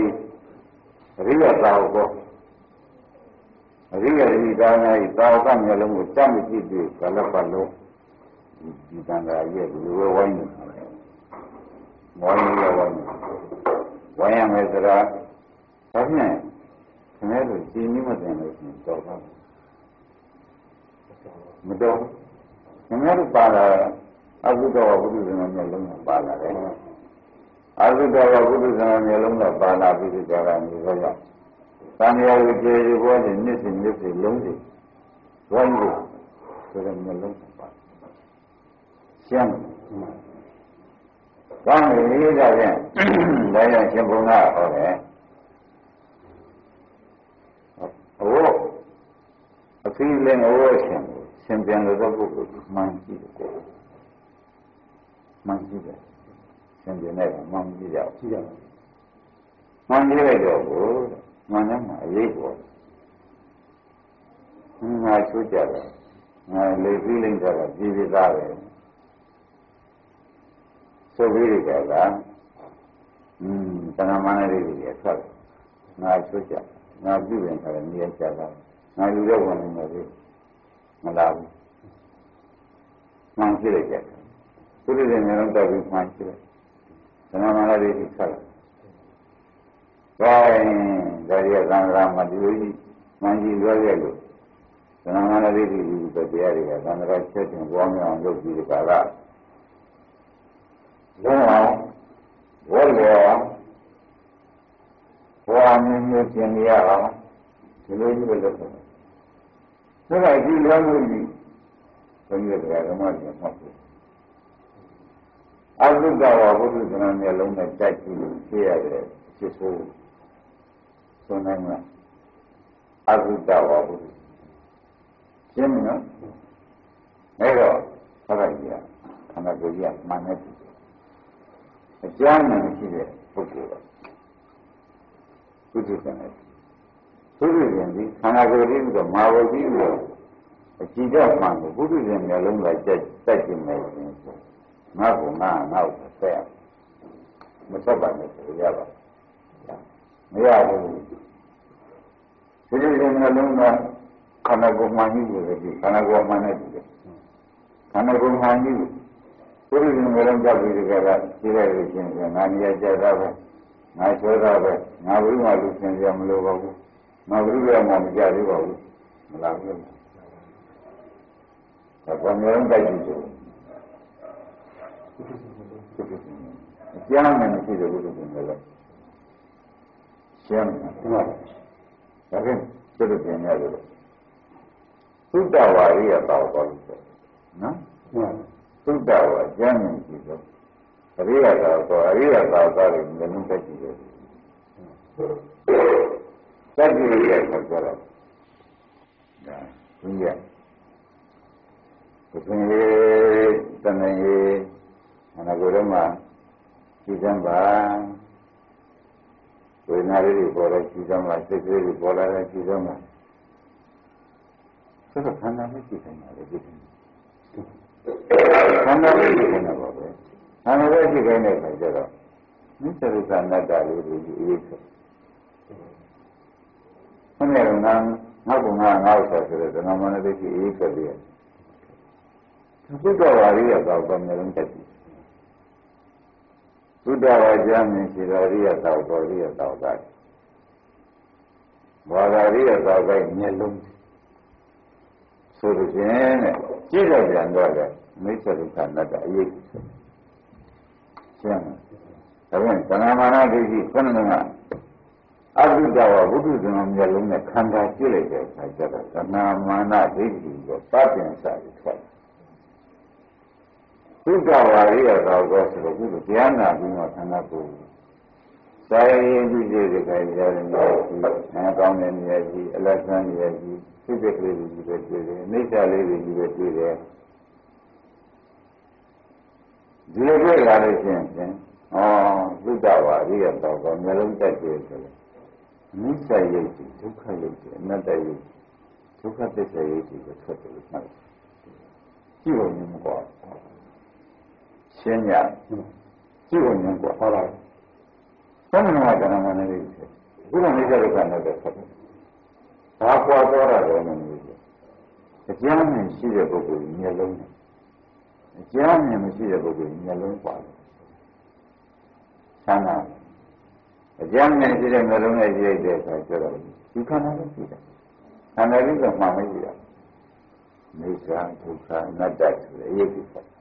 အရိယာသာဟုတ် အရိယာဒီသာနာဤသာဝကမျိုးလုံးကိုစမ်းကြည့်ပြီးကလပ်ပတ်လို့ဒီတန်ခါရဲ့လူဝဲဝိုင်းနေတာဝိုင်းရဝိုင်းဝိုင်းရမယ်ဆိုတာဒါဖြင့်ခင်ဗျားတို့ရှင်းပြီးမတင်လို့ရှိရင်တော့ပါမတော်ခင်ဗျားတို့ပါလာအဘုဒ္ဓဝဘုဒ္ဓဇနာမျိုးလုံးကပါလာတယ်အဘုဒ္ဓဝဘုဒ္ဓဇနာမျိုးလုံးကပါလာပြီးဒီကြတာမျိုးတော့ရောက် သံဃာဝိကျေဒီဘောနဲ့မြစ်စီမြစ်စီလုံးစီဝိုင်းလို့ဆိုတဲ့မျိုးလုံးပါရှင်းကောင်းပြီဒါဖြင့်ဒါကြောင့်ရှင်ဘုံကဟောတယ်အဝတ်အဖီးလည်းအဝတ်ရှင်ရှင်ပြန်လို့ပုဂ္ဂိုလ်မှန်ကြည့်တယ်မှန်ကြည့်တယ်ရှင်ပြန်လိုက်မှန်ကြည့်ကြကြည့်ရမှန်ကြည့်လိုက်တော့ဘု မှန်တယ်မှာအရေးပေါ်ငါချိုးကြတယ်ငါလေပြီးလိုက်တာကပြည်ပြည်သားပဲဆိုပြီးကြတာอืมတဏမာနတွေတွေထွက်ငါချွတ်ကြငါပြုရင်ခါတယ်နေရာကြတာငါလူတော့ဝင်နေတယ်မလာဘူးမှန်ကြည့်လိုက်ကြဘုရားရှင်မျိုးလုံးတက်ပြီးမှန်ကြည့်လိုက်တဏမာနတွေထွက် ဒါရင်ဒါရီသံဃာမှာဒီလိုကြီးမှန်ကြီးပြောခဲ့လို့သနမနတိတိဒီတရားတွေကသံဃာချက်တင်ပွားများအောင်လုပ်ပြီးဒီကာလလုံးအောင်ဝတ်လျော်ဘဝမျိုးမျိုးကျင်ရအောင်ဒီလိုကြီးပဲလုပ်တယ်။ဒါကဒီလိုမျိုးကြီးဘုရားတရားဓမ္မတွေမှတ်တယ်။အသုတ္တဝါဘုဒ္ဓဇနာမျက်လုံးနဲ့တိုက်ကြည့်လို့သိရတယ်ဖြစ်ဆို ဆိုနိုင်မှာအသုတ္တဝါဘုဒ္ဓရှင်းမနော်။အဲတော့ဟောလိုက်ကြခန္ဓာကိုယ်ကြီးကမှန်တယ်အကျမ်းနဲ့ရှိတဲ့ပုဂ္ဂိုလ်ကဘုဒ္ဓဆံတယ်ဘုဒ္ဓရှင်ဒီခန္ဓာကိုယ်ကြီးကမာဝတိကိုအကြည့်တော့မှန်တယ်ဘုဒ္ဓရှင်မျိုးလုံးကကြက်တက်ကျင်နေတယ်ဆိုငါ့ကိုငါနောက်ဆက်မဆက်ပါနဲ့ဆိုရပါ မရဘူးဘုဒ္ဓရှင်မျိုးလုံးကခန္ဓာကိုယ်မှန်ကြီးကိုကြည့်ခန္ဓာကိုယ်မှန်နေတယ်ခန္ဓာကိုယ်မှန်ကြီးကိုဘုရားရှင်မျိုးလုံးကြောက်ပြီးကြတာရှိရလို့ရှင်ငါနေရာကြတာပဲငါချောတာပဲငါဘုရားလူသင်ကြမလို့ပါဘူးငါဘုရားမှမကြသေးပါဘူးမလားဘူးဒါကမျိုးလုံးတိုက်ကြည့်တယ်အကျမ်းနဲ့မရှိတဲ့ဘုရားရှင်လည်း ရှင်းတယ်ဒါကသူတို့ပြင်ရတယ်သုတ္တဝါရိယတောက်တော်လို့ဆိုနော်သုတ္တဝါကျမ်းနဲ့ရှိတယ်အရိယသာဆိုအရိယသာသားတွေငင်းတက်ကြည့်တယ်စက်ကြည့်ရတဲ့ဆိုတော့ဒါသူရကိုယ်ကြီးတဏှေအနာကိုယ်တော့မှကြည့်စမ်းပါ ဝေဒနာလေးတွေပေါ်လာကြည့်စမ်းပါစိတ်ကလေးတွေပေါ်လာတဲ့ကြည့်စမ်းပါဆိုတော့ခန္ဓာမရှိနိုင်ပါလေဒီခန္ဓာမရှိနိုင်ပါပဲ။နာမည်ပဲရှိခိုင်းတဲ့အခါကျတော့မိစ္ဆရိသနတ္တလေးတွေအေးဆို။ဆင်းရဲကငါငါ့ကငါငါ့ဆိုဆိုတဲ့ဓမ္မနတိရှိအေးဆိုပြီးသုတ္တဝါရိယသောကောမျိုးလုံးတက်ပြီ။ သုတ္တဝါကျမ်းမြင်ရှိတော်ရိယသောတော်ရိယသောကဘာသာရိယသောကမျက်လုံးဆိုလို့ချင်းတဲ့ကြည့်တော့ပြန်တော့လေမိစ္ဆရိသနတ္တအရေးဆိုရှင်းတယ်ဒါပြန်သဏ္ဍာမာနဒိဋ္ဌိခုနကအဘုဒ္ဓဝဘုဒ္ဓဇနာမျက်လုံးနဲ့ခန္ဓာကြည့်လိုက်တဲ့အခါကျတော့သဏ္ဍာမာနဒိဋ္ဌိကိုသတ်ပြန်စားပြီးထွက် ဘုဒ္ဓဝါရိယသောကောဆိုတော့ဘုရားတရားနာပြီးမှခန္ဓာကိုယ်စာရေးကြည့်ကြည့်တဲ့ခိုင်ရတယ်မျိုးရှိအဲကောင်းတဲ့နေရာကြီးအလတ်ဆန်းနေရာကြီးစိတ်ကလေးကြီးပဲတွေ့တယ်အိဋ္ဌာလေးကြီးပဲတွေ့တယ်ဒီလိုတွေ့လာလို့ရှိရင်ဩသုတ္တဝါရိယတော်ကမျိုးလုံးတက်ကြဆိုလို့မိစ္ဆာယိတ်ဒုက္ခယိတ်အနတ္တယိတ်ဒုက္ခသစ္စာယိတ်ကိုထွက်တယ်လို့မှတ်ကြည့်လို့မကွာ ရှင်းရကြည့်လို့မကွာဟောလားသမဏကဏမနေလေးဆိုခုနမိစ္ဆာဒုက္ခနဲ့တော့ထွက်တယ်ဘာကွာတော့တာလဲမလို့အကျမ်းနဲ့ရှိတဲ့ပုဂ္ဂိုလ်မျိုးလုံးနဲ့အကျမ်းမြင်မရှိတဲ့ပုဂ္ဂိုလ်မျက်လုံးပါတယ်။ဆန္ဒအကျမ်းမြင်ရှိတဲ့မျက်လုံးနဲ့ကြည့်တဲ့အခါကျတော့ဒီခန္ဓာလေးရှိတယ်။ခန္ဓာလေးကမှမရှိတာ။မိစ္ဆာဒုက္ခအနတ္တဆိုတဲ့အရေးကြီးတယ်။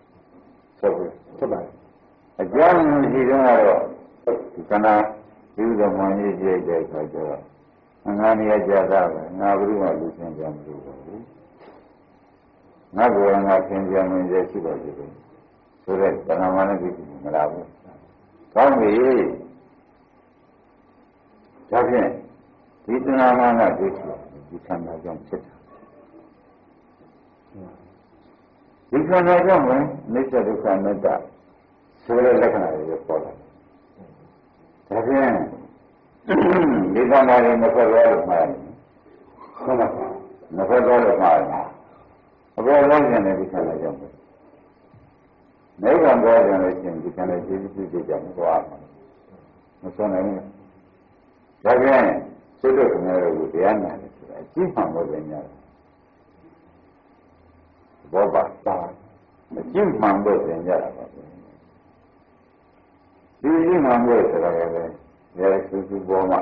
ဆိုပြီးဖြစ်ပါလေ။အကျမ်းမြင်ရှိတော့ဒီခန္ဓာဒီလိုမှန်ကြီးကြည့်တဲ့အခါကျတော့ငါနေရာကြတာပဲငါဘုရားလူချင်းကြမလို့ပါဘူး။ငါကိုယ်ငါသင်ကြမင်းရဲ့ရှိပါသေးတယ်ဆိုတဲ့တဏှာမနဲ့ဒီမလားဘူးကောင်းပြီဒါဖြင့်ဒီတဏှာမကဒိဋ္ဌိဒီခန္ဓာကြောင့်ဖြစ်တာ ဒီခန္ဓာကြောင့်ဝင်နိစ္စဒုက္ခအနတ္တဆိုတဲ့လက္ခဏာတွေပေါ်လာဒါဖြင့်ဒီခန္ဓာတွေမဆက်သွားလို့မှားတယ်ဟုတ်ပါဘူးမဆက်သွားလို့မှားတယ်အပေါ်လုံးကျင်တဲ့ဒီခန္ဓာကြောင့်ပဲနိဗ္ဗာန်ပေါ်ကြလို့ရှိရင်ဒီခန္ဓာရှိရှိရှိကြောင့်သွားမှာမဆုံးနိုင်ဘူးဒါပြန်စိတ်တို့ခင်ဗျားတို့ကိုတရားနာတယ်ဆိုတာအကြည့်မှန်လို့ပဲညာတယ် ဘောပါတာအကြည့်မှန်လို့ပဲညာတာပါဒီကြည့်မှန်လို့ဆိုတာကလည်းရဲစုစုပေါ်မှာ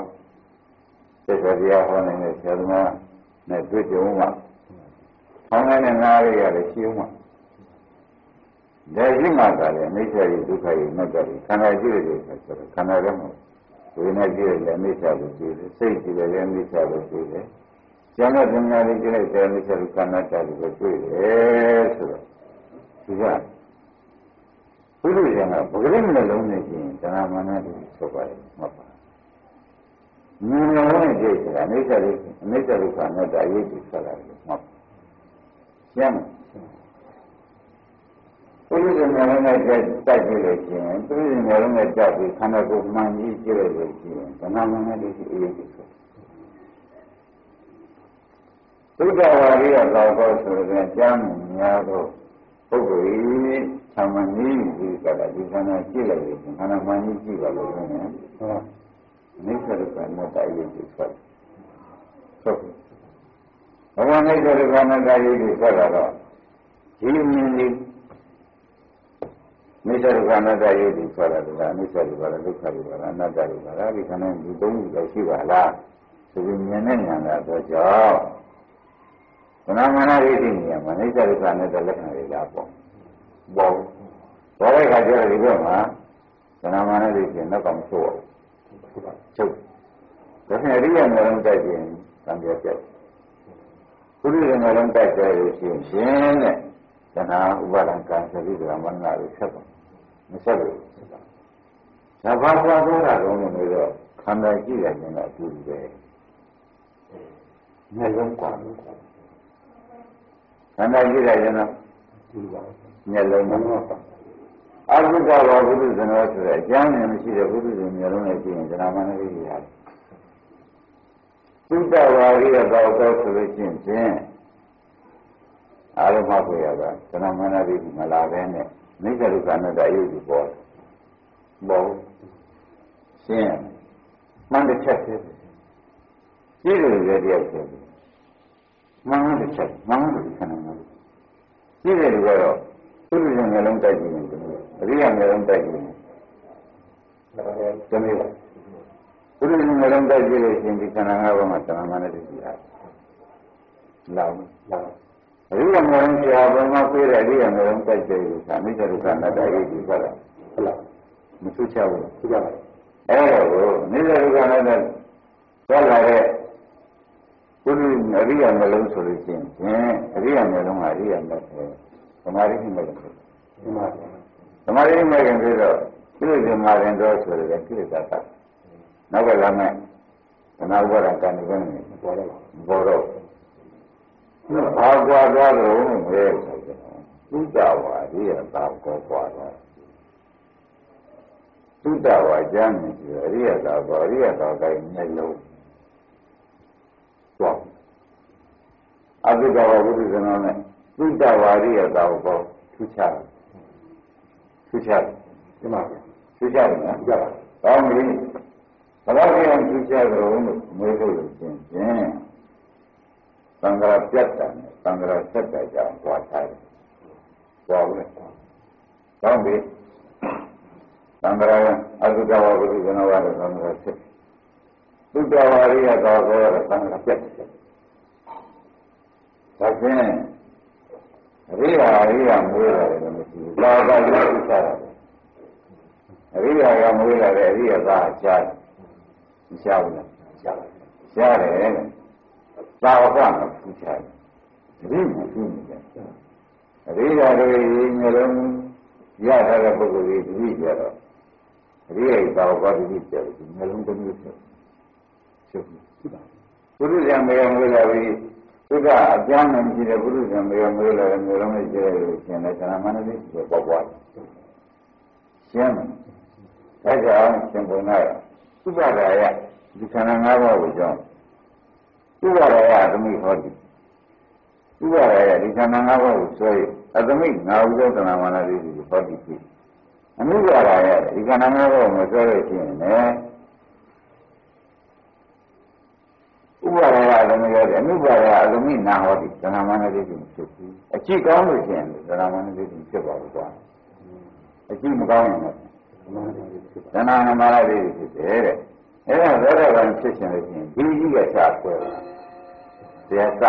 သက်တော်တရားဟောနေတဲ့ဆရာသမားနဲ့တွေ့ကြုံမှာဆောင်းနေတဲ့နားလေးရလည်းရှိဦးမှာဒါရှိမှသာလေအိဋ္ဌရိဒုက္ခရိမတ္တရိခန္ဓာရှိတဲ့ဆိုတော့ခန္ဓာလည်းမဟုတ်ဝိညာဉ်ကြည့်တယ်လည်းအိဋ္ဌလို့ကြည့်တယ်စိတ်ကြည့်တယ်လည်းအိဋ္ဌလို့ကြည့်တယ် ကျန်တဲ့ပညာတွေကြည့်လိုက်တယ်အိဋ္ဌလို့ခန္ဓာတက်လို့တွေ့တယ်ဆိုတော့ဒီကဘုရားရှင်ကပဂရိမလုံးနဲ့ရှင်သနာမနာတွေဆိုပါတယ်မှတ်ပါမြင်လုံးနဲ့ကြည့်တာအိဋ္ဌလို့အိဋ္ဌလို့ခန္ဓာတက်ရေးကြည့်ဆက်လာတယ်မှတ်ပါကျမ်းပုရိသေမျိုးလုံးနဲ့တိုက်တိုက်ကြည့်လို့ရှိရင်ပုရိသေမျိုးလုံးနဲ့တိုက်ပြီးခန္ဓာကိုယ်မှန်ကြီးကြည့်လိုက်လို့ရှိရင်ဓမ္မမနဲ့ဒီအေးအေးဆို သုဒ္ဓဝါရိယသောတော်ဆိုတဲ့ကျမ်းများသောပုဂ္ဂိုလ်ဤသမဏီဒီကတဒီခန္ဓာကြည့်လိုက်လို့ခန္ဓာမှန်ကြီးကြည့်ပါလို့ဆိုရင်ဟောနိစ္စရကနဲ့တိုက်ရိုက်ဆိုဆိုဘဝနိစ္စရကနဲ့တိုက်ရိုက်ဆိုတော့ဒီမြင်လေးမိစ္ဆာဒုက္ခအနတ္တယုတ်ဒီဆိုတာကမိစ္ဆာဒုက္ခဒုက္ခဒုက္ခအနတ္တဒုက္ခဒါဒီခန္ဓာဒီသုံးခုလည်းရှိပါလားဆိုပြီးမြင်နဲ့ဉာဏ်လာတော့ကြောင့် သနာမနာရိတိဉာဏ်မှာမိစ္ဆာဒုက္ခအနတ္တလက္ခဏာတွေလာပေါ့ပေါ့ဘောတဲ့ခါကျတော့ဒီဘက်မှာသနာမနာရိတိနောက်ကောင်ဆို့ချုပ်ဒါဖြင့်အရိယာမျိုးလုံးတိုက်ခြင်းသံပြတ်ပြတ်ဘုရားမျိုးလုံးတိုက်ကြလို့ရှိရင်တဲ့သနာဥပါဒံကံသတိကမနနာတွေဆက်ပါမဆက်လို့။ဒါဘာသာပြောတာတော့လို့တော့ခန္ဓာကြည့်ရခြင်းကအတူတူပဲ။မျက်လုံး ကွာလို့ခန္ဓာကြည့်ရခြင်းတော့မျက်လုံးမဟုတ်ပါဘူး။အဘုဒ္ဓဘာဝုဒ္ဓဇနောဆိုတဲ့အကျမ်းနဲ့မရှိတဲ့ဘုဒ္ဓဇင်မျက်လုံးနဲ့ကြည့်ရင်ဇနာမနလေးရတယ်။သုတ္တဝါရိယသောတော့ဆိုလို့ရှိရင်အားလုံးမှတ်ရတာဇနာမနလေးမလာပဲနဲ့မိစ္ဆာဒုက္ခနဲ့တရုပ်ကိုပေါ်ပေါ်ရှင်းမှန်တစ်ချက်သေးကြည့်လို့ရတဲ့ချက် မှန်တစ်ချက်မှန်လို့ခဏမှကြည့်တယ်လို့ကတော့သူ့ရဲ့မျိုးလုံးတိုက်ကြည့်နေတယ်အရိယာမျိုးလုံးတိုက်ကြည့်နေတယ်တမီးဘုရားမျိုးလုံးတိုက်ကြည့်လို့ရှင်ဒီခန္ဓာငါးပါးမှာသရမနဲ့တည်းကြည့်ရလာလာအရိယာမောင်ဆရာဘုံမှာပြေးတဲ့အရိယာမောင်တိုက်ကြည့်လို့သာမိစ္ဆဒုက္ခနတ္တရေးဒီပါလားဟုတ်လားမသူချဘူးသူကလည်းအဲ့တော့မိစ္ဆဒုက္ခနတ္တသွားလာတဲ့ ဘုရားအရိယာမောင်ဆိုလို့ချင်းဖြင့်အရိယာမောင်ကအရိယာမောင်ပဲသမာဓိမောင်ပဲသမာဓိသမာဓိမောင်ပြီးတော့ကိလေသာမာရင်တော့ဆိုရယ်ကိလေသာတတ်နောက်ကလာမဲ့သနာဝရကံနေပဲပေါ်တော့ပေါ်တော့ဘာကွာသွားတော့မဲဆိုတော့သုတဝါရိယသာကောကွာသွားသုတဝါကျမ်းနေပြီအရိယသာကောအရိယသာကိုမျက်လုံး သွားအဘိဓမ္မာဘုရားဇနာနဲ့သုတဝါရိယသာကောထူးခြားထူးခြားဒီမှာထူးခြားတယ်နော်ကြပါကောင်းပြီဘယ်တော့ကြောင့်ထူးခြားတော့လို့မေးလို့ရှင်ဖြင့်သံဃာပြတ်တာနဲ့သံဃာဆက်တာကြောင့်ပွားထားတယ်။ပွားလို့။ကောင်းပြီ။သံဃာအတုတဝါဘုရားနဝါရသံဃာဆက်။ သုတဝါရိယသောသောရသံဃာပြတ်တယ်။ဒါဖြင့်အရိယာအရိယာမွေးလာတယ်မရှိဘူး။သာသာလေးဥစ္စာတယ်။အရိယာကမွေးလာတယ်အရိယာသာရှားတယ်။မရှားဘူးလား။ရှားတယ်။ရှားတယ်သာဝကမထူးခြားဘူးဒီမထူးနေတယ်အရိယာတွေမျိုးလုံးရထားတဲ့ပုဂ္ဂိုလ်ကြီးဒီကြတော့အရိယာသာဝကဒီကြတယ်ဒီမျိုးလုံးတစ်မျိုးဖြစ် ဖြစ်ဘူးဘုရားမေယမေလာပြီးသူကအကျမ်းနဲ့ရှိတဲ့ဘုရားမေယမေလာတဲ့မျိုးလုံးနဲ့ကျဲလို့ရှင်တဲ့ခန္ဓာမနတိဆိုပေါ်ပွားရှင်းတယ်ဒါကြောင့်ရှင်ဘုရားသုဘရာယဒီခန္ဓာ၅ပါးကိုကြောင့်ဥပါရယသမိဟောတိဥပါရယဒီခန္ဓာ၅ပါးကိုဆွဲအသမိငါဥသောသနာမာနတိကိုဟောတိဖြစ်အနုပါရယဒီခန္ဓာ၅ပါးကိုမဆွဲလို့ရှိရင်လည်းဥ ပါရယသမိဟောတိအနုပါရယအသမိနာဟောတိသနာမာနတိကိုဖြစ်ဘူးအကြည့်ကောင်းလို့ရှိရင်သနာမာနတိကိုဖြစ်ပါဘူးကွာအကြည့်မကောင်းရင်လည်းသနာမာနတိဖြစ်တယ်တဲ့အဲ့ဒါသောတာပန်ဖြစ်ခြင်းလို့ရှိရင်ဒီကြီးကစကွဲပါတရားစ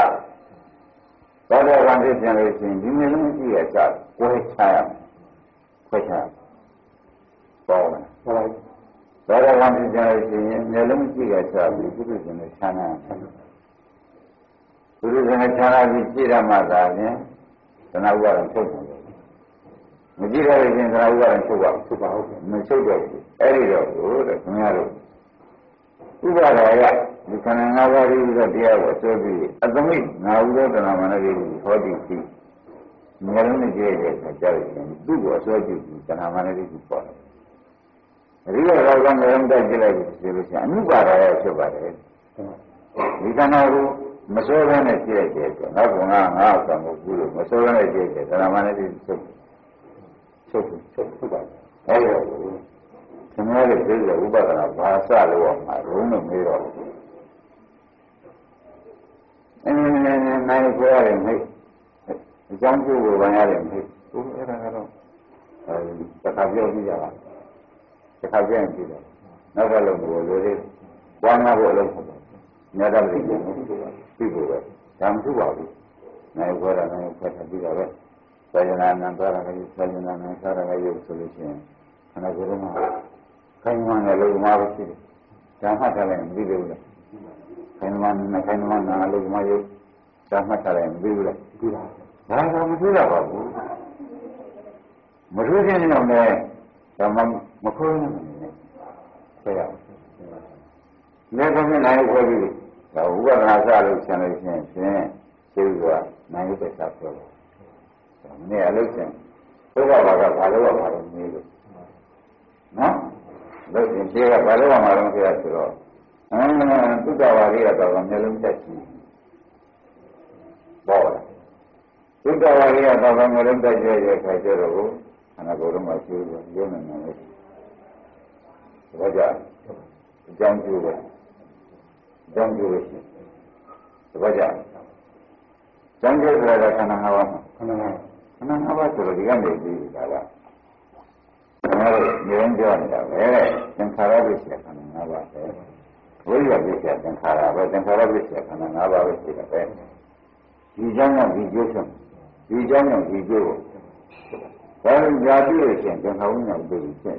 သောတာပန်ဖြစ်ခြင်းလို့ရှိရင်ဒီမျိုးလုံးကြီးကစကွဲချရမယ်ခွဲချရပေါ်လာဟုတ်သောတာပန်ဖြစ်ခြင်းလို့ရှိရင်မျိုးလုံးကြီးကစပြီးပုရိသေနဲ့ဆန္ဒ ပုရိသေနဲ့ဆန္ဒပြီးကြည့်ရမှသာဖြင့်သနာဥပါဒံထုတ်တယ်မကြည့်ရရင်သနာဥပါဒံထုတ်ပါထုတ်ပါဟုတ်မထုတ်တော့ဘူးအဲ့ဒီတော့ကိုတဲ့ခင်ဗျားတို့ဥပါဒါယဒီခန္ဓာ၅ပါးကြီးတော့တရားကိုဆွဲပြီးအသမိငါဥဒ္ဒနာမနတိဟောတိရှိငါလုံးနဲ့ကြည့်ရတဲ့အခါကျတော့သူ့ကိုဆွဲကြည့်ပြီးသနာမနတိကိုပေါ်တယ်အရိယရောကငါလုံးတက်ကြည့်လိုက်ပြီဆိုလို့ရှိရင်အနုပါဒါယဖြစ်ပါတယ်ဒီခန္ဓာကို မဆွဲဘဲနဲ့ကြည့်လိုက်တဲ့အတွက်နောက်ကငါငါဆောင်ကိုပြုလို့မဆွဲဘဲနဲ့ကြည့်တဲ့သနာမနတိချုပ်ချုပ်ချုပ်ချုပ်ပါတယ်အဲ့ဒါကိုခင်ဗျားတို့သိတဲ့ဥပဒနာဘာစလို့အောင်မှာရုံးလို့မေးတော့အင်းနိုင်ကြရတယ်မိတ်အကြောင်းကျိုးကိုဗန်ရတယ်မိတ်ဘုအဲ့ဒါကတော့အဲဒီတစ်ခါပြောကြည့်ကြပါတစ်ခါပြန်ကြည့်တော့နောက်ကလုံးကိုလိုလေးဝါငါဖို့အလုံး ဖို့ညတာလေးကိုပြီးဖို့ပဲဒါမှမဟုတ်ပါဘူးနိုင်ကြရနိုင်ဖတ်ပြီးတော့ပဲသာယနာနံပါရကလေးသာယနာနံသာရကလေးဆိုလို့ရှိရင်ခဏကိုယ်တော့ခိုင်းမှန်းလည်းလုံးမပဲရှိတယ်။ဒါမှတ်ထားလိုက်မသိဘူးလေ။ခိုင်းမှန်းနဲ့ခိုင်းမှန်းနာလုံးမရုပ်ဒါမှတ်ထားလိုက်မသိဘူးလေ။သိပါဘူး။ဒါကမသိရပါဘူး။မသိခြင်းတော့လည်းဒါမှမခွင့်ဘူး။ဆရာ။လက်ကနေနိုင်ခွဲပြီး ဒါဥပဒနာစလို့ဆံလို့ရှိရင်ဖြင့်သိကနိုင်ရုပ်ပဲစပြောတယ်။ဒါနဲ့အလုပ်ရှင်ဘုရားဘာကဘာလို့ဘာလို့နေလို့နော်လို့ရှင်ရှိကဘာလို့မှမလုပ်ကြရဆိုတော့အင်းသုတ္တဝါရိယတော်ကမျိုးလုံးတက်ရှိပေါ်လာသုတ္တဝါရိယတော်ကမျိုးလုံးတက်ကြရဲ့ခါကျတော့ခန္ဓာကိုယ်လုံးမှာရှိလို့ရုံနေနေတယ်ဒါကြောင့်အကြောင်းကျိုးပဲအ ကြောင်းကျိုးပဲရှိဒါကြောင့်ကျမ်းကျိုးဆိုတာခန္ဓာ၅ပါးမှာခန္ဓာ၅ပါးခန္ဓာ၅ပါးဆိုတော့ဒီကနေပြီးဒါကကျွန်တော်တို့နေရင်ပြောနေတာပဲသင်္ခါရပစ္စယခန္ဓာ၅ပါးပဲဝိရပစ္စယသင်္ခါရပဲသင်္ခါရပစ္စယခန္ဓာ၅ပါးပဲရှိတယ်ပဲဒီကြောင့်ကဒီကျိုးဆုံးဒီကြောင့်ကဒီကျိုးဘာလို့ညာပြည့်ရှင်သင်္ခါဝိညာဉ်ပြည့်ရှင်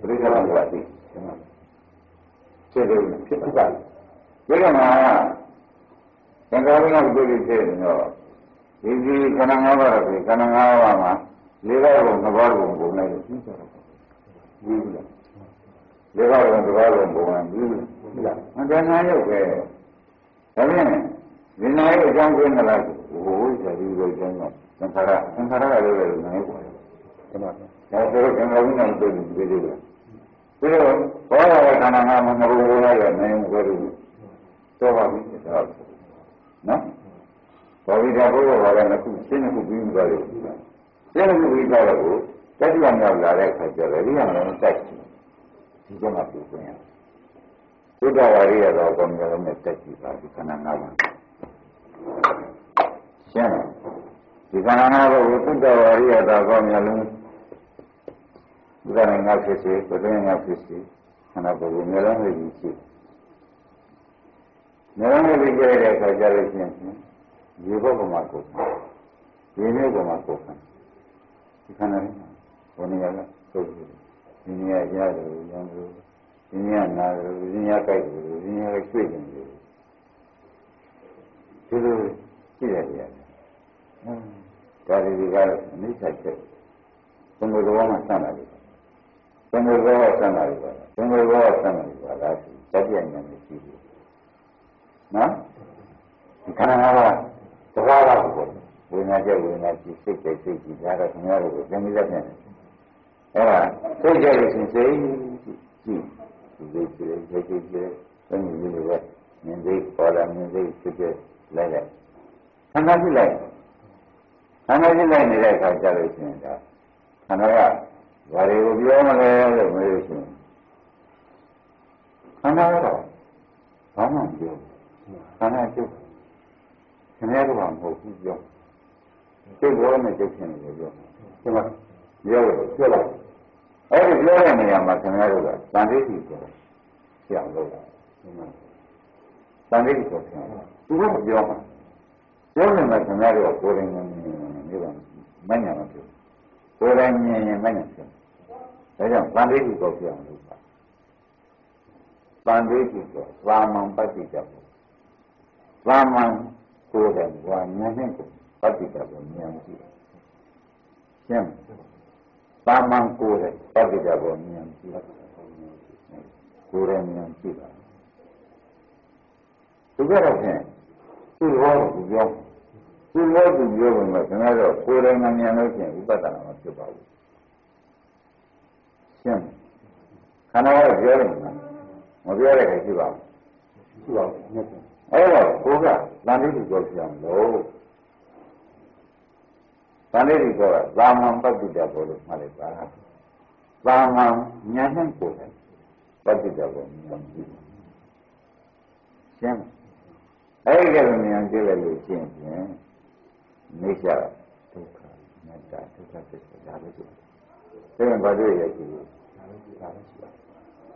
ပရိသတ်ကသိဖြစ်တယ်ဖြစ်ပါတယ် ဒီကမှာသင်္ခါဝိညာဉ်ပြည့်ဖြစ်နေတော့ဒီဒီခန္ဓာ၅ပါးတော့ခန္ဓာ၅ပါးမှာလေးပါးပုံနှစ်ပါးပုံပုံလိုက်လို့ပြီးကြတော့ပြီးပြီလားလေးပါးပုံတစ်ပါးပုံပုံလိုက်ပြီးပြီလားအတန်ငါရုပ်ပဲဒါဖြင့်ဒီနာရုပ်အကြောင်းကျင်းလာလို့ဟိုးဆက်ပြီးတော့ကျင်းတော့သင်္ခါရသင်္ခါရကလည်းလည်းနိုင်ပါဘူးတမန်ဒါဆိုတော့ကံကောင်းနိုင်တယ်ဒီလိုပဲပြီးတော့ဘောရတဲ့ခန္ဓာငါမမဘုရားရဲ့နိုင်ဘယ်လို တော့ပါပြီတော့နော်ဘောဝိတာဘုရားကလည်းခုရှင်းခုပြီးသွားတယ်ကျဲလို့ဝိသရကိုတတိယမြောက်လာတဲ့အခါကျတော့ဒီကံလုံးတိုက်ဒီကမှပြုခွင့်ရဘုဒ္ဓဝါရိယတော်ကောင်းကြလုံးနဲ့တက်ကြည့်ပါဒီခန္ဓာ၅ပါးရှင်းလားဒီခန္ဓာ၅ပါးကိုဘုဒ္ဓဝါရိယတော်ကောင်းကြလုံးဒီကနေ့ငါဖြစ်စေဘုဒ္ဓငါဖြစ်စေခန္ဓာကိုယ်ကိုမျိုးလုံးလေး ကြီးရှိမျိုးလုံးလေးကြည့်တဲ့အခါကျလို့ရှိရင်ဒီဘုက္ကမကိုဒီမျိုးကမှာကိုယ်ခံဒီခန္ဓာလေးဘုန်းကြီးကသုတ်တယ်ဒီနေရာရတယ်ရံလို့ဒီနေရာနာတယ်ဒီနေရာကြိုက်တယ်ဒီနေရာရွှေ့တယ်ဒီလိုကြည့်ရတယ်ဟမ်ဒါတွေကတော့အနိစ္စချက်ဘုံဘဝမှာစမ်းလာတယ်ဘုံဘဝဆမ်းလာတယ်ပါဘုံဘဝဆမ်းလာတယ်ပါလားတတိယဉာဏ်မရှိဘူး နော်ဒီခန္ဓာကသဘာဝကိုပေါ့ဝိညာဉ်ကျဝိညာဉ်ကြည့်စိတ်ကျစိတ်ကြည့်ဒါတော့ခင်ဗျားတို့ကိုသင်္ကေတပြန်တယ်အဲ့ဒါစိတ်ကြလို့ရှင်စိတ်ကြည့်ဒီစိတ်ကြည့်စိတ်ကြည့်စိတ်ကြည့်မြင်လို့ပဲမြင်စိတ်ပေါ်လာမြင်စိတ်ဖြစ်ဖြစ်လိုက်လိုက်ခန္ဓာကြည့်လိုက်ခန္ဓာကြည့်လိုက်နေတဲ့အခါကျလို့ရှင်ဒါခန္ဓာကဘာတွေကိုပြောမလဲလို့မေးလို့ရှင်ခန္ဓာကတော့ဘာမှမပြော ခန္ဓာကျုပ်ခင်ဗျားတို့ကမဟုတ်ဘူးပြောစိတ်ဘောနဲ့စိတ်ဖြစ်နေတယ်ပြောဒီမှာပြောလို့ပြောလိုက်အဲ့ဒီပြောတဲ့နေရာမှာခင်ဗျားတို့ကတန်တိတိပြောတယ်ဖြစ်အောင်လုပ်တာတန်လေးကိုဖြစ်အောင်သူကမပြောမှာပြောနေမှခင်ဗျားတို့ကိုယ်တိုင်မြင်နေတယ်မညာမဖြစ်ကိုယ်တိုင်မြင်ရင်မညာဖြစ်ဒါကြောင့်တန်လေးကိုဖြစ်အောင်လုပ်ပါတန်လေးကိုသာမန်ပဋိကြဖို့ သာမန်ကိုယ်တိုင်ကဉာဏ်နဲ့ကိုပဋိကြဖို့ဉာဏ်ရှိရှင်းသာမန်ကိုယ်တိုင်ပဋိကြဖို့ဉာဏ်ရှိကိုယ်တိုင်ဉာဏ်ရှိပါသူကတော့ဖြင့်သူ့ဘောကိုပြောသူ့ဘောကိုပြောပုံကခင်ဗျားတို့ကိုယ်တိုင်ဉာဏ်လို့ဖြင့်ဥပဒနာမဖြစ်ပါဘူးရှင်းခန္ဓာကပြောတယ်မပြောတဲ့ခိုင်ရှိပါဘူးရှိပါဘူး အဲ့တော့ကိုကသံတိကိုပြောအောင်လို့သံတိကိုကသာမန်ပတ္တိတဘောလို့မှတ်လိုက်ပါသာမန်ဉာဏ်နဲ့ကိုယ်တယ်ပတ္တိတဘောဉာဏ်ကြည့်ရှင်းအဲ့ဒီကလည်းဉာဏ်ကြည့်လိုက်လို့ရှင်းဖြင့်မိစ္ဆာဒုက္ခမေတ္တာဒုက္ခသစ္စာဒါပဲရှိတယ်ဒါဘာလို့ရရှိလဲဒါပဲရှိတာ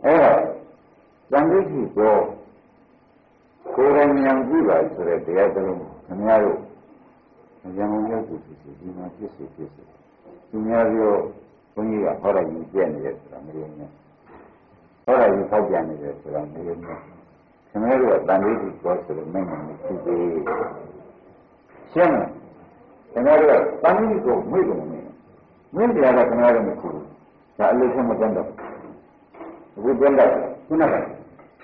အဲ့တော့သံတိကို ကိုယ်တိုင်ဉာဏ်ကြည့်ပါဆိုတဲ့တရားသလုံးခင်ဗျားတို့ဉာဏ်မျိုးကိုဖြစ်စီဒီမှာဖြစ်စီဖြစ်စီသူများပြောဘုန်းကြီးကဟောရည်ပြည့်နေတယ်ဆိုတာမလို့နဲ့ဟောရည်ဖောက်ပြန်နေတယ်ဆိုတာမလို့နဲ့ခင်ဗျားတို့ကတန်လေးကိုပြောဆိုလို့မင်းမဖြစ်သေးရှင်းလားခင်ဗျားတို့ကတန်လေးကိုမေ့ကုန်နေမင်းတရားကခင်ဗျားတို့မဖြစ်ဘူးဒါအလို့ချင်းမတန်းတော့အခုတန်းတော့ခုနက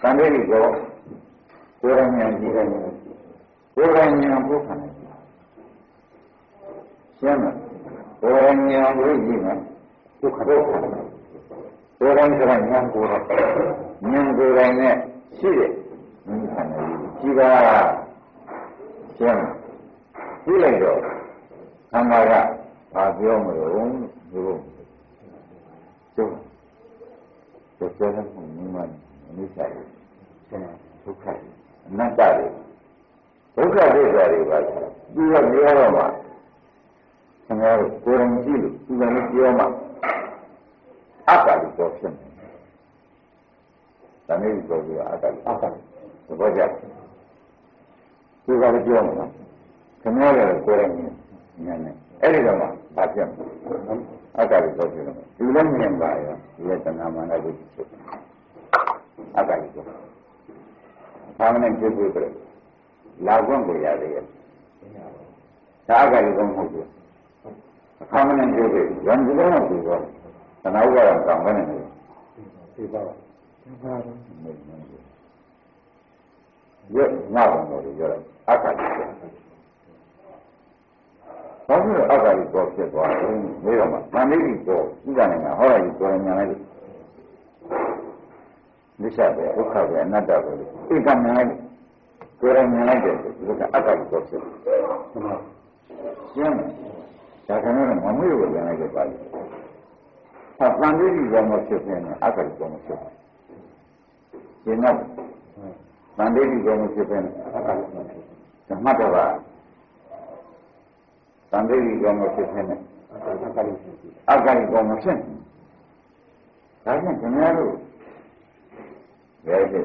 တန်လေးကို ကိုယ်ရဉာဏ်ကြည့်တယ်ကိုယ်ရဉာဏ်ကိုခံတယ်ရှင်းမလားကိုယ်ရဉာဏ်ကိုကြည့်မယ်ကိုယ်ခတော့ခံတယ်ကိုယ်ရဉာဏ်ကဉာဏ်ကိုယ်ရဉာဏ်ကိုယ်ရနဲ့ရှိတယ်မင်းခံတယ်ကြည့်ပါရှင်းမလားကြည့်လိုက်တော့ခန္ဓာကဘာပြောမလို့လို့ကျုပ်ကျုပ်ကျတဲ့မှုမြင်မှအနိစ္စကိုရှင်းဒုက္ခအ နတ္တတွေဒုက္ခဒိဋ္ဌာတွေပါသူကပြောတော့မှခင်ဗျားတို့ကိုယ်တိုင်ကြည့်လို့သူကလည်းပြောမှအတ္တကိုပြောဖြစ်တယ်။ဒါနဲ့ပြောပြီးအတ္တအတ္တသဘောကျသူကလည်းပြောမှာခင်ဗျားလည်းကိုယ်တိုင်ဉာဏ်နဲ့အဲ့ဒီတော့မှဘာဖြစ်မလဲအတ္တကိုပြောဖြစ်တယ်ဒီလိုမြင်ပါရောဒီလက်တဏမာနကိုဖြစ်အတ္တကိုပြော သာမဏေကျုပ်ကိုလာခွင့်ကိုရသေးရဲ့ဒါအကလည်းကောင်းမဟုတ်ဘူးအခါမနဲ့ကျုပ်ကိုရံကြလုံးတော့ပြီးတော့သနာဥပါဒံကောင်းကနေတယ်ဒီပါပါဒီပါပါရွတ်ငါ့ဘုံတော်ကိုပြောတယ်အကလည်းဘာဖြစ်လို့အကလည်းပေါ်ဖြစ်သွားတယ်နေတော့မှမန္တိပေါ်ဥဒ္ဒနာကဟောရည်ပေါ်ညာလိုက် လို့မိစ္ဆာပဲဒုက္ခပဲအနတ္တပဲဧကမြင်လိုက်ကိုယ်တိုင်မြင်လိုက်တယ်ဒီကအတ္တကိုပြောဖြစ်တယ်မှန်ရှင်းဒါကလည်းမမေ့လို့ပြန်လိုက်တဲ့ပါဠိဟာတန်လေးကြီးကမဖြစ်နေအတ္တကိုမဖြစ်ရှင်းတော့တန်လေးကြီးကမဖြစ်နေအတ္တကိုမဖြစ်ဓမ္မတဘာတန်လေးကြီးကမဖြစ်နေအတ္တကိုမဖြစ်ဒါကြောင့်ခင်ဗျားတို့ ရဲ့ဒီ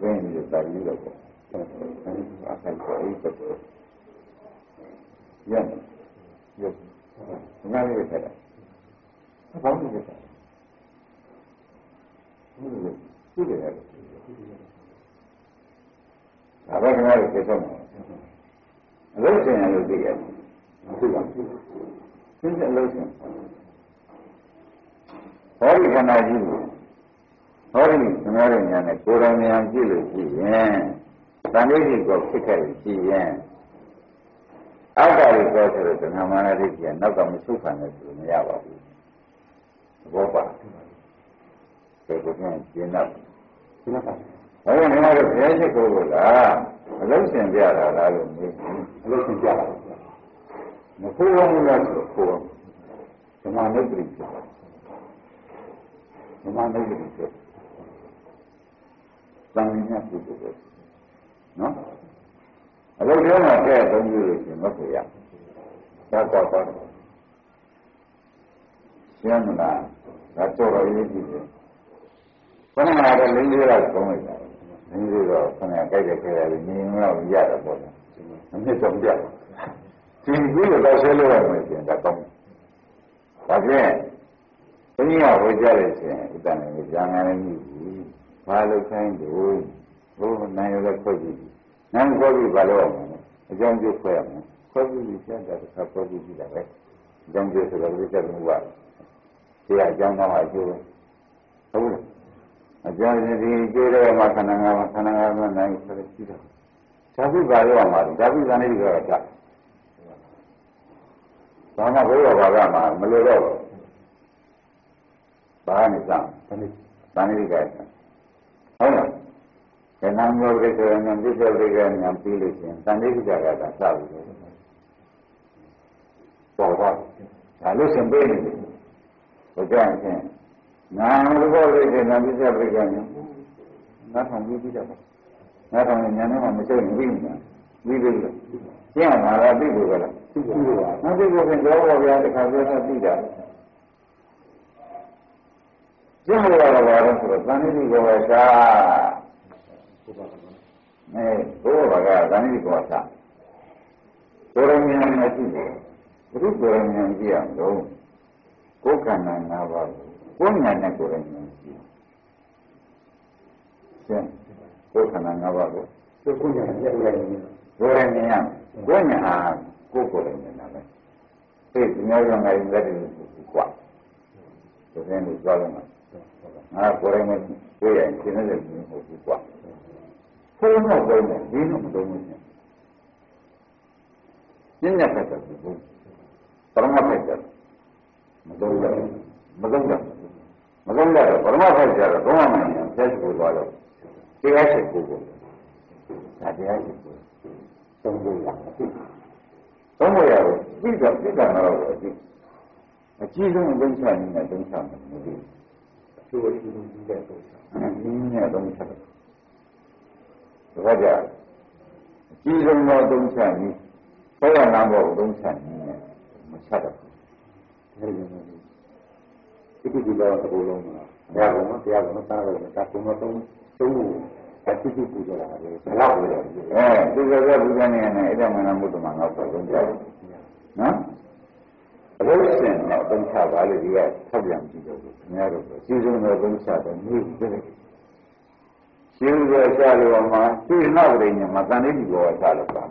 ဘယ်နည်းတာယူတော့အဲဒီအဆိုင်ကိုအိတ်တော့ရန်ရငါလေးပဲတဲ့ဘာလို့လဲဟုတ်တယ်သူ့တယ်ဒါပဲခင်ဗျားတို့ပြောမှာအလို့ရှင်ရလို့သိရတယ်သိပါဘူးသင်္ကြန်လို့ရှင်ဟောဒီခန္ဓာကြီးကို ဟောဒီသမားရဲ့ဉာဏ်နဲ့ကိုယ်တော်ဉာဏ်ကြည့်လို့ရှိရင်တန်ဋိဋ္ဌိကိုဖြစ်ခဲ့လို့ရှိရင်အတ္တကိုပြောဆိုတဲ့ဓမ္မမာနဒိဋ္ဌိကနောက်ကမဆုခံလို့ဆိုမရပါဘူးသဘောပါဒီကိုကျင်းကျင်းတော့ကျင်းတော့ဘာလို့လဲတော့ဘယ်ရှိကိုလို့လားအလုံးစင်ပြတာလားလို့မေးအလုံးစင်ပြတာမဖိုးဘူးလားဆိုတော့ဓမ္မနုပ္ပရိဖြစ်ဓမ္မနုပ္ပရိဖြစ် သံဉာဏ်ပြုဖို့ပဲနော်အလုပ်ထဲမှာတဲ့သုံးမျိုးလို့ရှင်မဆိုရသာကောပါရှင်းမလားဒါတော့ရည်ကြည့်တယ်ခဏကတော့လင်းလေးတော့သုံးလိုက်တာလင်းလေးတော့ခဏကြိုက်တဲ့ခဲရတယ်ညီမတော့ရတာပေါ့အမြင့်ဆုံးပြဒီပြီးတော့ဆဲလို့ရမယ်ပြင်ဒါကောင်းဒါဖြင့်ဘုရားဝေကြတယ်ဆိုရင်ဥဒ္ဒနာကိုကြာငန်းနေပြီ ဘာလို့ခိုင်းလို့ဘုနိုင်ရတဲ့ခွက်ကြီးနိုင်ခွက်ကြီးဘာလို့အောင်လဲအကြောင်းကျခွဲရမယ်ခွက်ကြီးကျတဲ့အခါခွက်ကြီးကြည့်တာပဲအကြောင်းကျဆိုတော့ဝိသက်မှုကတရားအကြောင်းတော့အကျိုးပဲဟုတ်လားအကြောင်းဒီကျိုးတဲ့မှာခန္ဓာငါးပါးခန္ဓာငါးပါးနိုင်ဆိုတော့ကြည့်တော့ဓာတ်ဘာလို့အောင်မှာဓာတ်ဇာနေကတော့ဓာတ်ဘာမှဘုရားဘာကမှမလိုတော့ဘူးဘာနဲ့စမ်းသဏိတိကဲ ဟုတ်လားဇဏမောရိကေနံပြစ္ဆေရိကေနံပြီးလို့ရှိရင်သဏိတိကကသာစပြီပေါ်ပါဒါလို့ရှင်ပေးနေတယ်ဘုရားရှင်နာမောရိကေနံပြစ္ဆေရိကေနံငါဆောင်ပြီးပြီးတော့ငါဆောင်ရင်ညာနဲ့မှမစိတ်ဘူးပြီးနေတာပြီးပြီလို့ကျင့်ရမှာလားသိဖို့ကလားသိဖို့ပါမသိဖို့ကတော့ဘောဗျာတခါပြောတာသိတာ ကျင့်လို့ရတော့ဘာလို့ဆိုတော့သံဃိကောသာအဲဘုရားကသံဃိကောသာကိုရမဉာဏ်နဲ့ကြည့်တယ်ဘုရုကိုရမဉာဏ်ကြည့်အောင်လို့ကိုယ်ခန္ဓာ၅ပါးကိုယ်ဉာဏ်နဲ့ကိုယ်ရမဉာဏ်ကြည့်ရှင်းကိုယ်ခန္ဓာ၅ပါးကိုကိုယ်ဉာဏ်နဲ့ကိုယ်ရမဉာဏ်ကိုယ်ရမဉာဏ်ကိုယ်ဉာဏ်ဟာကိုယ်ကိုယ်ရမဉာဏ်ပဲသိဒီမျိုးရောငါရင်လက်တွေကွာဒီစင်းကိုကြောက်လို့ ငါကိုယ်ရမကိုယ်ရရှင်းနေတဲ့မျိုးဟုတ်ဘူးကွာဘုန်းတော်ကိုယ်နဲ့ဒီလိုမတော်ဘူးညညဖက်တယ်ဘူးပရမဖက်တယ်မတော်ဘူးမတော်ဘူးမတော်တော့ပရမဖက်ကြတော့ဘုရားမင်းဆက်ကိုသွားတော့တရားရှိကိုကိုဒါတရားရှိကိုသုံးဖို့ရသုံးဖို့ရတော့ပြီးတော့ပြစ်တာတော့အကြည့်အကြည့်ဆုံးအသုံးချနေတဲ့သုံးချမယ်မသိဘူး အကျိုးအကျိုးကြီးတဲ့သုံးချအင်းနဲ့သုံးချတယ်ဒါကြအကြည့်ဆုံးသောသုံးချပြီးဘုရားနာမောသုံးချနေတယ်မချတော့ဘူးအဲဒီလိုဒီကိစ္စကတော့အကုန်လုံးမှာတရားကောင်မတရားကောင်မသားတော့တာကုံတော့သုံးသုံးဖို့အတိအကျပူကြတာပဲဘယ်တော့လဲအဲဒီကကဘုရားနေနေအဲ့ဒါမှလည်းဘုဒ္ဓမှာတော့သုံးကြတယ်နော် အလို့စင်တော့သုံးချပါလေဒီကထောက်ပြန်ကြည့်တော့ခင်ဗျားတို့စီစဉ်တော့သုံးချတယ်မြို့တဲ့ရှင်းရကြလို့မှာသိနောက်ရင်းမှာတန်လေးဒီဘောချလို့ပါ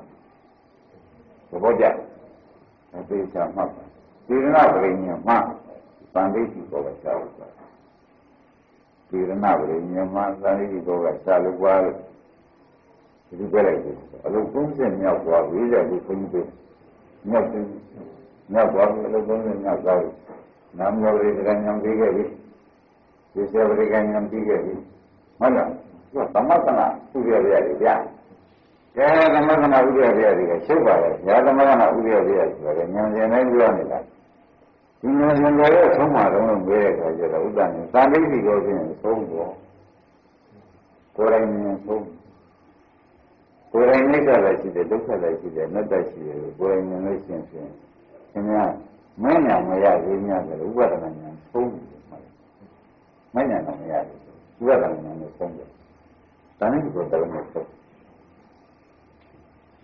သဘောကျအသေးချမှတ်ပါဒီနောက်ရင်းမှာတန်လေးဒီဘောချလို့ပါဒီရဏပရိညမသံဃိကောကစာလုပွားလို့ဒီပြလိုက်တယ်အလုံး30မြောက်သွားပြီတဲ့ဒီခွန်ကြီးမြောက်တယ် မြောက်သွားပြီအလုံး30မြောက်သွားပြီနာမယောရိကဉာဏ်ပြီးခဲ့ပြီဒီစေဝရိကဉာဏ်ပြီးခဲ့ပြီဟုတ်လားသူကသမသနာဥပ္ပယရတယ်ဗျာကဲသမသနာဥပ္ပယရတယ်ကရှုပ်ပါရဲ့ညာသမသနာဥပ္ပယရတယ်ဆိုတော့ဉာဏ်ရှင်တိုင်းပြောနေတာဒီဉာဏ်ရှင်တော်ရဲ့ဆုံးမတော်လို့ပြောတဲ့အခါကျတော့ဥဒ္ဒနဲ့သာမိတိကိုဖြင့်ဆုံးတော့ကိုယ်တိုင်ဉာဏ်ဆုံးကိုယ်တိုင်နိစ္စလည်းရှိတယ်ဒုက္ခလည်းရှိတယ်အနတ္တရှိတယ်ကိုယ်တိုင်ဉာဏ်လို့ရှင်းဖြင့် ခင်ဗျာမဉဏ်မရသေးများတယ်ဥပဒနာဉာဏ်ဆုံးတယ်မဉဏ်တော့မရဘူးဥပဒနာဉာဏ်ကိုဆုံးတယ်ဒါနဲ့ဒီကိုတော်နေဆုံး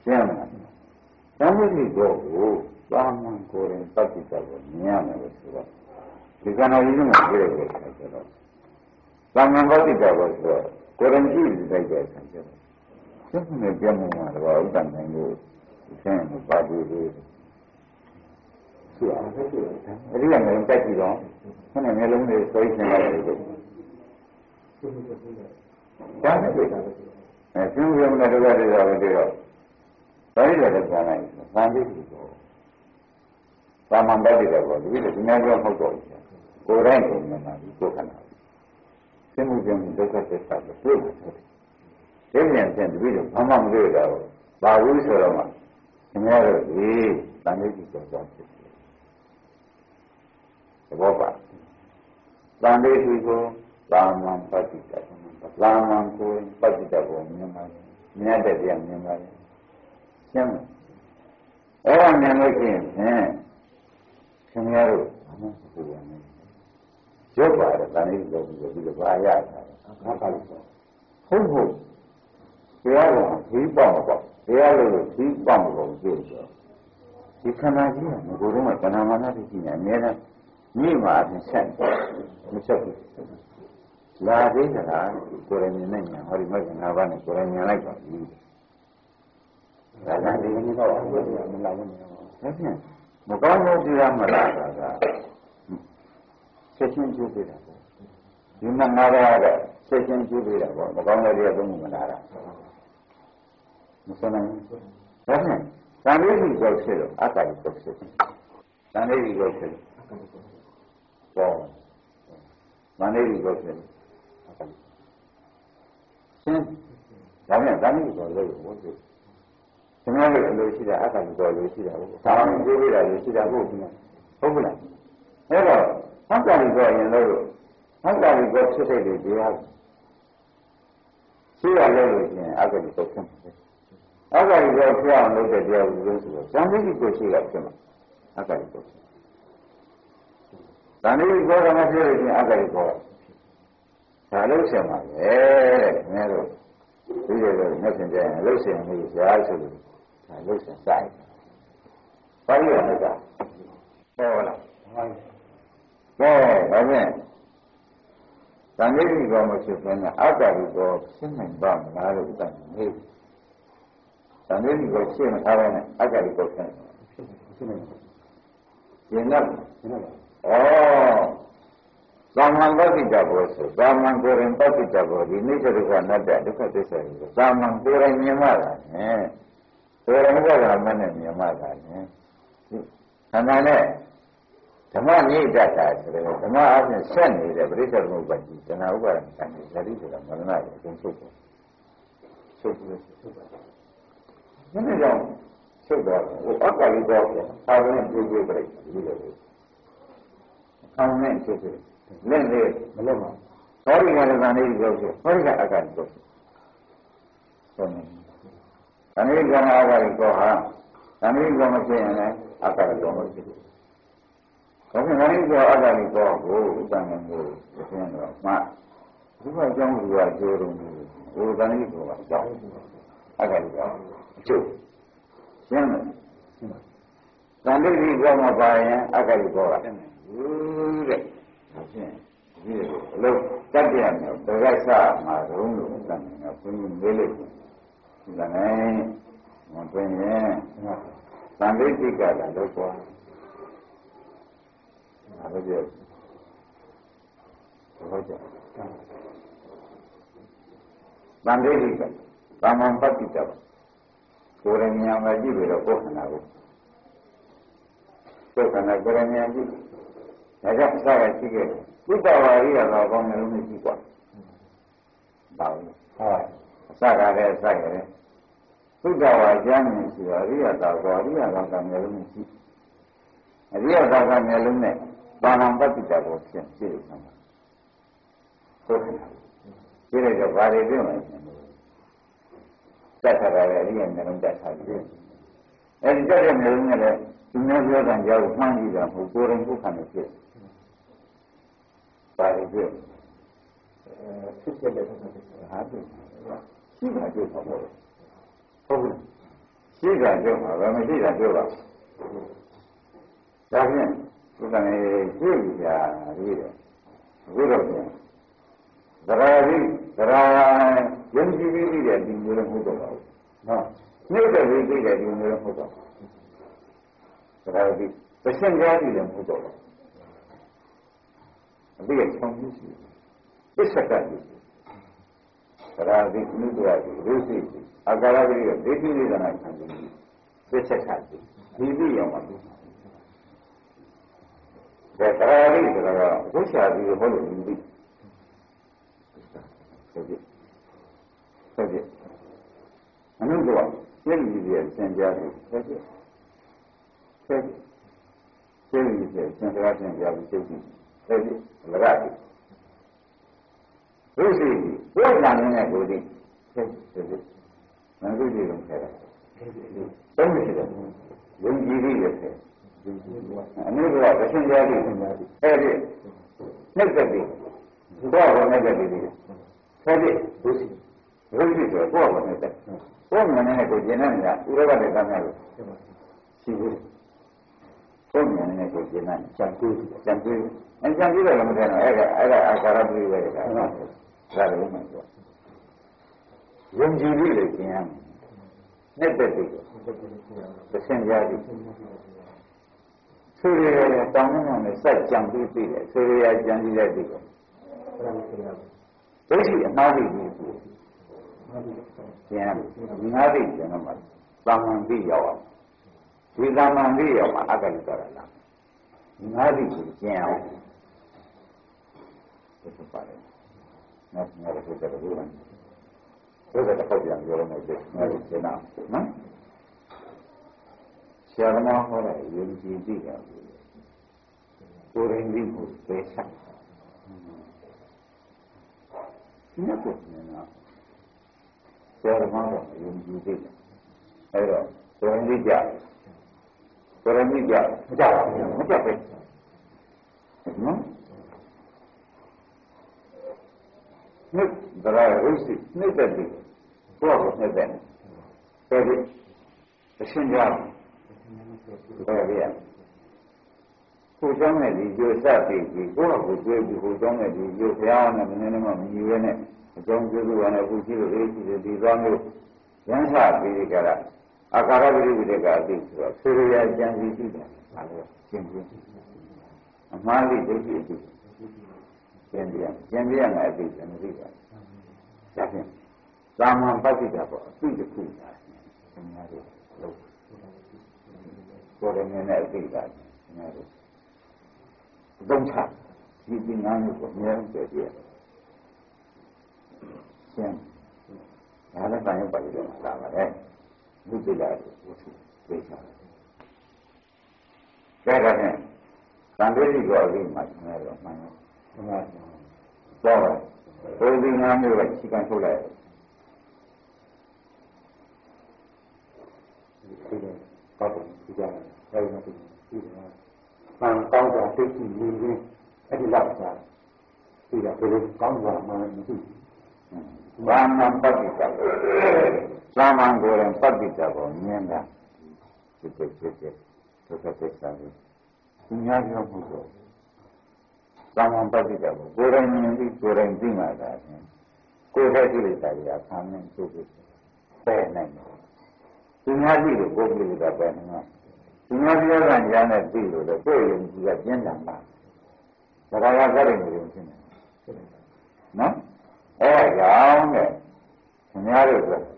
ရှင်းမလားသံဃိကိုကိုသာမန်ကိုယ်ရင်တတ်ကြည့်တယ်မြင်ရမယ်လို့ဆိုတော့ဒီကနေ့ရင်းမှာပြောရတဲ့ဆိုတော့သာမန်တတ်ကြည့်တယ်ဆိုတော့ကိုယ်ရင်ကြည့်လိုက်တဲ့အခါကျတော့စိတ်နဲ့ပြမှုမှာတော့ဥဒ္ဒနိုင်လို့ဆင်းမပါဘူးလို့ ဆိုအောင်ဆိုတော့အဲ့ဒီကလည်းတက်ကြည့်တော့ခဏမျိုးလုံးလေးဆွဲချင်လိုက်တယ်လို့ဒါနဲ့တွေ့တာအဲကျင်းရုံနဲ့တော့တွေ့တာပဲတွေ့တော့ဒါရီလည်းပြန်လိုက်သံဃိကိုသာမန်တတ်တယ်ပေါ့ဒီလိုဒီနေ့တော့မဟုတ်တော့ဘူးကိုယ်တိုင်ကိုမြင်တာဒီကိုယ်ခန္ဓာသိမှုပြန်ဒုက္ခသစ္စာကိုတွေ့မှာတယ်ဒီပြန်ပြန်ဒီလိုဘာမှမတွေ့တော့ဘာဘူးဆိုတော့မှခင်ဗျားတို့ဒီတန်လေးကြီးကြောက်ဖြစ်တယ် သဘောပါတန်လေးကြီးကိုသာမန်ပฏิတတ်သာမန်ကိုပฏิတတ်ကိုမြင်ပါမြင်တဲ့ပြန်မြင်ပါရှင်းမအဲ့ဒါမြင်လို့ရှိရင်ခင်ဗျားတို့ဘာမှမဟုတ်ဘူး။ရုပ်ပါတယ်တန်လေးလို့ပြီးတော့ဘာရတာငါပါလို့ဟုတ်ဟုတ်တရားကဒီပေါ့မပေါ့တရားလို့ဒီပေါ့မပေါ့ကြည့်ဆိုဒီခန္ဓာကြီးကငကိုယ်တော့ကတဏှာမာနတိရှိနေအများနဲ့ မိမှာအဖြစ်ဆက်မဆက်ဘူးလာသေးတာကိုယ်ရမြင်နေညာဟောဒီမဂ္ဂင်၅ပါးနဲ့ကိုယ်ရမြင်လိုက်ပါပြီဒါကဒီနေ့တော့မလာဘူးဒါဖြင့်မကောင်းတဲ့တရားမလားကဆက်ချင်းကျိုးပြတာပေါ့ဒီမှာငါးပါးကဆက်ချင်းကျိုးပြတာပေါ့မကောင်းတဲ့တရားသုံးခုမလားတာမစနိုင်ဘူးဒါဖြင့်သံဃာကြီးကိုဖြစ်လို့အတ္တကြီးကိုဖြစ်တယ်သံဃာကြီးကိုဖြစ်လို့ ပေါ့သံဃာကြီးကိုဖြစ်လို့အတ္တကြီးရှင်းဒါဖြင့်သံဃာကြီးကိုလို့ဘုရားခင်ဗျားတို့အလိုရှိတာအတ္တကြီးကိုလိုရှိတာဟုတ်ဒါမှမဟုတ်ပြတာလိုရှိတာဟုတ်ဘူးဟုတ်ဘူးလားအဲ့တော့အတ္တကြီးကိုရင်လို့အတ္တကြီးကိုဖြစ်တဲ့တရားရှိရလို့ရှိရင်အတ္တကြီးကိုဖြစ်တယ်အဂါရီကိုဖြစ်အောင်လုပ်တဲ့တရားကိုလို့ဆိုတော့ဇံတိကိုရှိတာဖြစ်မှာအဂါရီကို ဇံတိကိုကမဖြစ်လို့ရှိရင်အဂါရီကိုဒါလို့ဆက်မှာပဲတဲ့ခင်ဗျားတို့ဒီလိုလိုမျက်စင်ကြရင်လှုပ်ရှင်လေးရားဆိုလို့ဒါလှုပ်ရှင်စိုက်ဘာလို့လဲကဟောလားကဲဒါဖြင့်ဇံတိကိုမဖြစ်ဘဲနဲ့အဂါရီကိုဖြစ်နိုင်ပါမလားလို့ဥပ္ပန္နေ။ဒါမျိုးကိုရှင်းမထားဘဲနဲ့အက္ခရိကိုဖြစ်ရှင်းနေတယ်။ရှင်းတော့ရှင်းတော့ ဩသာမန်ပဋိတ္တဘောဆိုသာမန်ကိုယ်ရင်ပဋိတ္တဘောဒီနိစ္စဒုက္ခနတ္တဒုက္ခသစ္စာကိုသာမန်ကိုယ်ရင်မြင်မှတာနဲ့ကိုယ်ရင်ကလည်းမနဲ့မြင်မှတာနဲ့ခန္ဓာနဲ့ဓမ္မညိတ္တတာဆိုတဲ့ဓမ္မအပြင်ဆက်နေတဲ့ပရိစ္ဆေသမုပ္ပါဒ်တဏှာဥပါဒ်ကံဒီဇတိဆိုတာမရဏကိုအကျဉ်းချုပ်တယ်။ချုပ်တယ်ချုပ်တယ်။ဒီနေ့ကြောင့်ချုပ်သွားတယ်။ဟိုအက္ခလိတော့အာရုံနဲ့တွေ့တွေ့ပြလိုက်ဒီလို ပဲ။အောင်းနဲ့ချုပ်တယ်။လက်လေးမလုံးပါ။သောရိကလည်းကနေပြောဆိုသောရိကအက္ခလိတော့ဆိုနေ။တဏှိကံအာဂရိကောဟာတဏှိကံမဖြစ်ရင်လည်းအက္ခလိတော့မဖြစ်ဘူး။ဒါပြန်တဏှိကောအက္ခလိကောကိုဥပ္ပန္နကိုသိရင်တော့မှဒီကအကြောင်းကကျိုးတုံးလို့ဟိုတဏှိကောကအကြောင်းအက္ခလိကောအကျိုးရှင်းမယ်သံဃိတိကောမပါရင်အက္ခလိကောက ဟုတ်တဲ့ဒါဖြင့်ဒီလိုအလုံးတတ်ပြရမယ်ဘယ်ကစမှာတုံးလို့သံဃာဘုန်းကြီးမေးလို့ဒီကနေ့မတွင်ရင်သံဃိတိကလည်းလောက်သွားဒါပဲပြောဟုတ်ကြသံဃိတိကကာမံပတ္တိတကိုယ်ရဉာဏ်မှာကြည့်ပြီးတော့ကိုယ်ခန္ဓာကိုကိုယ်ခန္ဓာကိုယ်ရဉာဏ်ကြည့် ဒါကြောင့်အစကရှိခဲ့တယ်သုတဝါရိယသောကောင်းမျိုးမျိုးရှိกว่าဒါဘူးဟုတ်အစကလည်းအစကလည်းသုတဝါကျမ်းမြင်ရှိတော့အရိယသာကောအရိယသာကမျိုးမျိုးရှိအရိယသာကမျိုးလုံးနဲ့ပါဏံပတ္တိတကိုဖြစ်ဖြစ်နေမှာကိုယ်ခန္ဓာဒီလိုကြောင့်ဘာတွေပြောလဲတတ်ထားတယ်အရိယာမျိုးလုံးတတ်ထားတယ်အဲဒီတတ်တဲ့မျိုးလုံးနဲ့လည်းဒီမျိုးပြောတဲ့ကြောင့်မှန်းကြည့်တာမဟုတ်ကိုယ်ရင်ကိုယ်ခံနေဖြစ် ပါလိမ့်ပြအဲဖြစ်ဖြစ်တဲ့ဟာဖြစ်ရှိတာကြိုးပါဘောဟုတ်ဘူးရှိတာကြိုးပါဘယ်မရှိတာကြိုးပါဒါဖြင့်ဒီကနေ့ကြည့်ကြရည်တယ်ဘုရားပြန်သရာတိသရာယုံကြည်ပြီးတဲ့ဒီမျိုးလည်းမဟုတ်တော့ပါဘူးနော်နှိမ့်တဲ့ဝိသိတဲ့ဒီမျိုးလည်းမဟုတ်တော့ဘူးသရာတိပရှင်းကြားပြီးလည်းမဟုတ်တော့ဘူး အပြည့်ချောင်းကြီးရှိပစ္စကတိသရာတိနုဒရာတိရုစိတိအာကာရတိရဲ့ဒိဋ္ဌိဝေဒနာခံပြီးပစ္စကတိဒီလိုရောက်ပါဘူးဒါသရာတိဆိုတာကဝိရှာပြီးဟောလို့ဒီဟုတ်ပြီဟုတ်ပြီအနုဘောရှင်းပြီးပြသင်ကြားပြီးဟုတ်ပြီဟုတ်ပြီရှင်းပြီးပြသင်ကြားသင်ကြားပြီးသိပြီဟုတ် ပြီလရတိရုပ်စီဘုရားနဲ့ကိုဒီဟုတ်ပြီဟုတ်ပြီမနုဒီလုံးခဲ့တာသုံးရှိတယ်ယုံကြည်ပြီးရတယ်အနုဘောသင်ကြားပြီးအဲ့ဒီနှိမ့်သက်ပြီးဘောဘောနှိမ့်သက်ပြီးဆက်ပြီးဒုစီဒုစီဆိုကိုယ့်ဘာနဲ့တက်ကိုယ်မြင်နေတဲ့ကိုကျင်တဲ့ညာဥရကတဲ့ကမ်းများလို့ရှိဘူး ကိုယ်မြင်နေတဲ့ကိုကျင်တဲ့ကြံပြီးကြံပြီးအဲကြံပြီးတော့လည်းမတဲ့တော့အဲ့ဒါအဲ့ဒါအာကာရပြည့်ရဲ့ကဒါလည်းမှဆိုယုံကြည်ပြီးလေကျင်ရမယ်နဲ့တက်ပြီးသင်ကြားပြီးဆွေရရတောင်းမှနဲ့စိုက်ကြံပြီးပြီးတယ်ဆွေရရကြံပြီးလိုက်ပြီးတော့ဒိဋ္ဌိအမှားတွေကြီးကျင်ငါးသိကျင်တော့မှသာမန်ပြီးရောက်အောင် ဒီသာမန်ပြီးရောက်မှအက္ခလိတော်ရလားငါးသိကျင်အောင်ဒီလိုပါတယ်နော်ငါတို့ကတော့ဘယ်လိုလဲဒါကတော့ပြန်ပြောရမယ်ဒီငါတို့ကျင်အောင်နော်ဆရာသမားဟောတဲ့ယုံကြည်ကြည့်တာကိုယ်ရင်ပြီးကိုသိချင်ဒီနေ့ကိုနေတာဆရာသမားကယုံကြည်ကြည့်တယ်အဲတော့ကိုယ်ရင်ပြီးကြကို ယ်ရင်ပြီးကြမကြပါဘူးမကြပဲနော်နှစ်ဒရာရုပ်စိနှစ်သက်ပြီးကိုယ့်ကိုနှစ်သက်တယ်ဒါပြီးအရှင်းကြဘယ်ရကိုเจ้าနဲ့ဒီကျိုးစပ်ပြီးဒီကိုယ့်ကိုကျွေးပြီးကိုเจ้าနဲ့ဒီကျိုးဘုရားနဲ့မင်းနဲ့မှမညီရဲနဲ့အကြောင်းကျိုးလို့ရတယ်အခုရှိလို့အေးရှိတယ်ဒီသွားမျိုးရမ်းစပြီးကြတာ အာကာရပရိဝိတကအသိဆိုတော့ဆေရယကြံစီရှိတယ်ဒါလည်းရှင်းပြအမှားလေးဒိဋ္ဌိအသိရှင်းပြရှင်းပြမယ်အသိတယ်မသိပါဘူးဒါဖြင့်သာမန်ပဋိဒါပေါ့အသိတစ်ခုပါဆင်များလို့လို့ကိုယ်ရင်းနဲ့အသိတာဆင်များလို့သုံးချဒီဒီငါးမျိုးကိုအများကြီးပြည့်ရှင်းဒါလည်းဘာလို့ပါလိမ့်မယ်လာပါလေဘု ဒ္ဓလာကိုဝတ်သိချာကဲဒါနဲ့သံဃာတိကိုအပြီးမှဆင်များတော့မှန်တော့ဆင်များတော့ဘုဒ္ဓငါးမျိုးကခြေကထုတ်လိုက်ဒီလိုကောက်ပုံကြည့်ကြတယ်အဲဒီမှာဒီလိုမှန်ကောင်းတာသိရှိနေရင်အဲ့ဒီလောက်သာဒီကဘယ်လိုကောင်းတာမှမသိဘာမှပဋိစ္စ သာမန်ကိုယ်ရင်ပဋိစ္စကိုမြင်တာဖြစ်ဖြစ်ဖြစ်ဖြစ်သုခသစ္စာကိုသူများပြောမှုတော့သာမန်ပဋိစ္စကိုကိုယ်ရင်မြင်ပြီးကိုယ်ရင်သိမှသာကိုယ်ရဲ့ကိလေသာတွေကဆမ်းနေသူ့ကိုပယ်နိုင်တယ်သူများကြည့်လို့ကိုယ်ကိလေသာပယ်နိုင်မှာသူများပြောတာညာနဲ့သိလို့လေကိုယ်ယုံကြည်ကကျင်းတယ်မှာဒါကကကြတယ်မျိုးရှင်းတယ်နော်အဲကြောင့်တဲ့ခင်ဗျားတို့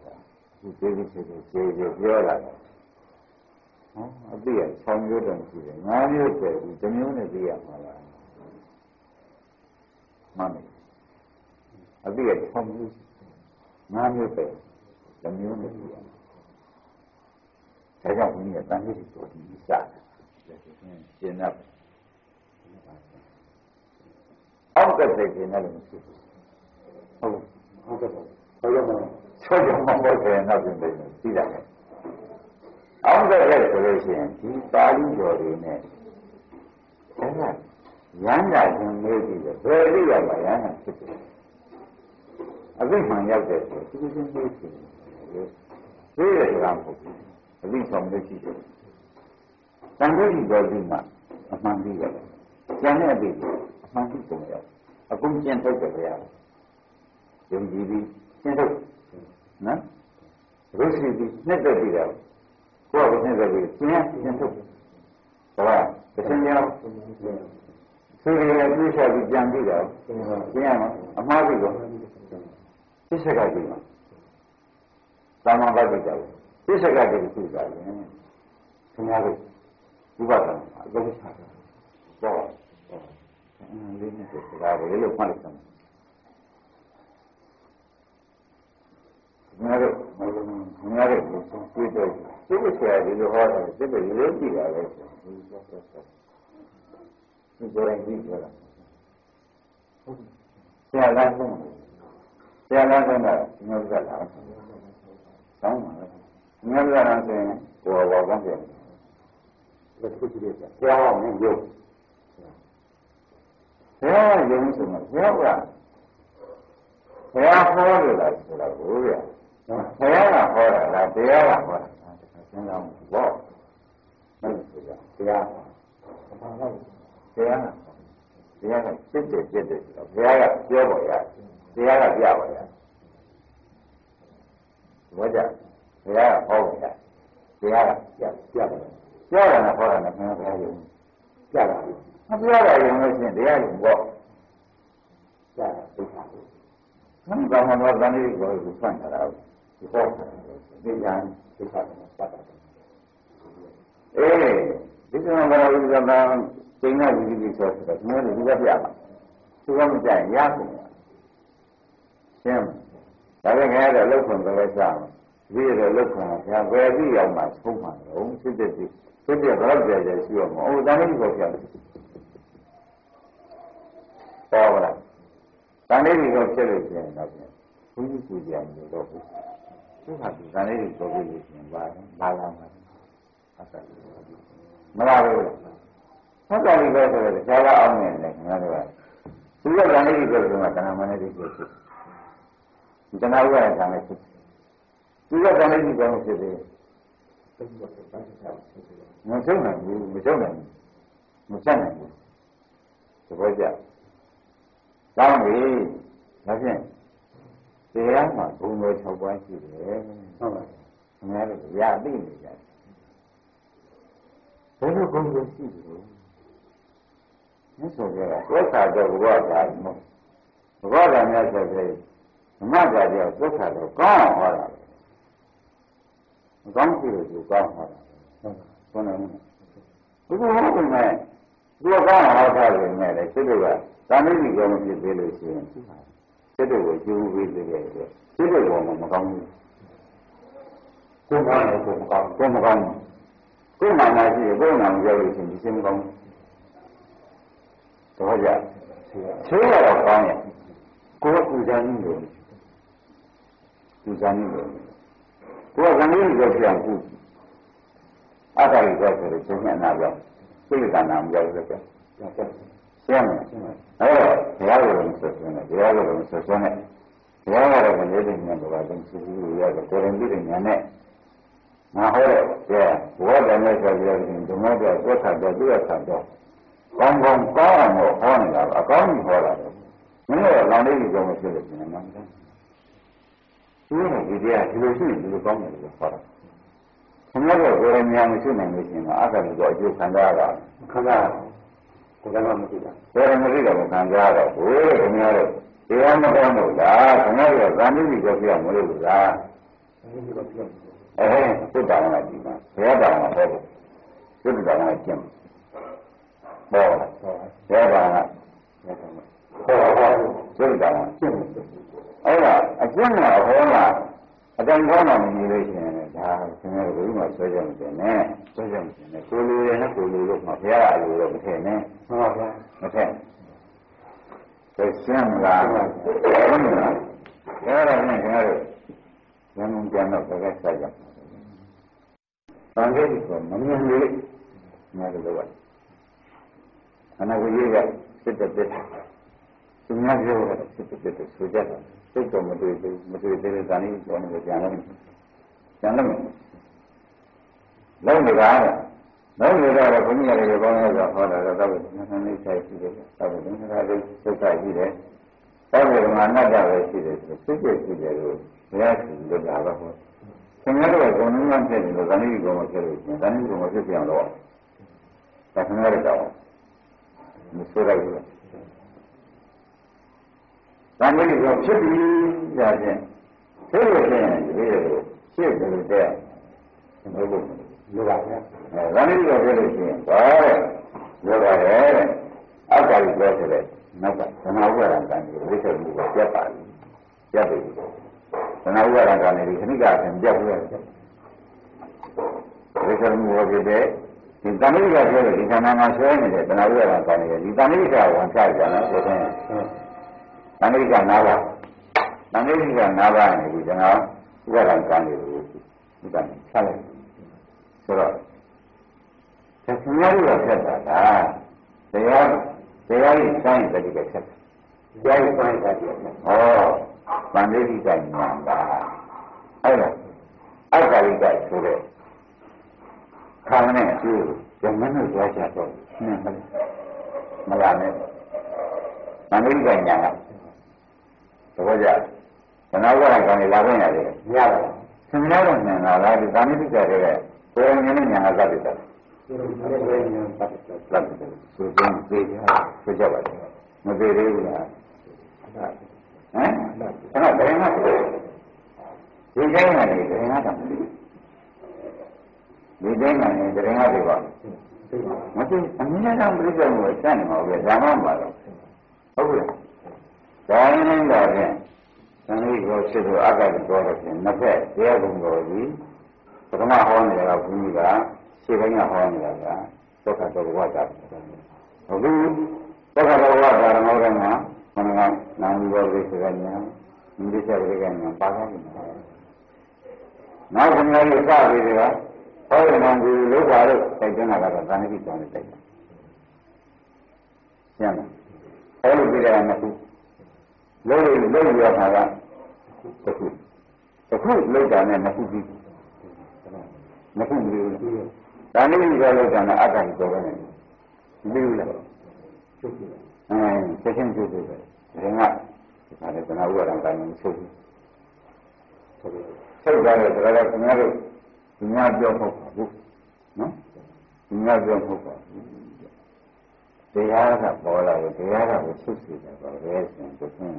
ကဒီသေးသေးသေးသေးသေးသေးပြောလာတယ်ဟောအတိအဆောင်းမျိုးတုံးရှိတယ်ငါးမျိုးပဲဒီတစ်မျိုးနဲ့သိရမှာလားမှန်တယ်အတိအဆောင်းမျိုးငါးမျိုးပဲတစ်မျိုးနဲ့သိရမှာဒါကြောင့်ဘုရားတန်ခါးကြီးဆိုဒီစတယ်ရှင်းတယ်အောက်ကစိတ်ကလည်းမရှိဘူးဟုတ်ဟုတ်ကဲ့ဘယ်လိုမှ ဆောကြောင့်မဟုတ်တယ်နောက်ပြင်တယ်သိတာလေအောက်ကရဲ့ဆိုလို့ရှိရင်ဒီပါဠိတော်တွေနဲ့အဲ့ဒါရမ်းတာခြင်းမေးပြီးတော့ဘယ်လိုရမှာရမ်းတာဖြစ်တယ်အသိမှန်ရောက်တဲ့ဆိုသူချင်းမေးတယ်သိရတာမဟုတ်ဘူးအသိဆောင်လို့ရှိတယ်တန်ခိုးကြီးတော်ဒီမှာအမှန်ကြီးရတယ်ကျန်တဲ့အသိအမှန်ကြီးပုံရအကုန်ကျင့်ထုတ်တယ်ဗျာယုံကြည်ပြီးရှင်းထုတ် နော်ရုပ်ရှိပြီးနှစ်သက်ပြီးတော့ကိုယ့်ကိုနှစ်သက်ပြီးရှင်းရှင်းထုတ်ဘာလဲတစ်ချိန်ကြောသူတွေလည်းပြည့်စုံပြီးကြံပြီးတော့ရှင်းရမှာအမှားပြီးတော့ပြစ္ဆကပြီးမှာသာမန်ပတ်ပြီးတော့ပြစ္ဆကပြီးသူကလည်းခင်ဗျားတို့ဥပဒနာအကုန်ချတာတော့အင်းလေးနဲ့ဒါပဲလို့မှတ်လိုက်တယ် ငါတို့ငါတို့ကိုသိတော့သူ့ဆရာဒီလိုဟောတယ်စိတ်ပဲရေးကြည့်တာလေဒီဆိုဆိုဆိုဒီကိုယ်တိုင်ကြည့်ကြတာဆရာကဆုံးဆရာကဆုံးတာငါတို့ကလာဆောင်းပါလေငါတို့ကဆိုရင်ကိုယ်ဘောကောင်းတယ်လက်ခုကြည့်ရဆရာကမင်းရုပ်ဆရာရုံးဆိုတော့ဆရာကဘုရားဟောလို့လားဆိုတော့ဘုရား ဘုရားကဟောတာလားတရားကဟောတာလားစဉ်းစားမှုပေါ့မဟုတ်ဘူးဗျာတရားဘာလို့တရားတရားကစစ်တယ်စစ်တယ်ဆိုတော့ဘုရားကပြောပေါ်ရတရားကပြပေါ်ရဘောကြဘုရားကဟောပေါ်ရတရားကပြပြတယ်ပြောတာနဲ့ဟောတာနဲ့ဘုရားဘုရားယုံပြတာမပြောတာယုံလို့ရှိရင်တရားယုံပေါ့ပြတာသိတာဘုရားကမှမသတိကိုကိုဖန်တာတော့ ဒီဟောတာဒီညာသိတာနဲ့ပတ်တာအေးဒီကံဘာလို့ဒီကံကျင်းတဲ့ဒီဒီဆိုတော့ဒီလိုဒီကပြပါသူကမကြိုက်ရပြီရှင်းဒါပေမဲ့လည်းလောက်ခွန်ကလေးစားဒီရလောက်ခွန်ကဘယ်ပြီးရောက်မှသုံးမှာတော့စစ်တဲ့ဒီစစ်တဲ့ဘာလို့ကြဲကြဲရှိရမအောင်တန်းလေးကိုပြတယ်ပေါ်ပါလားတန်လေးကိုဖြစ်လို့ရှိရင်တော့ဘုန်းကြီးပူကြံလို့တော့ဘူး သူကဒီတန်လေးကိုပြောလို့ရှိရင်ဘာလာလာမှာဟုတ်ကဲ့မလာဘူးဟုတ်တယ်ဒီလိုဆိုတော့ဆရာကအောင်နေတယ်ခင်ဗျားတို့ကသူကတန်လေးကိုပြောလို့ကတဏမနဲ့ဒီကိုဖြစ်ဒီတဏှာဥပါဒ်ကလည်းဖြစ်သူကတန်လေးကိုပြောလို့ဖြစ်တယ်မဆုံးနိုင်ဘူးမဆုံးနိုင်ဘူးမဆက်နိုင်ဘူးသဘောကျကောင်းပြီဒါဖြင့် တရားမှာဘုံတော်၆ပါးရှိတယ်ဟုတ်ပါဘူးခင်ဗျားတို့ရသိနေကြတယ်ဘယ်လိုဘုံတော်ရှိတယ်မြတ်စွာဘုရားကသစ္စာတော့ဘုရားကမဟုတ်ဘုရားကမြတ်စွာဘုရားဓမ္မကြာကြောသစ္စာတော့ကောင်းအောင်ဟောတာမကောင်းပြီလို့ကောင်းဟောတာဟုတ်တယ်ဘုရားဟုတ်ကဲ့သူကကောင်းအောင်ဟောတာလေနဲ့လေစိတ်တွေကသာမဏေကောမဖြစ်သေးလို့ရှိရင် စိတ်တွေကိုကျိုးပေးသေးတယ်ဆိုစိတ်တွေကမကောင်းဘူးကိုယ်ကလည်းကိုယ်မကောင်းကိုယ်မကောင်းကိုယ်နာနာရှိရကိုယ်နာမပြောလို့ရှိရင်ဒီစိတ်မကောင်းတော့ကြဆေးရတော့ကောင်းရဲ့ကိုယ်ကပူဇာနေလို့ပူဇာနေလို့ကိုယ်ကလည်းကြောက်ပြန်ကူအတ္တရိကောဆိုတဲ့ဘုရားနာပြောစိတ်ကနာမပြောလို့ပြော ရှင်းမယ်အဲ့တော့ဘုရားကိုလည်းဆက်ဆွနေဘုရားကိုလည်းဆက်ဆွနေဘုရားကတော့ဘယ်လိုလဲဉာဏ်တော်ကလည်းသူ့ကိုရတော့ကိုယ်ရင်ပြည့်တဲ့ဉာဏ်နဲ့ငါဟောတဲ့ကျဲဘဝတည်းနဲ့ဆိုပြီးတော့ဓမ္မတော့သက်ခါတော့သူ့ရခါတော့ကောင်းကောင်းကောင်းအောင်ဟောနေတာအကောင်းကြီးဟောတာပဲမင်းတို့လောင်လေးကြီးကောင်းမဖြစ်လို့ရှင်မှန်းတယ်သူကဒီတရားဒီလိုရှိရင်ဒီလိုကောင်းတယ်လို့ဟောတာခင်ဗျားတို့ကိုယ်ရဉာဏ်မရှိနိုင်လို့ရှင်တော့အက္ခဏီတော့အကျိုးခံစားရတာခံစား ကိုယ်ကမှမရှိတာကိုယ်ရမရှိတော့ခံစားရတော့ဘိုးတို့ခင်ဗျားတို့တရားမကောင်းလို့လားခင်ဗျားတို့ဇာတိကြီးကိုပြရမလို့လားအဲသုတ္တဝါဒီမှာဘုရားတော်မှာဟောဖို့သုတ္တဝါကျင့်ပေါ်လာဘုရားတော်ကဟောဟောသုတ္တဝါကျင့်အဲ့ဒါအကျင့်ကဟောတာအတိုင်းကောင်းမှမမြင်လို့ရှိရင် ဒါခင်ဗျားတို့ဘယ်မှာဆွဲကြမတင်နဲ့ဆွဲကြမတင်နဲ့ကိုလူရနဲ့ကိုလူလို့မှဘုရားအလိုတော့မထည့်နဲ့မှန်ပါဗျာမထည့်သိရှင်းလားဟုတ်လားအဲ့ဒါနဲ့ခင်ဗျားတို့ဉာဏ်ဉာဏ်တော့ဘယ်ကဆက်ကြမှာ။တန်ခဲ့ပြီဆိုမမြင်လေ။ငါတို့ကခန္ဓာကိုယ်ကြီးကစစ်တဲ့တဲ့သူများပြောတာစစ်တဲ့တဲ့ဆိုကြတာစိတ်တော့မတွေ့ဘူးမတွေ့သေးတဲ့ဇာတိကျော်နေကြတယ်။ ကျန်တယ်မလုံးနေတာလုံးနေတော့ဘုန်းကြီးရတယ်ကောင်းလို့ဆိုဟောတာတော့တော့ငါးနှစ်ဆိုင်ရှိတယ်။တော့ဘုန်းကြီးကလည်းစိတ်ကရှိတယ်။တော့ဒီမှာအနတ္တပဲရှိတယ်ဆိုစိတ်ကျရှိတယ်လို့ဘုရားရှိလို့ဒါပဲဟောခင်ဗျားတို့ကဘုံလုံးဝဖြစ်နေလို့ဇာတိကောင်မဖြစ်လို့ရှင်ဇာတိကောင်မဖြစ်ပြန်တော့ဒါခင်ဗျားတို့တော့မဆိုရဘူးဇာတိကောင်ဖြစ်ပြီကြာချင်းဖြစ်လို့ရှိရင်ဒီလို ဖြစ်တယ်လို့တဲ့ဘယ်လိုလိုပါဗျာအဲဇာတိကောင်ဖြစ်လို့ရှိရင်ဘာလဲလိုပါတယ်တဲ့အတ္တကြီးပြောဆိုတဲ့နောက်ကသနာဥပါဒံကံကိုဝိသေမှုကိုပြတ်ပါလိမ့်ပြတ်ပြီသနာဥပါဒံကနေဒီခဏကအရင်ပြတ်ဘူးလေဝိသေမှုကိုပြတဲ့ဒီတဏှိကပြောတဲ့ဒီခန္ဓာမှာဆွဲနေတဲ့သနာဥပါဒံကနေဒီတဏှိကဝန်ချကြတယ်ဆိုတဲ့တဏှိကနာပါတဏှိကနာပါနေပြီကျွန်တော်ဥပါ ဒံကနေလို့ဒီကနေ့ဆက်လိုက်ဆိုတော့သခင်ရည်ရဆက်တာကတရားတရားကြီးဆိုင်တဲ့ဒီကဆက်တရားကြီးဆိုင်တဲ့ဒီကဟောဗန္ဓိတိကဉာဏ်ပါအဲ့ဒါအက္ခရိကဆိုတဲ့ခန္ဓာနဲ့အကျိုးဇမနုကြွားချတော့နည်းမလားမလားနဲ့ဗန္ဓိတိကဉာဏ်ကသဘောကျ ဘဏ္ဍဝရကံလေးလာခွင့်ရတယ်မရဘူးသင်္ကြန်တော့ဉာဏ်လာလားဒီဗန္ဓိတိကတဲ့ကိုယ်ဉာဏ်နဲ့ဉာဏ်ကသတ်တယ်သတ်တယ်ဆိုရင်သိကြဆိုကြပါလားမသေးသေးဘူးလားဟမ်အဲ့တော့ဘယ်မှာဒီတိုင်းမှာနေဘယ်မှာတော့ဒီတိုင်းမှာနေတရင်ကတွေပါမသိအမြဲတမ်းပြိဿမှုကိုစနေမှာပဲဒါမှမပါတော့ဟုတ်ကဲ့ဒါရင်းတော့ဖြင့် သံဃိကိုဖြစ်လို့အကတိတော်တော့ဖြင့်နှစ်ဖက်တရားကုံတော်ကြီးပထမဟောနေတာကဘုန်းကြီးကရှေ့ပိုင်းကဟောနေတာကသောကတော်ဝါဒဟုတ်ပြီသောကတော်ဝါဒဓမ္မတော်မှာခန္ဓာနာမ်ဘောရိစ္ဆကညာမိစ္ဆာရိကညာပါသွားပြီနောက်ခဏလေးစပြီးတော့ဟောရမှန်ဒီလောကလို့တိုက်တွန်းတာကတော့သံဃိကျောင်းနဲ့တိုက်တာကျန်တယ်ဟောလို့ပြတယ်ကနှစ်ခုလို့လို့လို့ရတာက တစ်ခုတစ်ခုလောက်တာနဲ့နှစ်ခုပြီးနှစ်ခုပြီးလို့ဒါနည်းကြောလောက်တာနဲ့အတ္တကိုပြောနေတယ်ပြီးလို့လားအဲဆက်ချင်းကျိုးတယ်ဒါကဒါလည်းကနာဥပါဒံကိုင်းနေချုပ်ဘူးချုပ်တယ်ဆိုတော့ခင်ဗျားတို့ဒီများပြောဖို့ပါဘူးနော်ဒီများပြောဖို့ပါဘူးတရားကပေါ်လာရင်တရားကကိုဆုစီတယ်ပါပဲဆိုရင်ကိုယ်ရှင်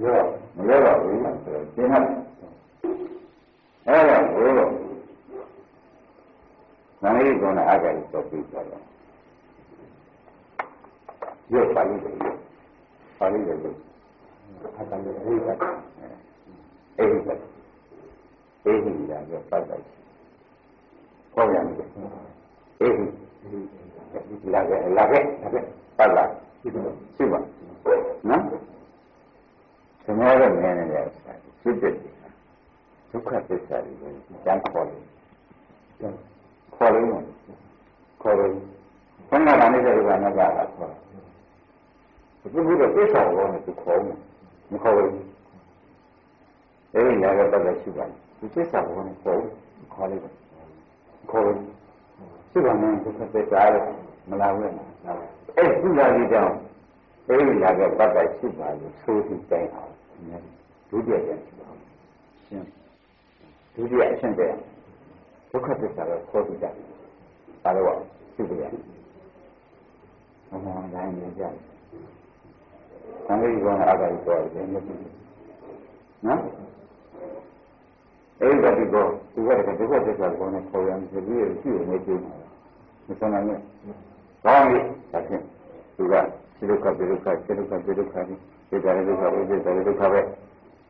ရဲရောမလဲပါဘူးဆိုတော့ဒီမှာအဲ့ဒါကိုနာမည်ကောနဲ့အကြိုက်တော့ပြီးကြတယ်ရုပ်ပါဠိတွေရုပ်ပါဠိတွေရုပ်အတန်တွေအိကအိကအိဟိလာကပတ်တယ်ဟောရတယ်အိဟိလာကလာကလာကပတ်လာရှိပါနော် သမီးတို့မြင်နေတယ်စစ်တဲ့ဒုက္ခသစ္စာတွေကိုကျမ်းခေါ်တယ်ခေါ်လို့ခေါ်လို့ဘုရားကနေတဲ့ဥပ္ပနာကခေါ်တယ်ဒီလိုတော့သိဆောင်လို့သူခေါ်မယ်မခေါ်ဘူးအဲဒီညာကပတ်သက်ရှိပါတယ်ဒီသိဆောင်လို့ခေါ်ခေါ်လိုက်တယ်ခေါ်လို့ရှိပါမယ်ဒီသက်သက်သားလို့မလာဘူးအဲ့ဒီလာဒီကြောင့်အဲဒီညာကပတ်သက်ရှိပါလို့ဆိုပြီးတိုင်းအောင် ဒုတိယကျရှိပါရှင်းဒုတိယအရှင်းတဲ့ဒုက္ခသစ္စာကိုခေါ်ပြီးတာဒါတော့ရှိကြတယ်ဘုရားတိုင်းနေကြတယ်သံဃာကြီးကအဂါကြီးပေါ်တယ်မျက်စိနော်အဲ့ဒါဒီကောသူကတည်းကဒုက္ခသစ္စာကိုနဲ့ပေါ်ရမယ်ဒီလိုရှိနေကြတယ်မဆန်းနိုင်နဲ့ဘာလို့လဲဒါဖြင့်သူကစိဒုက္ခပိဒုက္ခစိဒုက္ခပိဒုက္ခ ဒီဒါရဒုက္ခဥဒိဒါရဒုက္ခပဲ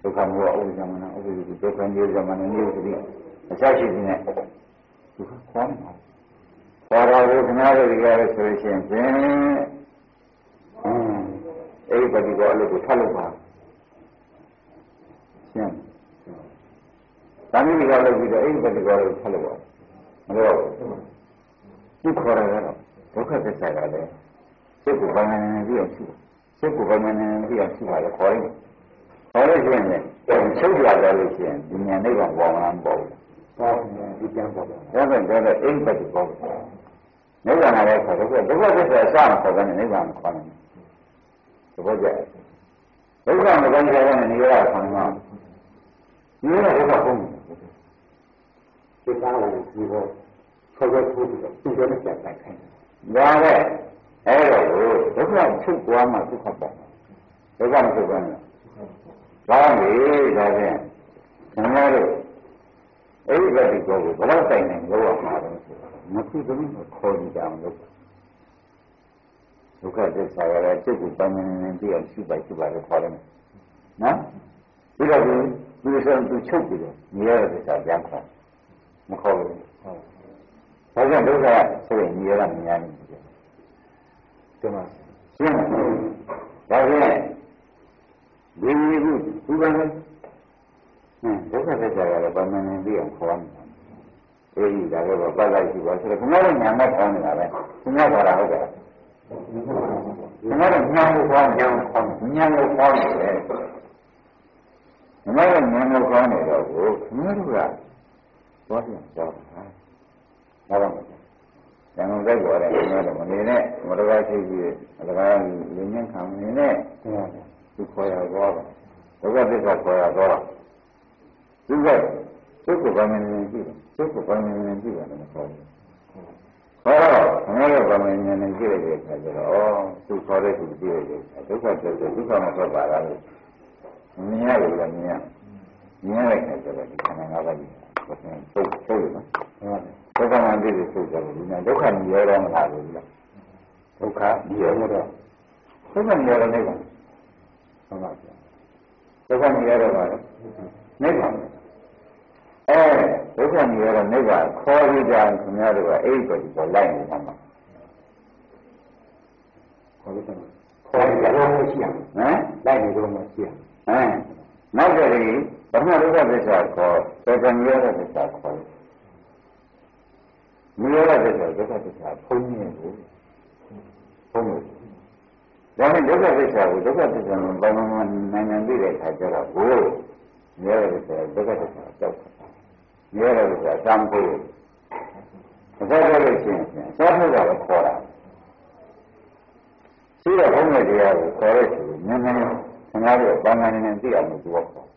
ဒုက္ခမောဥဒိဇမနာဥဒိဒုက္ခညေဇမနာညေသတိအစရှိနေသူကခေါင်းမှာပေါ်တော်ကိုခဏလေးကြရဆိုရှင်ဖြင့်အဲ့ဒီပฏิကောအလုပ်ကိုထပ်လုပ်ပါရှင်း။ဒါမျိုးတွေကလုပ်ပြီးတော့အဲ့ဒီပฏิကောကိုထပ်လုပ်ပါမလို့သူခေါ်ရတော့ဒုက္ခသစ္စာကလည်းစိတ်ကိုပိုင်းနေပြီးအောင်ရှိ စိတ်ကိုပိုင်းနေပြီးအောင်ရှိပါလေခေါ်ရင်ခေါ်လို့ရှိရင်လည်းချုပ်ပြသွားလို့ရှိရင်ဒီဉာဏ်လေးကပေါ်မှာမပေါ်ဘူး။ပေါ်တယ်ဒီကျမ်းပေါ်တယ်။ဒါပဲဒါပဲအဲ့ဒီပฏิကောနိဗ္ဗာန်လည်းခေါ်တော့ဒုက္ခသစ္စာအစမခေါ်ဘဲနိဗ္ဗာန်ခေါ်တယ်သဘောကျဒုက္ခမကောင်းတဲ့ကနေနေရတာဆံမှာနေရဒုက္ခပုံစိတ်သားကိုဒီဘောဆောက်ရဖို့ပြီးတော့သူ့ရဲ့ကြံတိုက်ခိုင်းဒါပဲ အဲ့တော့ဒုက္ခချုပ်သွားမှဒုက္ခပေါ့ဒုက္ခမချုပ်ဘူးဘာလဲဒါဖြင့်ခင်ဗျားတို့အဲ့ဒီဘက်ဒီကောကိုဘယ်တော့တိုင်နိုင်လို့ရမှာလဲဆိုတော့မခုသမီးခေါ်ကြည့်ကြအောင်လို့ဒုက္ခသစ္စာရတဲ့စိတ်ကိုပိုင်းနေနေပြီးအောင်ရှုပါရှုပါလို့ခေါ်တယ်နော်ပြီးတော့ဒီဒီဆိုသူချုပ်ပြီးတော့နေရတဲ့သစ္စာပြန်ခေါ်မခေါ်ဘူးဒါကြောင့်ဒုက္ခဆိုရင်နေရတာများနေတ ယ်ဒီမှာရှင်းဒါဖြင့်ဒီဒီခုဒီကနေ့ဒုက္ခသစ္စာရတဲ့ပိုင်းနေပြီးအောင်ခေါ်တယ်အေးဒါလည်းပတ်လိုက်ရှိပါဆိုတော့ခင်ဗျားတို့ညာမဲ့ခေါင်းနေတာပဲခင်ဗျားခေါ်တာဟုတ်တယ်ခင်ဗျားတို့ညာကိုခေါင်းညာကိုခေါင်းညာကိုခေါင်းနေတယ်ဓမ္မရဲ့ဉာဏ်ကိုကောင်းနေတော့ကိုခင်ဗျားတို့ကသွားပြန်ကြောက်တာဟုတ် ပါမယ်။ဉာဏ်ကိုသိပေါ်တယ်ခင်ဗျားတို့မနေနဲ့မတော်တာရှိပြီးအလကားလူညံ့ခံနေနဲ့သူခေါ်ရတော့ဒုက္ခသစ္စာခေါ်ရတော့သူကသူ့ကိုယ်ကမင်းနေကြည့်တယ်သူ့ကိုယ်ကမင်းနေကြည့်တယ်မဟုတ်ဘူးဟောခင်ဗျားတို့ကမင်းနေနေကြည့်တဲ့အခါကျတော့သူခေါ်တဲ့သူကြည့်တဲ့အခါဒုက္ခသစ္စာဒုက္ခမထွက်ပါလားလို့မြင်ရတယ်လည်းမြင်ရမြင်ရတဲ့အခါကျတော့ဒီခန္ဓာငါးပါးကြီးကိုယ်ပုတ်ပုတ်နော် ဒုက္ခမှသိတယ်ဆိုကြတယ်ဒီမှာဒုက္ခမြရောတော့မလားလို့လားဒုက္ခမြရောတော့ဒုက္ခမြရောတော့နေပါဟုတ်ပါဗျာဒုက္ခမြရောတော့ပါလေနေပါအဲဒုက္ခမြရောတော့နေပါခေါ်ပြီးကြခင်ဗျားတို့ကအဲ့ဒီကိုလိုက်နေတာမှာခေါ်ပြီးတော့ခေါ်ပြီးတော့မရှိရဟမ်လိုက်နေတော့မရှိရဟမ်နောက်ကြရင်ပထမဒုက္ခသစ္စာခေါ်သေကံရတဲ့သစ္စာခေါ် မြရတဲ့သစ္စာဒုက္ခသစ္စာဖုံးနေဘူးဖုံးလို့ဒါနဲ့ဒုက္ခသစ္စာကိုဒုက္ခသစ္စာမှာဘာမှမနိုင်နိုင်ပြတဲ့အခါကျတော့ဘိုးမြရတဲ့သစ္စာဒုက္ခသစ္စာကြောက်မြရတဲ့သစ္စာသံဖို့အစားရလို့ရှိရင်အစားထုတ်တာကိုခေါ်တာရှိတဲ့ဘုံရဲ့တရားကိုခေါ်ရတဲ့နည်းနည်းခင်ဗျားတို့ဘာမှန်းနေသိအောင်လို့ပြောခေါ်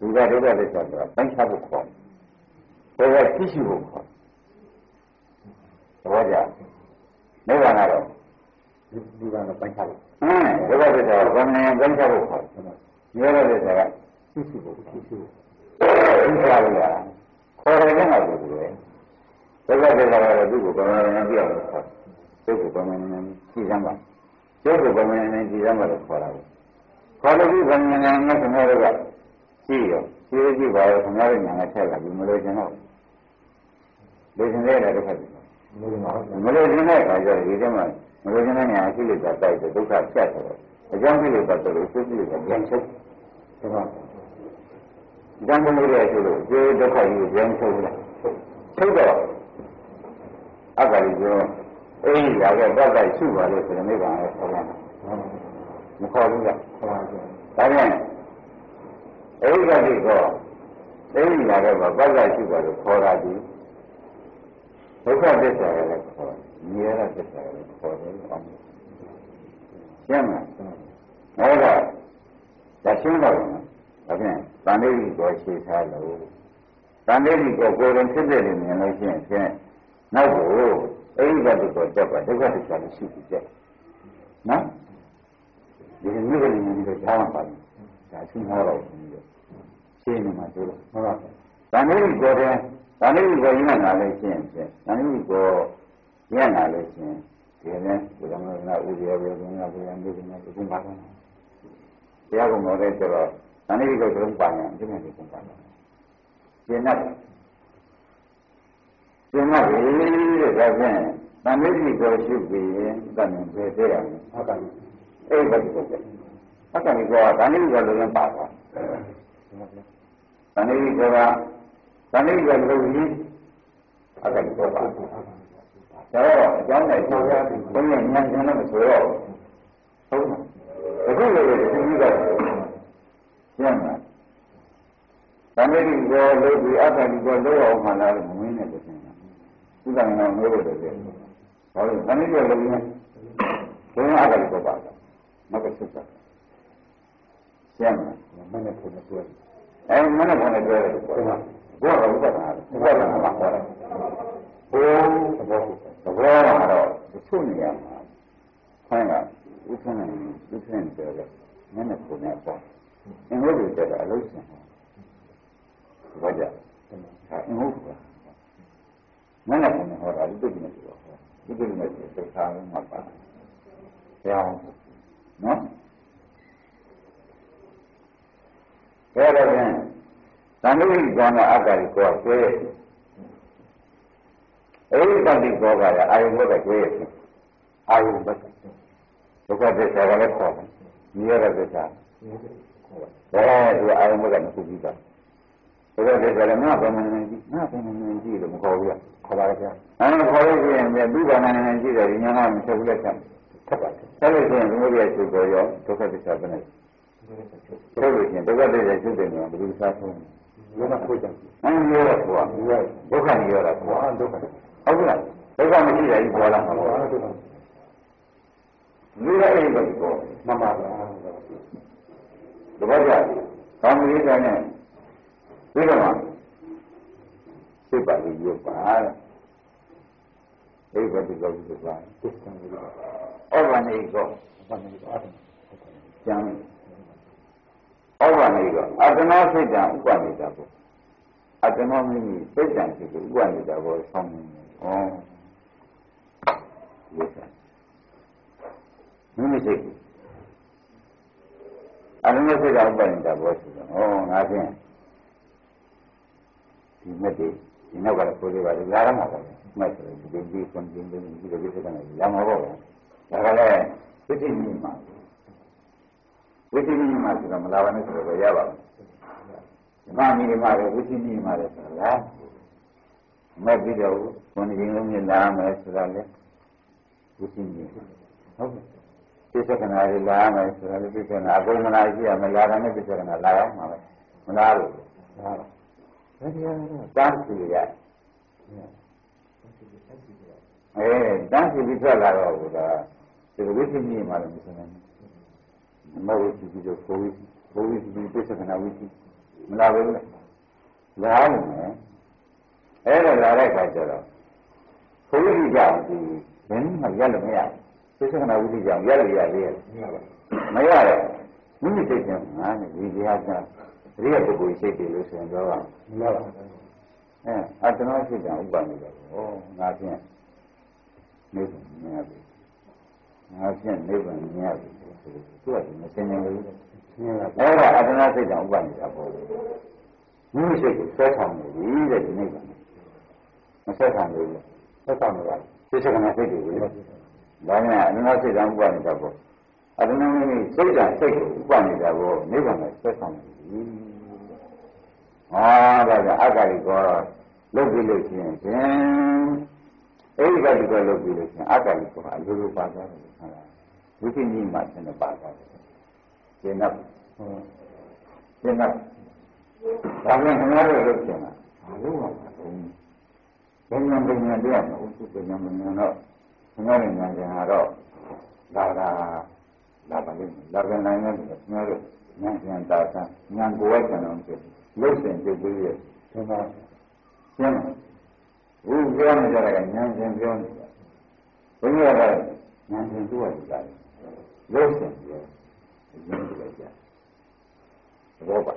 လူကဒုက္ခသစ္စာဆိုတာပိုင်းခြားဖို့ခေါ်တယ်ဘယ်ကသိရှိဖို့ခေါ်သ ဘောကျနိဗ္ဗာန်ကတော့ဒီကတော့ပိုင်းခြားဖို့ဟမ်ဒုက္ခသစ္စာကဘာမှန်းပိုင်းခြားဖို့ခေါ်တယ်မြေရတဲ့သစ္စာကသိရှိဖို့သိရှိဖို့သိချလို့ရတာခေါ်တယ်ကမှဆိုတယ်ဒုက္ခသစ္စာကတော့သူ့ကိုဘာမှန်းသိအောင်လို့ခေါ်တယ်သူ့ကိုဘာမှန်းသိစမ်းပါသူ့ကိုဘာမှန်းသိစမ်းပါလို့ခေါ်တာခေါ်လို့ဒီဘယ်ညာငါခင်ဗျားတို့ကကြည့်ရောကြည့်ကြည့်ပါရောခင်ဗျားတို့ညာငါထက်လာပြီမလို့ကျင်တော့လေရှင်တဲ့လည်းဒုက္ခပြီ မလို့ကျင်တဲ့အခါကျတော့ဒီထဲမှာမလို့ကျင်တဲ့ညာရှိလို့တိုက်တယ်ဒုက္ခဖြတ်တယ်အကြောင်းရှိလို့ပတ်တယ်လို့သိကြည့်လို့ပြန်ချုပ်ဒါပါဉာဏ်မလို့ရဆိုလို့ဒီဒုက္ခကြီးကိုပြန်ချုပ်လာချုပ်တော့အက္ခရီကျော်အေးရခဲ့ပတ်တိုက်ရှုပါလို့ဆိုတဲ့နိဗ္ဗာန်ရဲ့ဆောင်းတာမခေါ်ဘူးကခေါ်ပါဘူးဒါပြန်အဲ့ဒီကတိကောသိနေလာတော့ဘာသာရှိပါလို့ခေါ်တာဒီ ဒုက္ခသစ္စာရလည်းခေါ်မြဲတဲ့သစ္စာရလည်းခေါ်တယ်အောင်ရှင်းမလားအဲ့ဒါဒါရှင်းတော့နော်ဒါပြန်တန်လေးကြီးကိုရှင်းထားလို့တန်လေးကြီးကိုကိုယ်ရင်ဖြစ်တဲ့နေမြင်လို့ရှိရင်ဖြင့်နောက်ကိုအဲ့ဒီကတိကိုတက်ပါဒုက္ခသစ္စာလည်းရှိပြီတဲ့နော်ဒီနေ့ကလေးမျိုးတွေကြားမှာပါတယ်ဒါရှင်းဟောတော့ရှင်းနေမှာဆိုတော့ဟုတ်ပါဘူး။ဒါမျိုးကိုတယ် ဒါမျိုးကိုရင်းလာလို့ရှင်းဖြင့်ဒါမျိုးကိုရင်းလာလို့ရှင်းဒီနေ့ဒီကနေ့ကဥရရေဘုရားဘုရားဒီကနေ့ဒီမှာပါ။တရားကိုမောတဲ့ကျတော့ဒါမျိုးကိုသုံးပါရင်ဒီနေ့ဒီသုံးပါမယ်။ရှင်းတ်ရှင်းတ်ပြီတဲ့ဒါဖြင့်ဒါမျိုးကိုရှုပြီးရင်တန်နေပဲတဲ့ရတယ်။ဟုတ်ပါဘူး။အဲ့ဒါကိုပြောဟုတ်ကဲ့ကောဒါမျိုးကိုလည်းပါသွားတဏှိကော ကတဏှိကလုံကြီးအဲ့ဒါကိုပါတော့အကြောင်းနဲ့ပြောရပြီးဘုန်းကြီးညံ့ညံ့တော့မဆိုတော့ဟုတ်မှာအခုလည်းဒီကြီးကညံ့မှာတဏှိကောလို့ဒီအတ္တဒီကောလို့အောင်မှလာလို့မင်းနဲ့တည်းသူကငါမျိုးလို့တည်းဘာလို့တဏှိကောလို့ညံ့ဘုန်းကြီးအတ္တဒီကောပါမကစစ်တာကျမ်းမနဲ့ပုံနဲ့ပြောတယ်အဲမနဲ့ပုံနဲ့ပြောတယ်ဘုရား ဘုရားကဥပဒနာဥပဒနာမှာခေါ်တယ်ဘုရားသဘောသဘောကတော့သူ့နေရာမှာခိုင်းတာဥပ္ပန္နဥပ္ပန္နပြောတယ်မနဲ့ပုံနဲ့ပေါ့အင်္ဂုတ္တတက်တာအလို့ရှင်ဘာကြအင်္ဂုတ္တမနဲ့ပုံနဲ့ဟောတာဒီပြည့်နေတယ်ဒီပြည့်နေတယ်သိထားမှာပါဘုရားနော်အဲ့ဒါဖြင့် သံဃိကောနဲ့အတ္တကိုကိုယ်ဆွဲအဲ့ဒီတတိကောကရအာယုဘကကျွေးရအာယုဘကဒုက္ခသစ္စာကလည်းခေါ်တယ်မြဲတဲ့သစ္စာဘယ်သူအာယုဘကမသိဘူးကဒုက္ခသစ္စာလည်းငါဘာမှမကြည့်ငါဘာမှမကြည့်လို့မခေါ်ဘူးခေါ်ပါရဲ့အဲခေါ်လို့ရှိရင်သူဘာမှမကြည့်တယ်ဒီညာကမဆက်ဘူးလက်ဆက်ထပ်ပါတယ်ဆက်လို့ရှိရင်ဘုရားရဲ့သူကိုရောဒုက္ခသစ္စာပဲနဲ့ချုပ်လို့ရှိရင်ဒုက္ခတည်းရဲ့ချုပ်တယ်နော်ဘယ်လိုစားဆုံးလော ကကိုကြံအင်းရောတော့ကွာဒုက္ခနေရောတာကွာဘာဒုက္ခဟုတ်ကဲ့ဒုက္ခမရှိတာကြီးပေါ်လာမှာဘာပေါ့ဒုက္ခလူရအဲ့ဒီဘက်ကိုမမပါတပတ်ကြကောင်းကလေးတိုင်းနဲ့ပြီးတော့မှစိတ်ပါလေးရုပ်ပါတဲ့အဲ့ဒီဘက်ကိုကြည့်ပါသစ္စာကိုဩဘာနေကောဘာနေတော့အဲ့ကျမ်း ဩဘာနေကောအတ္တနာစိတ်တံဥပနေတာပေါ့အတ္တနာမိမိစိတ်တံစိတ်ကိုဥပနေတာပေါ့ဆောင်းနေတယ်ဩဒီစားမိမိစိတ်အတ္တနာစိတ်တံဥပနေတာပေါ့ဆိုတော့ဩငါဖြင့်ဒီမဲ့ဒီဒီနောက်ကလည်းကိုယ်လေးပါလာရမှာပေါ့မဲ့ဆိုဒီဒီဒီကွန်ဒီဒီဒီဒီဒီကနေလာမှာပေါ့ဒါကလည်းသိသိမြင်မှာ ဝိသိမြင်မှာဆိုတော့မလာပါနဲ့ဆိုတော့ရပါဘူးဓမ္မမီဒီမှာပဲဝိသိမြင်မှာလေဆိုတော့လားမဲ့ပြီးတော့ကွန်ဒီလုံးမြင်လာမယ်ဆိုတော့လေဝိသိမြင်ဟုတ်ကဲ့သိက္ခဏာတွေလာမယ်ဆိုတော့လေသိက္ခဏာအကုန်မလာရှိရမလာတာနဲ့သိက္ခဏာလာရမှာပဲမလာလို့ဟာဒါတရားတော့တန်းစီရအဲတန်းစီပြီးထွက်လာတော့ဘုရားဒီဝိသိမြင်မှာလည်းမဆိုနိုင်ဘူး မဟုတ်ဘူးဒီလိုကိုယ်ဘုရားဒီသိက္ခဏာဝိသိမလာဘူးလေလာနေမယ်အဲ့ဒါလာတဲ့အခါကျတော့ဘုရားကြောင့်ဒီဘယ်မှရက်လို့မရဘူးသိက္ခဏာဝိသိကြောင့်ရက်လို့ရသေးရဲ့မရတော့မိမိစိတ်ကငါနဲ့ဒီတရားကြောင့်ဒီကပုဂ္ဂိုလ်စိတ်တွေလို့ဆိုရင်တော့မလားအဲအတ္တနာစိတ်ကဥပနိဒေဟောငါဖြင့်နိဗ္ဗာန်မြင်ရပြီ ငါဖြင့်နိဗ္ဗာန်မြင်ရပြီဆိုတော့သူကမစင်နေဘူးနင်းလာအဲ့ဒါအတ္တနာစိတ်ကဥပနိဒေပေါ့မိမိစိတ်ကိုဆွဲဆောင်နေပြီတဲ့ဒီနိဗ္ဗာန်မဆွဲဆောင်ဘူးသက်သာနေပါသိစကနာစိတ်တွေဒါနဲ့အတ္တနာစိတ်ကဥပနိဒေပေါ့အတ္တနာမိမိစိတ်ကစိတ်ကိုဥပနိဒေပေါ့နိဗ္ဗာန်ကိုဆွဲဆောင်နေပြီဟာဒါကြောင့်အဂ္ဂရိကောလုတ်ပြီးလို့ရှိရင်ဖြင့် အဲ့ဒီကတည်းကလုတ်ပြီးလို့ရှိရင်အဂ္ဂရိကောအလိုလိုပါသွားတယ်ဟုတ်လားဝိသိညိမှဆင်းနေပါသွားတယ်ရှင်းတော့ဟုတ်ရှင်းတော့ဒါပြန်ခင်ဗျားတို့လုပ်ချင်တာဘာလို့လဲဘယ်ညာဘယ်ညာတရားမဟုတ်ဘူးဘယ်ညာဘယ်ညာတော့ခင်ဗျားတို့ညာကျင်တော့ဒါကလာပါလိမ့်မယ်လာပြန်နိုင်တယ်ခင်ဗျားတို့ညာကျင်တာကညာကိုယ်ဝိုက်တယ်အောင်ဆိုလုတ်စဉ်ပြုတ်ပြီးရဲ့ဒီမှာရှင်းလား ဘူးပြောနေကြတာကဉာဏ်ရှင်ပြောနေတာဘုရားကဉာဏ်ရှင်သူ့ဟာဒီကလို့ရှင်ပြောအရင်ကလည်းကြာဘောပါ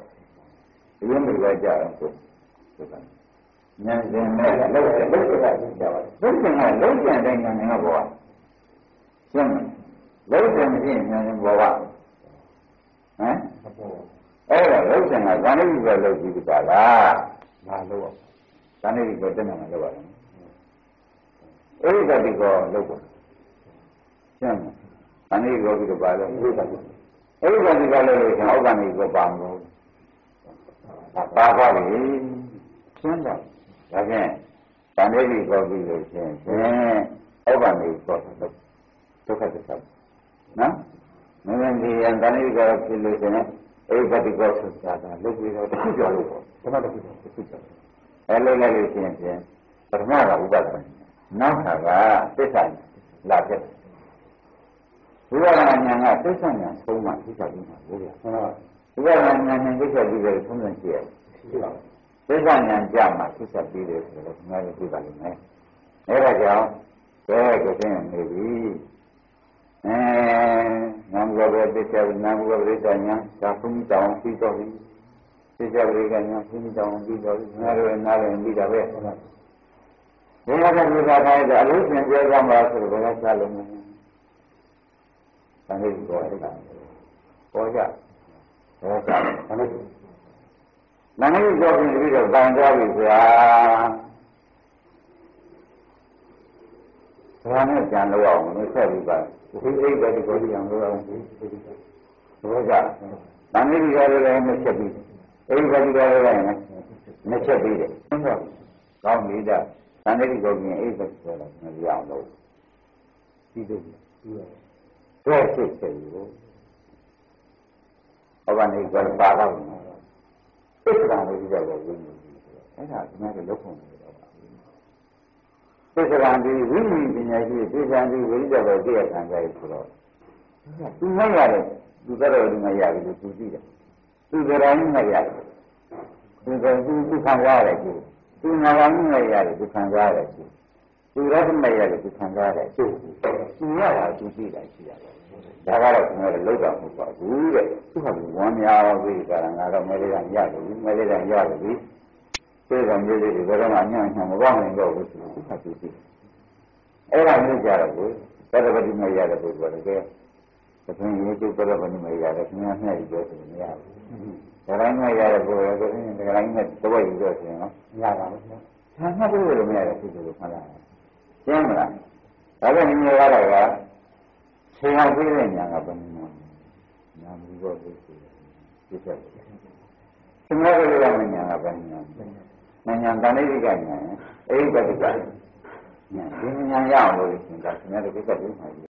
အရင်ကလည်းကြာတော့ဆိုဆိုတာဉာဏ်ရှင်နဲ့လို့ရှင်လို့ရှင်ကကြာပါလို့ရှင်ကလို့ရှင်တဲ့ဉာဏ်ရှင်ကဘောပါရှင်းလားလို့ရှင်မရှိရင်ဉာဏ်ရှင်ဘောပါဟမ်ဘောအဲ့ဒါလို့ရှင်ကဇာတိကလို့ကြည့်ကြလားလာလို့ ဇာတိကတက်နေမှာလို့ပါတယ်အဲ့ဒီကတိကောလို့ပါရှင်းလားဇာတိကောပြီးတော့ပါလို့အဲ့ဒီကတိအဲ့ဒီကတိကလို့လို့ရှင်အောက်ကနေကောပါမလို့ပါပါပြီရှင်းတော့ဒါဖြင့်ဇာတိကောပြီးလို့ရှင်ဖြင့်အောက်ကနေကောတော့ဒုက္ခသစ္စာနော်မင်းမင်းဒီဇာတိကောဖြစ်လို့ရှင်အဲ့ဒီကတိကောဆိုတာလုတ်ပြီးတော့တစ်ခုကြော်လို့ပေါ့ဓမ္မတခုတစ်ခုကြော် အဲလိုလိုက်လို့ရှိရင်ဖြင့်ပထမကဥပဒနာနောက်ခါကသစ္စာလာဖြစ်ဝိပဿနာဉာဏ်ကသစ္စာဉာဏ်သုံးမှသစ္စာပြီးမှာဘုရားဟုတ်လားဝိပဿနာဉာဏ်နဲ့သစ္စာပြီးတယ်သုံးတယ်ရှိရတယ်ရှိပါသစ္စာဉာဏ်ကြမှာသစ္စာပြီးတယ်ဆိုတော့ငါတို့သိပါလိမ့်မယ်အဲဒါကြောင့်ဘယ်ကိုသိနေပြီအဲနာမ်ဘောပဲသစ္စာနာမ်ဘောပဲသစ္စာဉာဏ်သာဘုံတောင်ပြီးတော့ပြီသ စ္စာဝိကဉာဏ်ဘုံတောင်ပြီးတော့ငါတို့နားလည်ပြီးတာပဲဟုတ်လားဘယ်ကမြေသာခိုင်းတဲ့အလို့ရှင်ပြောကြမှာဆိုတော့ဘယ်ကစားလုံးမလဲ။ဒါလေးကိုအဲ့ဒါပေါ်ကြ။ဘယ်ကစားဒါနဲ့။နာမည်ကြောပြီးပြီးတော့တန်ကြပြီဗျာ။ဒါနဲ့ကြံလို့အောင်လို့ဆက်ပြီးပါ။ဒီအိတ်ပဲဒီကိုကြံလို့အောင်ဒီဒီက။ဘယ်က။နာမည်ကြောလည်းမချက်ပြီး။ အိတ်ပဲဒီကိုလည်းမချက်ပြီးတယ်။ဟုတ်ကဲ့။ကောင်းပြီဒါ။တန်တဲ့ဒီကိုပြင်အိတ်ပဲဆိုတော့မရအောင်လို့။ဒီလိုပြီးတော့တွဲစိတ်စိတ်ကိုဩဘာနေကပါတော့သစ္စာဝိဇ္ဇာကိုဝိညာဉ်ကြီးဆိုအဲ့ဒါဒီမှာလောက်ဖို့နေတော့ပါသစ္စာဒီဝိညာဉ်ပညာရှိသစ္စာဒီဝိဇ္ဇာကိုသိရခံကြရဆိုတော့သူမရတယ်သူကတော့ဒီမှာရတယ်လို့သူသိတယ် သူကြတိုင်းမရတယ်သူကသူသူခံရတယ်သူသူနာဂာမနဲ့ရတယ်သူခံရတယ်သူသူရသမဲ့ရတယ်သူခံရတယ်သူသူရတာသူသိတာရှိရတယ်ဒါကတော့ကျွန်တော်တို့လောက်တော့မဟုတ်ပါဘူးတဲ့သူကဝမ်းများပြီးကြတာငါတော့မဲလေးကရတယ်မဲလေးကရတယ်ပြီသိကောင်မျိုးလေးတွေဘယ်တော့မှညံ့ညံ့မပေါနိုင်တော့ဘူးသူကသူသိအဲ့ဒါမျိုးကြတော့ဘူးသတ္တပတိမရတဲ့ပုဂ္ဂိုလ်ကလည်းသခင်ရေကျုပ်သတ္တပတိမရတဲ့ခင်ဗျားနဲ့ပြောဆိုမရဘူး ဒါတိုင်းမရတဲ့ပုဂ္ဂိုလ်ကလည်းဒါတိုင်းနဲ့တဝက်ယူတော့ဆိုရင်နော်ရပါဘူးဗျာဆံမှတ်လို့လည်းမရတဲ့ပုဂ္ဂိုလ်ကိုမှတ်လာတယ်ကျင်းမလားဒါပေမဲ့ညီရတာကချိန်အောင်ပြည့်တဲ့ညာကဘယ်နည်းလဲညာမူတော့လို့ဆိုပြည့်ချက်ချိန်ရတဲ့ညာကဘယ်နည်းလဲညာတန်ဋိကညာအိဋ္ဌိကညာဒီညာရအောင်လို့ရှင်ကခင်ဗျားတို့ကိစ္စလုံးမှာ